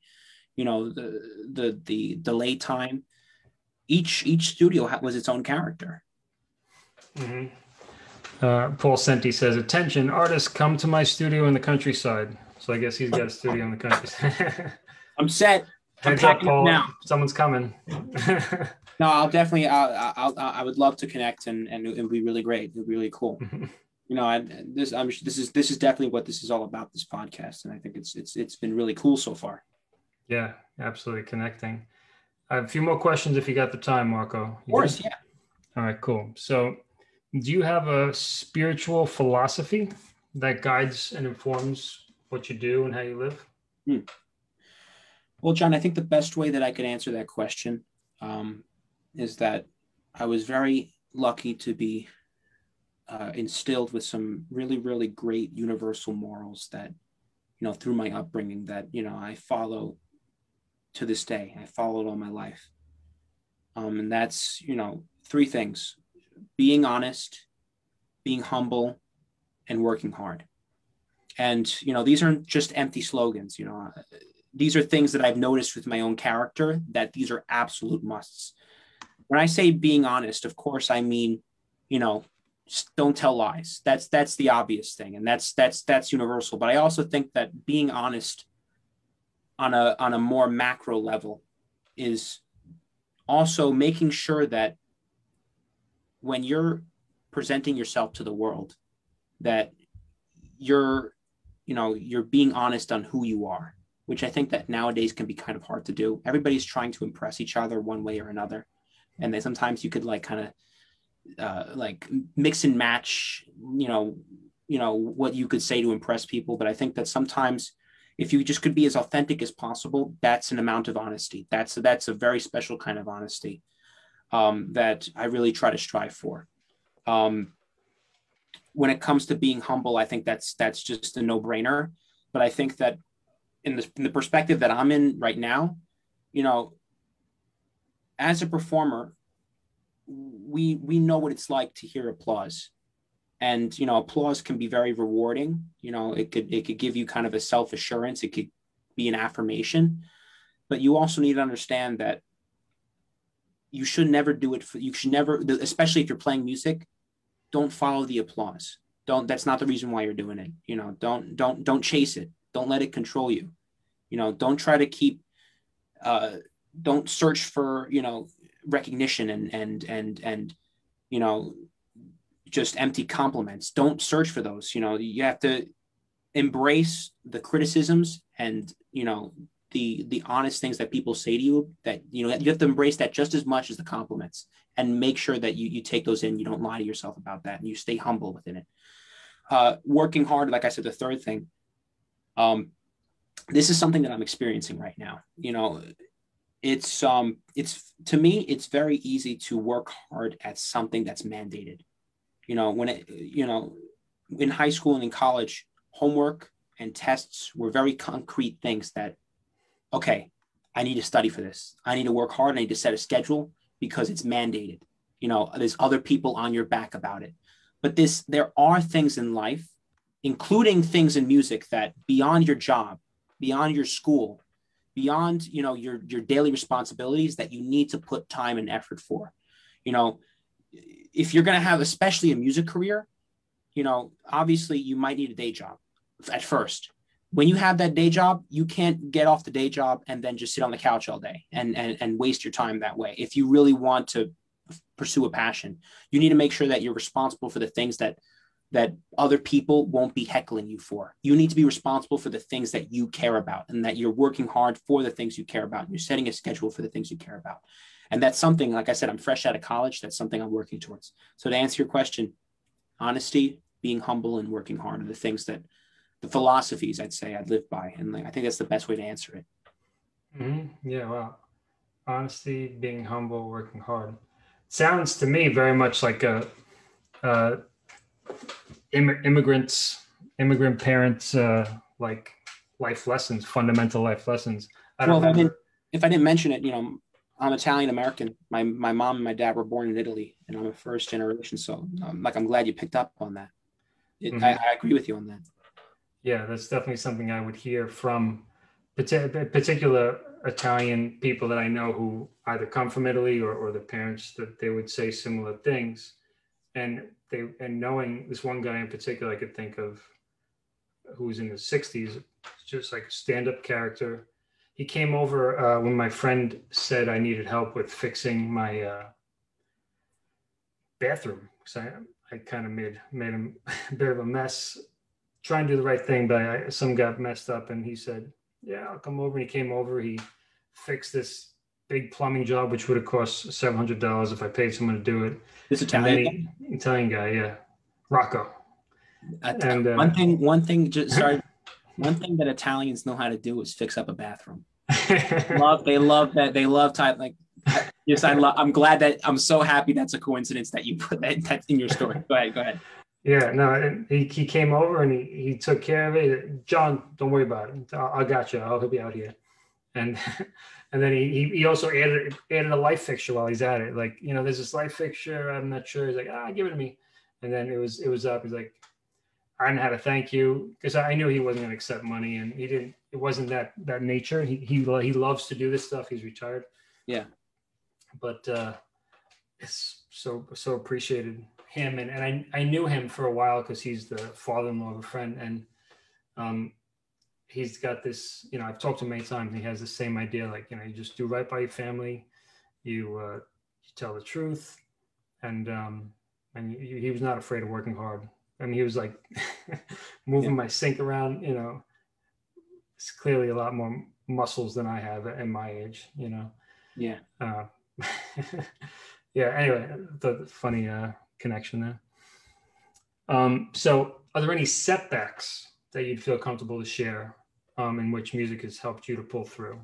you know the the the delay time each each studio was its own character mm-hmm. Uh, Paul Senti says, "Attention, artists, come to my studio in the countryside." So I guess he's got a studio in the countryside. I'm set. I'm up, Paul. Now. Someone's coming. no, I'll definitely. I'll, I'll, I would love to connect, and and it would be really great. It would be really cool. you know, I, this I'm this is this is definitely what this is all about. This podcast, and I think it's it's it's been really cool so far. Yeah, absolutely connecting. I have a few more questions if you got the time, Marco. You of course, yeah. All right, cool. So do you have a spiritual philosophy that guides and informs what you do and how you live? Hmm. Well, John, I think the best way that I could answer that question um, is that I was very lucky to be uh, instilled with some really, really great universal morals that, you know, through my upbringing that, you know, I follow to this day. I followed all my life. Um, and that's, you know, three things being honest, being humble, and working hard. And, you know, these aren't just empty slogans, you know, these are things that I've noticed with my own character that these are absolute musts. When I say being honest, of course, I mean, you know, don't tell lies. That's that's the obvious thing, and that's that's that's universal. But I also think that being honest on a on a more macro level is also making sure that when you're presenting yourself to the world that you're you know you're being honest on who you are which i think that nowadays can be kind of hard to do everybody's trying to impress each other one way or another and then sometimes you could like kind of uh, like mix and match you know you know what you could say to impress people. But i think that sometimes if you just could be as authentic as possible that's an amount of honesty. That's that's a very special kind of honesty um, that i really try to strive for. Um, when it comes to being humble, I think that's that's just a no-brainer. But I think that in the, in the perspective that I'm in right now, you know, as a performer, we we know what it's like to hear applause. And you know, applause can be very rewarding. You know, it could it could give you kind of a self-assurance, it could be an affirmation. But you also need to understand that you should never do it for you should never especially if you're playing music don't follow the applause don't that's not the reason why you're doing it you know don't don't don't chase it don't let it control you you know don't try to keep uh don't search for you know recognition and and and and you know just empty compliments. Don't search for those. You know you have to embrace the criticisms and you know the the honest things that people say to you that you know you have to embrace that just as much as the compliments and make sure that you you take those in. You don't lie to yourself about that and you stay humble within it. Uh, working hard like i said the third thing um, this is something that i'm experiencing right now. You know it's um it's to me it's very easy to work hard at something that's mandated you know when it you know in high school and in college homework and tests were very concrete things that okay, I need to study for this. I need to work hard. I need to set a schedule because it's mandated. You know, there's other people on your back about it. But this, there are things in life, including things in music that beyond your job, beyond your school, beyond you know your your daily responsibilities that you need to put time and effort for. You know, if you're going to have, especially a music career, you know, obviously you might need a day job at first when you have that day job, you can't get off the day job and then just sit on the couch all day and, and, and waste your time that way. If you really want to pursue a passion, you need to make sure that you're responsible for the things that that other people won't be heckling you for. You need to be responsible for the things that you care about and that you're working hard for the things you care about. And you're setting a schedule for the things you care about. And that's something, like I said, I'm fresh out of college. That's something I'm working towards. So to answer your question, honesty, being humble and working hard are the things that the philosophies I'd say I'd live by, and like, I think that's the best way to answer it. Mm-hmm. Yeah, well, honesty, being humble, working hard. Sounds to me very much like a, uh, Im- immigrants, immigrant parents, uh, like life lessons, fundamental life lessons. I well, if I, didn't, if I didn't mention it, you know, I'm Italian American. My my mom and my dad were born in Italy, and I'm a first generation. So, um, like, I'm glad you picked up on that. It, mm-hmm. I, I agree with you on that. Yeah, that's definitely something I would hear from particular Italian people that I know who either come from Italy or, or the parents that they would say similar things. And they and knowing this one guy in particular I could think of who was in his 60s, just like a stand-up character. He came over uh, when my friend said I needed help with fixing my uh, bathroom because I, I kind of made made him a bit of a mess trying to do the right thing, but I, some got messed up. And he said, "Yeah, I'll come over." And he came over. He fixed this big plumbing job, which would have cost seven hundred dollars if I paid someone to do it. This Italian he, Italian guy, yeah, Rocco. and uh, one thing, one thing, just sorry, one thing that Italians know how to do is fix up a bathroom. love, they love that. They love type like. Yes, I love. I'm glad that I'm so happy. That's a coincidence that you put that, in your story. Go ahead. Go ahead. Yeah, no, he, he came over and he, he took care of it. John, don't worry about it. I, I got you. I'll help you out here. And and then he, he also added added a life fixture while he's at it. Like, you know, there's this life fixture. I'm not sure. He's like, ah, give it to me. And then it was it was up. He's like, I didn't have to thank you because I knew he wasn't going to accept money, and he didn't. It wasn't that that nature. He he he loves to do this stuff. He's retired. Yeah, but uh, it's so so appreciated him, and, and I, I knew him for a while because he's the father-in-law of a friend, and um, he's got this. You know, I've talked to him many times. he has the same idea, like you know, you just do right by your family, you uh, you tell the truth, and um, and he, he was not afraid of working hard. I mean, he was like moving yeah. my sink around. You know, it's clearly a lot more muscles than I have at my age. You know. Yeah. Uh, yeah. Anyway, the funny uh, connection there. Um, so, are there any setbacks that you'd feel comfortable to share um, in which music has helped you to pull through?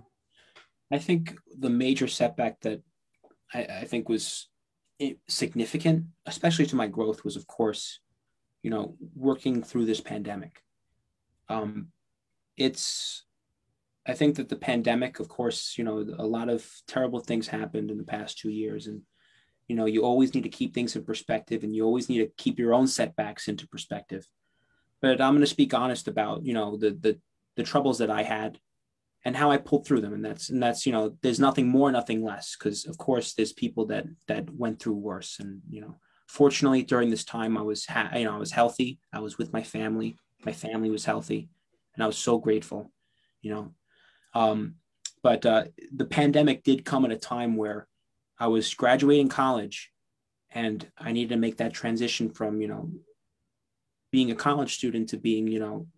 I think the major setback that I, I think was significant, especially to my growth, was of course, you know, working through this pandemic. Um, it's, I think that the pandemic, of course, you know, a lot of terrible things happened in the past two years, and you know, you always need to keep things in perspective, and you always need to keep your own setbacks into perspective. But I'm going to speak honest about, you know, the the the troubles that I had and how I pulled through them. And that's and that's you know there's nothing more, nothing less, because of course there's people that that went through worse. And you know, fortunately during this time I was ha- you know I was healthy. I was with my family. My family was healthy, and I was so grateful. You know, um, but uh, the pandemic did come at a time where I was graduating college, and I needed to make that transition from you know being a college student to being you know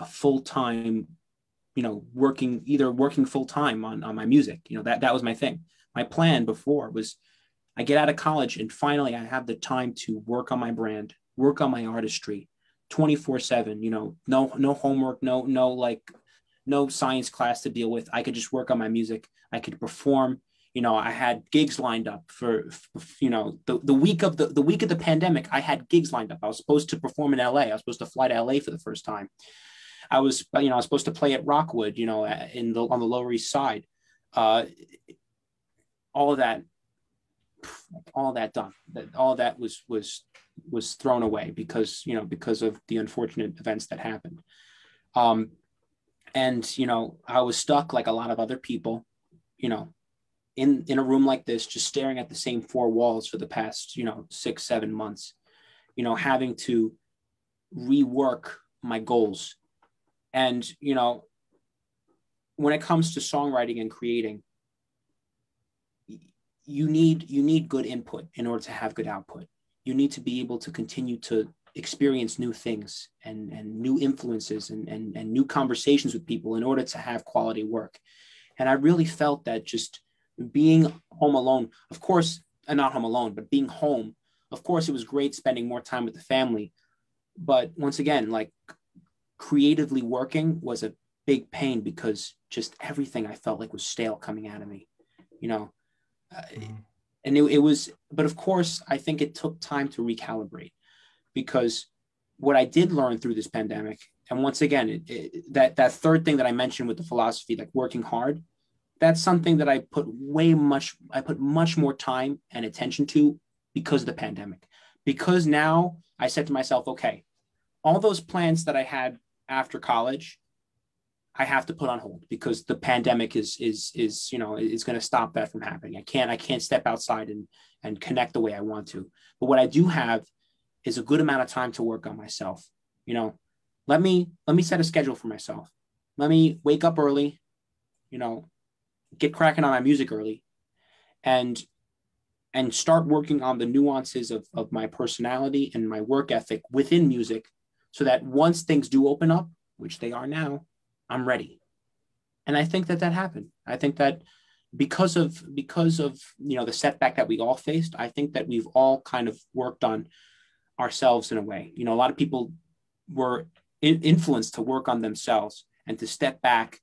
a full time, you know, working either working full time on, on my music. You know, that that was my thing. My plan before was I get out of college and finally I have the time to work on my brand, work on my artistry 24 7, you know, no, no homework, no, no like no science class to deal with. I could just work on my music. I could perform. You know, I had gigs lined up for, for, you know, the, the week of the, the week of the pandemic, I had gigs lined up. I was supposed to perform in LA. I was supposed to fly to LA for the first time. I was, you know, I was supposed to play at Rockwood, you know, in the on the Lower East Side. Uh, all of that, all that done. All that was was was thrown away because you know because of the unfortunate events that happened. Um, and you know, I was stuck like a lot of other people, you know, in in a room like this, just staring at the same four walls for the past you know six seven months, you know, having to rework my goals and, you know, when it comes to songwriting and creating, you need you need good input in order to have good output. You need to be able to continue to experience new things and, and new influences and, and, and new conversations with people in order to have quality work. And I really felt that just being home alone, of course, and not home alone, but being home, of course, it was great spending more time with the family. But once again, like creatively working was a big pain because just everything I felt like was stale coming out of me, you know. Uh, mm. And it, it was, but of course, I think it took time to recalibrate because what I did learn through this pandemic, and once again, it, it, that that third thing that I mentioned with the philosophy, like working hard, that's something that I put way much, I put much more time and attention to because of the pandemic. Because now I said to myself, okay, all those plans that I had after college, I have to put on hold because the pandemic is is is you know is going to stop that from happening. I can't I can't step outside and and connect the way I want to. But what I do have is a good amount of time to work on myself. You know, let me let me set a schedule for myself. Let me wake up early, you know, get cracking on my music early and and start working on the nuances of, of my personality and my work ethic within music so that once things do open up, which they are now, I'm ready. And I think that that happened. I think that because of because of you know the setback that we all faced, I think that we've all kind of worked on ourselves in a way. You know, a lot of people were in, influenced to work on themselves and to step back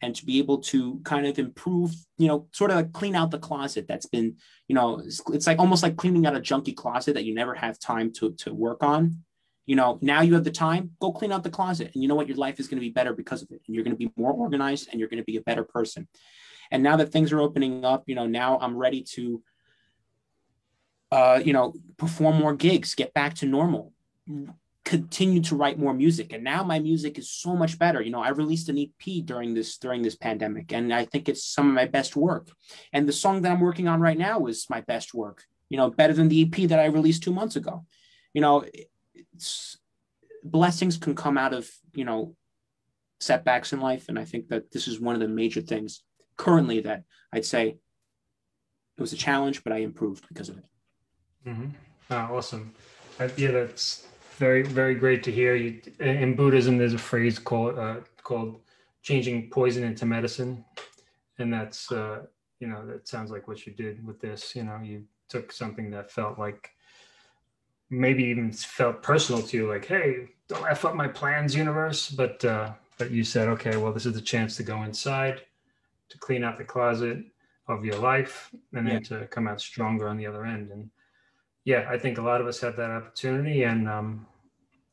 and to be able to kind of improve, you know, sort of like clean out the closet that's been, you know, it's, it's like almost like cleaning out a junky closet that you never have time to to work on you know, now you have the time, go clean out the closet. And you know what? Your life is going to be better because of it. And you're going to be more organized and you're going to be a better person. And now that things are opening up, you know, now I'm ready to, uh, you know, perform more gigs, get back to normal, continue to write more music. And now my music is so much better. You know, I released an EP during this during this pandemic, and I think it's some of my best work. And the song that I'm working on right now is my best work you know, better than the EP that I released two months ago. You know, blessings can come out of, you know, setbacks in life. And I think that this is one of the major things currently that I'd say it was a challenge, but I improved because of it. Mm-hmm. Oh, awesome. Uh, yeah, that's very, very great to hear. You, in Buddhism, there's a phrase called uh, called changing poison into medicine, and that's uh, you know that sounds like what you did with this. You know, you took something that felt like maybe even felt personal to you, like, hey, don't f up my plans, universe. But uh, but you said, okay, well, this is the chance to go inside, to clean out the closet of your life, and then to come out stronger on the other end. And yeah, I think a lot of us have that opportunity, and um,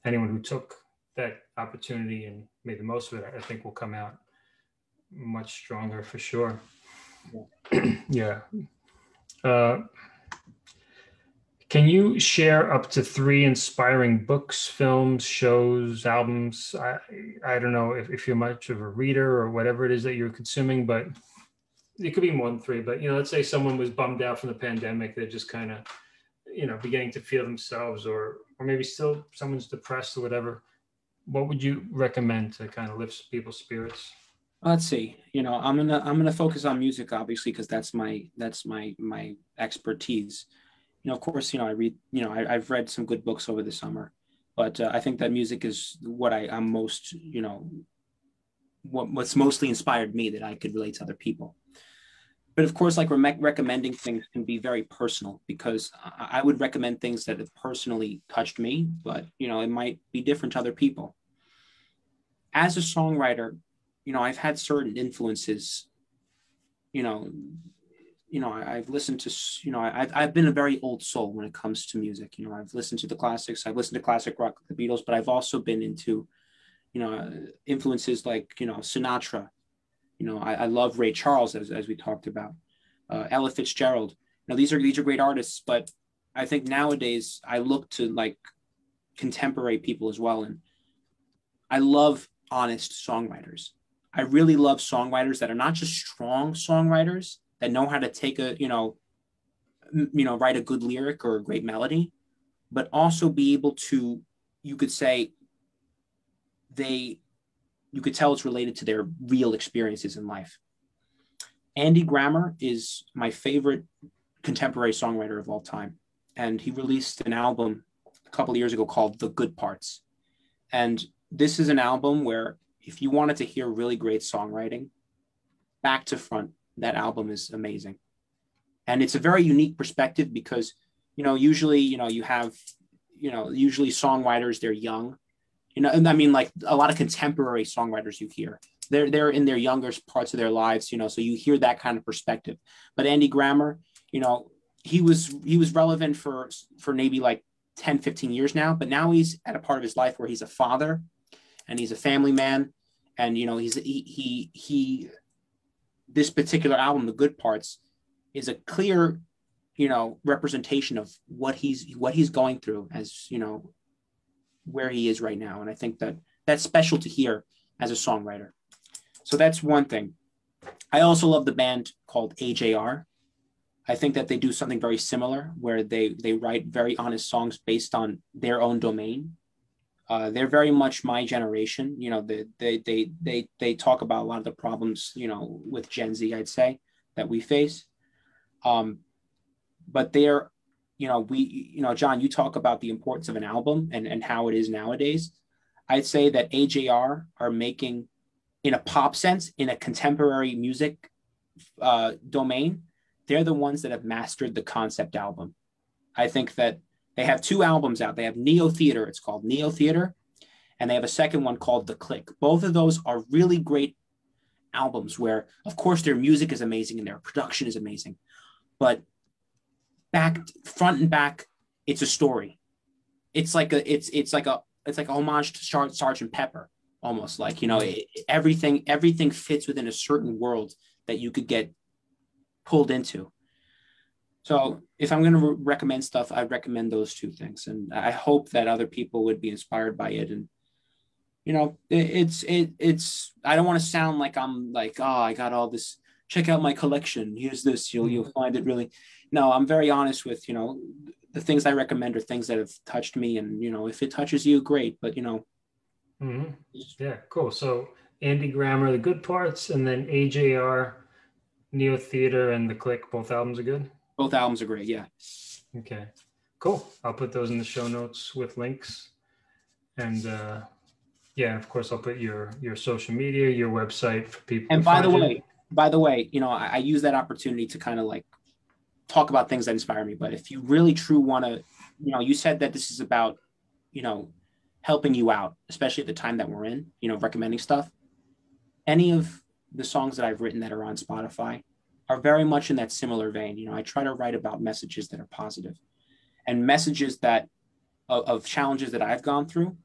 anyone who took that opportunity and made the most of it, I think will come out much stronger for sure. Yeah. yeah. Uh, can you share up to three inspiring books, films, shows, albums? I, I don't know if, if you're much of a reader or whatever it is that you're consuming, but it could be more than three. But you know, let's say someone was bummed out from the pandemic, they're just kind of, you know, beginning to feel themselves, or or maybe still someone's depressed or whatever. What would you recommend to kind of lift people's spirits? Let's see. You know, I'm gonna I'm gonna focus on music, obviously, because that's my that's my my expertise you know, of course, you know, I read, you know, I, have read some good books over the summer, but uh, I think that music is what I, I'm most, you know, what, what's mostly inspired me that I could relate to other people. But of course, like re- recommending things can be very personal because I, I would recommend things that have personally touched me, but you know, it might be different to other people. As a songwriter, you know, I've had certain influences, you know, you know, I, have listened to, you know, I've, I've been a very old soul when it comes to music. You know, I've listened to the classics, I've listened to classic rock, the Beatles, but I've also been into, you know, influences like, you know, Sinatra. You know, I, I love Ray Charles, as, as we talked about, uh, Ella Fitzgerald. Now, these are, these are great artists, but I think nowadays I look to like contemporary people as well. And I love honest songwriters. I really love songwriters that are not just strong songwriters, that know how to take a you know you know write a good lyric or a great melody but also be able to you could say they you could tell it's related to their real experiences in life. Andy grammer is my favorite contemporary songwriter of all time and he released an album a couple of years ago called the good parts. And this is an album where if you wanted to hear really great songwriting back to front that album is amazing. And it's a very unique perspective because, you know, usually, you know, you have, you know, usually songwriters, they're young, you know, and I mean, like a lot of contemporary songwriters you hear, they're, they're in their younger parts of their lives, you know, so you hear that kind of perspective. But Andy Grammer, you know, he was, he was relevant for, for maybe like 10, 15 years now, but now he's at a part of his life where he's a father and he's a family man and you know he's he he he this particular album, The Good Parts, is a clear, you know, representation of what he's what he's going through as, you know, where he is right now. And I think that that's special to hear as a songwriter. So that's one thing. I also love the band called AJR. I think that they do something very similar where they they write very honest songs based on their own domain uh, they're very much my generation. You know, they, they they they they talk about a lot of the problems you know with Gen Z, I'd say that we face. Um, but they're, you know, we you know, John, you talk about the importance of an album and and how it is nowadays. I'd say that AJR are making, in a pop sense, in a contemporary music uh, domain, they're the ones that have mastered the concept album. I think that they have two albums out. They have Neotheater, it's called Neotheater, and they have a second one called The Click. Both of those are really great albums where, of course, their music is amazing and their production is amazing, but back front and back, it's a story. It's like a it's it's like a it's like a homage to Sergeant Pepper, almost like you know it, everything everything fits within a certain world that you could get pulled into so if I'm going to re- recommend stuff, I recommend those two things, and I hope that other people would be inspired by it. And you know, it, it's it it's I don't want to sound like I'm like oh I got all this check out my collection. Here's this. You'll you'll find it really. No, I'm very honest with you know the things I recommend are things that have touched me, and you know if it touches you, great. But you know. Mm-hmm. Yeah, cool. So Andy Grammer, the good parts, and then AJR, Neotheater, and the Click. Both albums are good. Both albums are great. Yeah. Okay. Cool. I'll put those in the show notes with links, and uh, yeah, of course I'll put your your social media, your website for people. And by the way, by the way, you know I, I use that opportunity to kind of like talk about things that inspire me. But if you really true want to, you know, you said that this is about, you know, helping you out, especially at the time that we're in, you know, recommending stuff. Any of the songs that I've written that are on Spotify are very much in that similar vein. You know, I try to write about messages that are positive and messages that of, of challenges that I've gone through,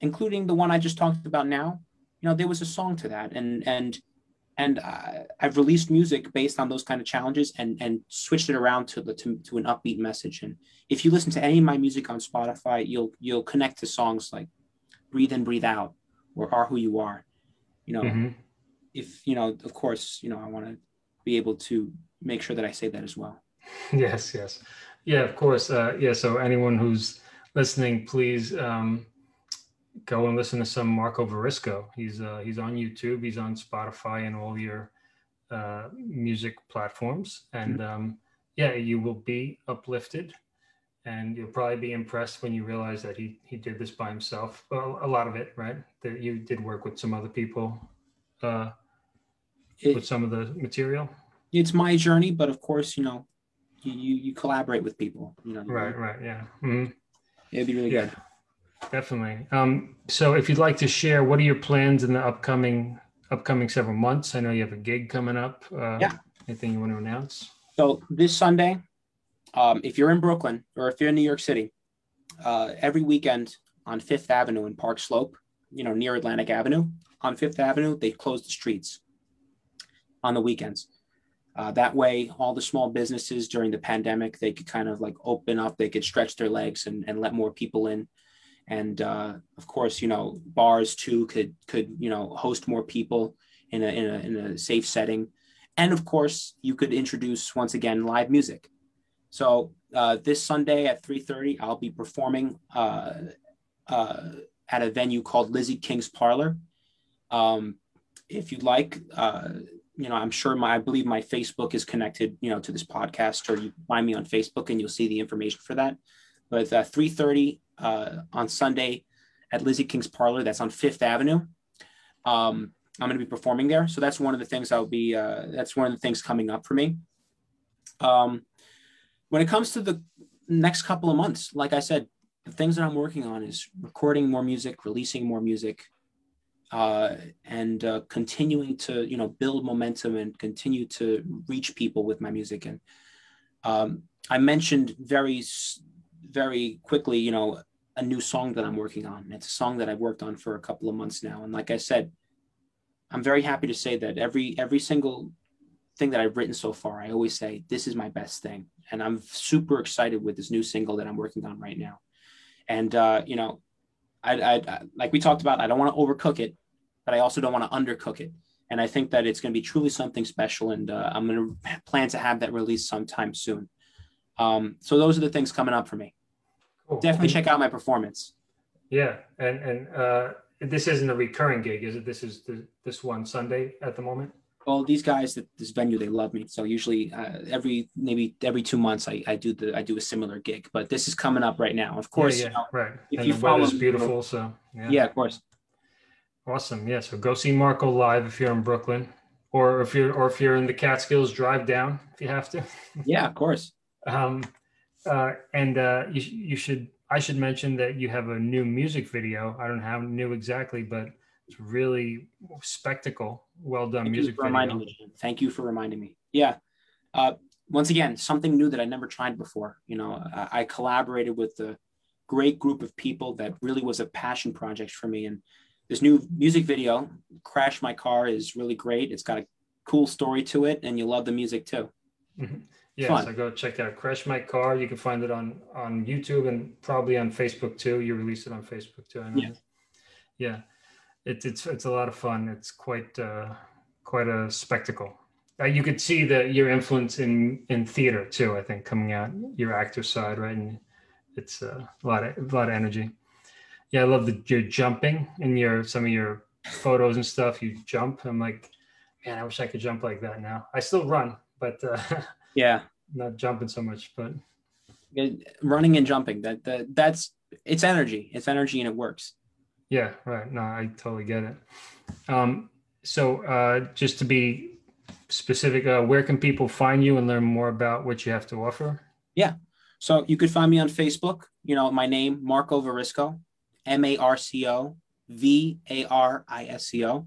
including the one I just talked about now. You know, there was a song to that, and and and I, have released music based on those kind of challenges and and switched it around to the to, to an upbeat message. And if you listen to any of my music on Spotify, you'll you'll connect to songs like "Breathe In, Breathe Out" or "Are Who You Are." You know, mm-hmm. if you know, of course, you know, I want to be able to make sure that I say that as well. Yes, yes. Yeah, of course. Uh, yeah. So anyone who's listening, please um, go and listen to some Marco Varisco. He's uh, he's on YouTube. He's on Spotify and all your uh, music platforms. And mm-hmm. um, yeah, you will be uplifted, and you'll probably be impressed when you realize that he he did this by himself. Well, a lot of it, right? That you did work with some other people. Uh, it, with some of the material it's my journey but of course you know you you, you collaborate with people you know right right yeah. Mm-hmm. it'd be really yeah, good. definitely. Um so if you'd like to share what are your plans in the upcoming upcoming several months? I know you have a gig coming up uh, yeah. anything you want to announce? So this sunday um, if you're in brooklyn or if you're in new york city uh, every weekend on fifth avenue in park slope you know near atlantic avenue on fifth avenue they close the streets on the weekends uh, that way, all the small businesses during the pandemic, they could kind of like open up, they could stretch their legs and, and let more people in. And uh, of course, you know, bars too could could you know host more people in a, in a in a safe setting. And of course, you could introduce once again live music. So uh, this Sunday at 3:30, I'll be performing uh, uh, at a venue called Lizzie King's Parlor. Um, if you'd like, uh, you know, I'm sure my, I believe my Facebook is connected, you know, to this podcast, or you find me on Facebook and you'll see the information for that. But uh, 3:30 uh, on Sunday at Lizzie King's Parlor, that's on Fifth Avenue. Um, I'm going to be performing there, so that's one of the things I'll be. Uh, that's one of the things coming up for me. Um, when it comes to the next couple of months, like I said, the things that I'm working on is recording more music, releasing more music, uh, and uh, continuing to you know build momentum and continue to reach people with my music. And um, i mentioned very very quickly you know a new song that i'm working on. It's a song that i've worked on for a couple of months now. And like i said i'm very happy to say that every every single thing that i've written so far i always say this is my best thing. And i'm super excited with this new single that i'm working on right now. And uh, you know I, I, I, like we talked about, I don't want to overcook it, but I also don't want to undercook it. And I think that it's going to be truly something special. And uh, I'm going to plan to have that released sometime soon. Um, so those are the things coming up for me. Cool. Definitely check out my performance. Yeah, and and uh, this isn't a recurring gig, is it? This is the, this one Sunday at the moment. Well, these guys at this venue, they love me. So usually, uh, every maybe every two months, I, I do the I do a similar gig. But this is coming up right now. Of course, yeah, yeah you know, right. If and you the follow, beautiful, so yeah. yeah, of course. Awesome. Yeah. So go see Marco live if you're in Brooklyn, or if you're or if you're in the Catskills, drive down if you have to. yeah, of course. Um, uh, and uh, you you should I should mention that you have a new music video. I don't know how new exactly, but it's really spectacle. Well done Thank music you for video. Reminding me. Thank you for reminding me. Yeah. Uh, once again, something new that I never tried before. You know, I, I collaborated with a great group of people that really was a passion project for me, and this new music video, Crash My Car, is really great. It's got a cool story to it, and you love the music too. Mm-hmm. Yeah, Fun. so go check out Crash My Car. You can find it on on YouTube and probably on Facebook too. You released it on Facebook too. I know. Yeah, yeah, it's it's it's a lot of fun. It's quite uh, quite a spectacle. uh, you could see the your influence in in theater too. I think coming out your actor side, right? And it's uh, a lot of a lot of energy. Yeah, I love the your jumping in your some of your photos and stuff. You jump. I'm like, man, I wish I could jump like that now. I still run, but uh, yeah, not jumping so much. But running and jumping that, that that's it's energy. It's energy and it works. Yeah, right. No, I totally get it. Um, so uh, just to be specific, uh, where can people find you and learn more about what you have to offer? Yeah. So you could find me on Facebook. You know, my name, Marco Varisco, M A R C O V A R I S C O.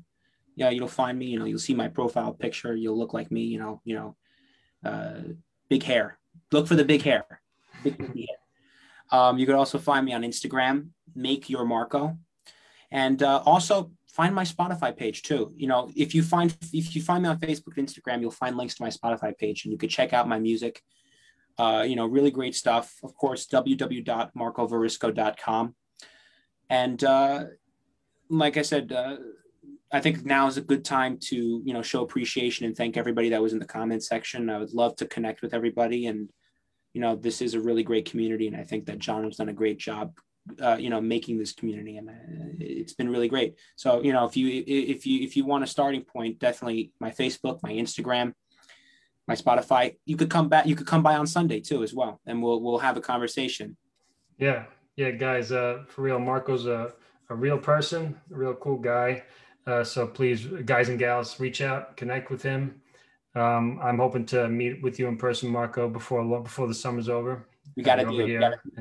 Yeah, you'll find me. You know, you'll see my profile picture. You'll look like me. You know, you know, uh, big hair. Look for the big hair. Big, big hair. Um, you could also find me on Instagram, Make Your Marco, and uh, also find my Spotify page too. You know, if you find if you find me on Facebook and Instagram, you'll find links to my Spotify page, and you could check out my music. Uh, you know, really great stuff. Of course, www.marcovarisco.com. And uh, like I said, uh, I think now is a good time to you know show appreciation and thank everybody that was in the comment section. I would love to connect with everybody, and you know, this is a really great community, and I think that John has done a great job uh, you know making this community and uh, it's been really great. So you know if you if you if you want a starting point definitely my facebook my instagram my spotify. You could come back you could come by on sunday too as well and we'll we'll have a conversation. Yeah yeah guys uh for real marco's a, a real person a real cool guy. Uh, so please guys and gals reach out connect with him. Um, i'm hoping to meet with you in person marco before before the summer's over we got to do. it.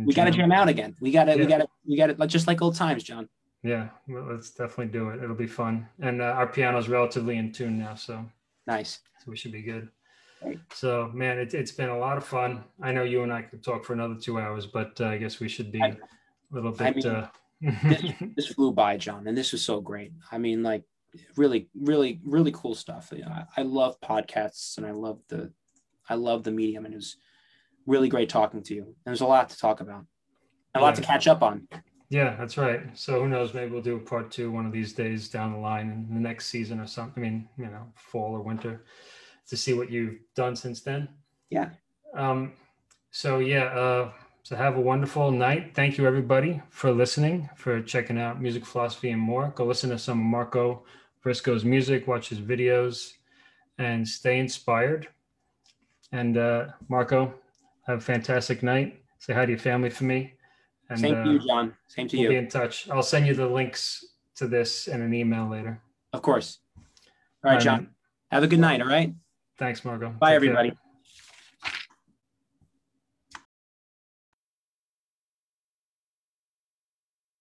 We got we to jam out again. We got to. Yeah. We got to. We got to. Just like old times, John. Yeah, well, let's definitely do it. It'll be fun, and uh, our piano's relatively in tune now, so nice. So we should be good. So, man, it, it's been a lot of fun. I know you and I could talk for another two hours, but uh, I guess we should be I, a little bit. I mean, uh... this, this, flew by, John, and this was so great. I mean, like, really, really, really cool stuff. I, I love podcasts, and I love the, I love the medium, and it was really great talking to you. There's a lot to talk about, a lot to catch up on. Yeah, that's right. So who knows? Maybe we'll do a part two one of these days down the line in the next season or something. I mean, you know, fall or winter, to see what you've done since then. Yeah. Um. So yeah. Uh. So have a wonderful night. Thank you everybody for listening, for checking out music philosophy and more. Go listen to some Marco Varisco's music, watch his videos, and stay inspired. And uh, Marco, have a fantastic night. Say hi to your family for me. And, Same to uh, you, John. Same to we'll you. Be in touch. I'll send you the links to this in an email later. Of course. All right, John. Have a good night. All right. Thanks, Marco. Bye, Take everybody. Care.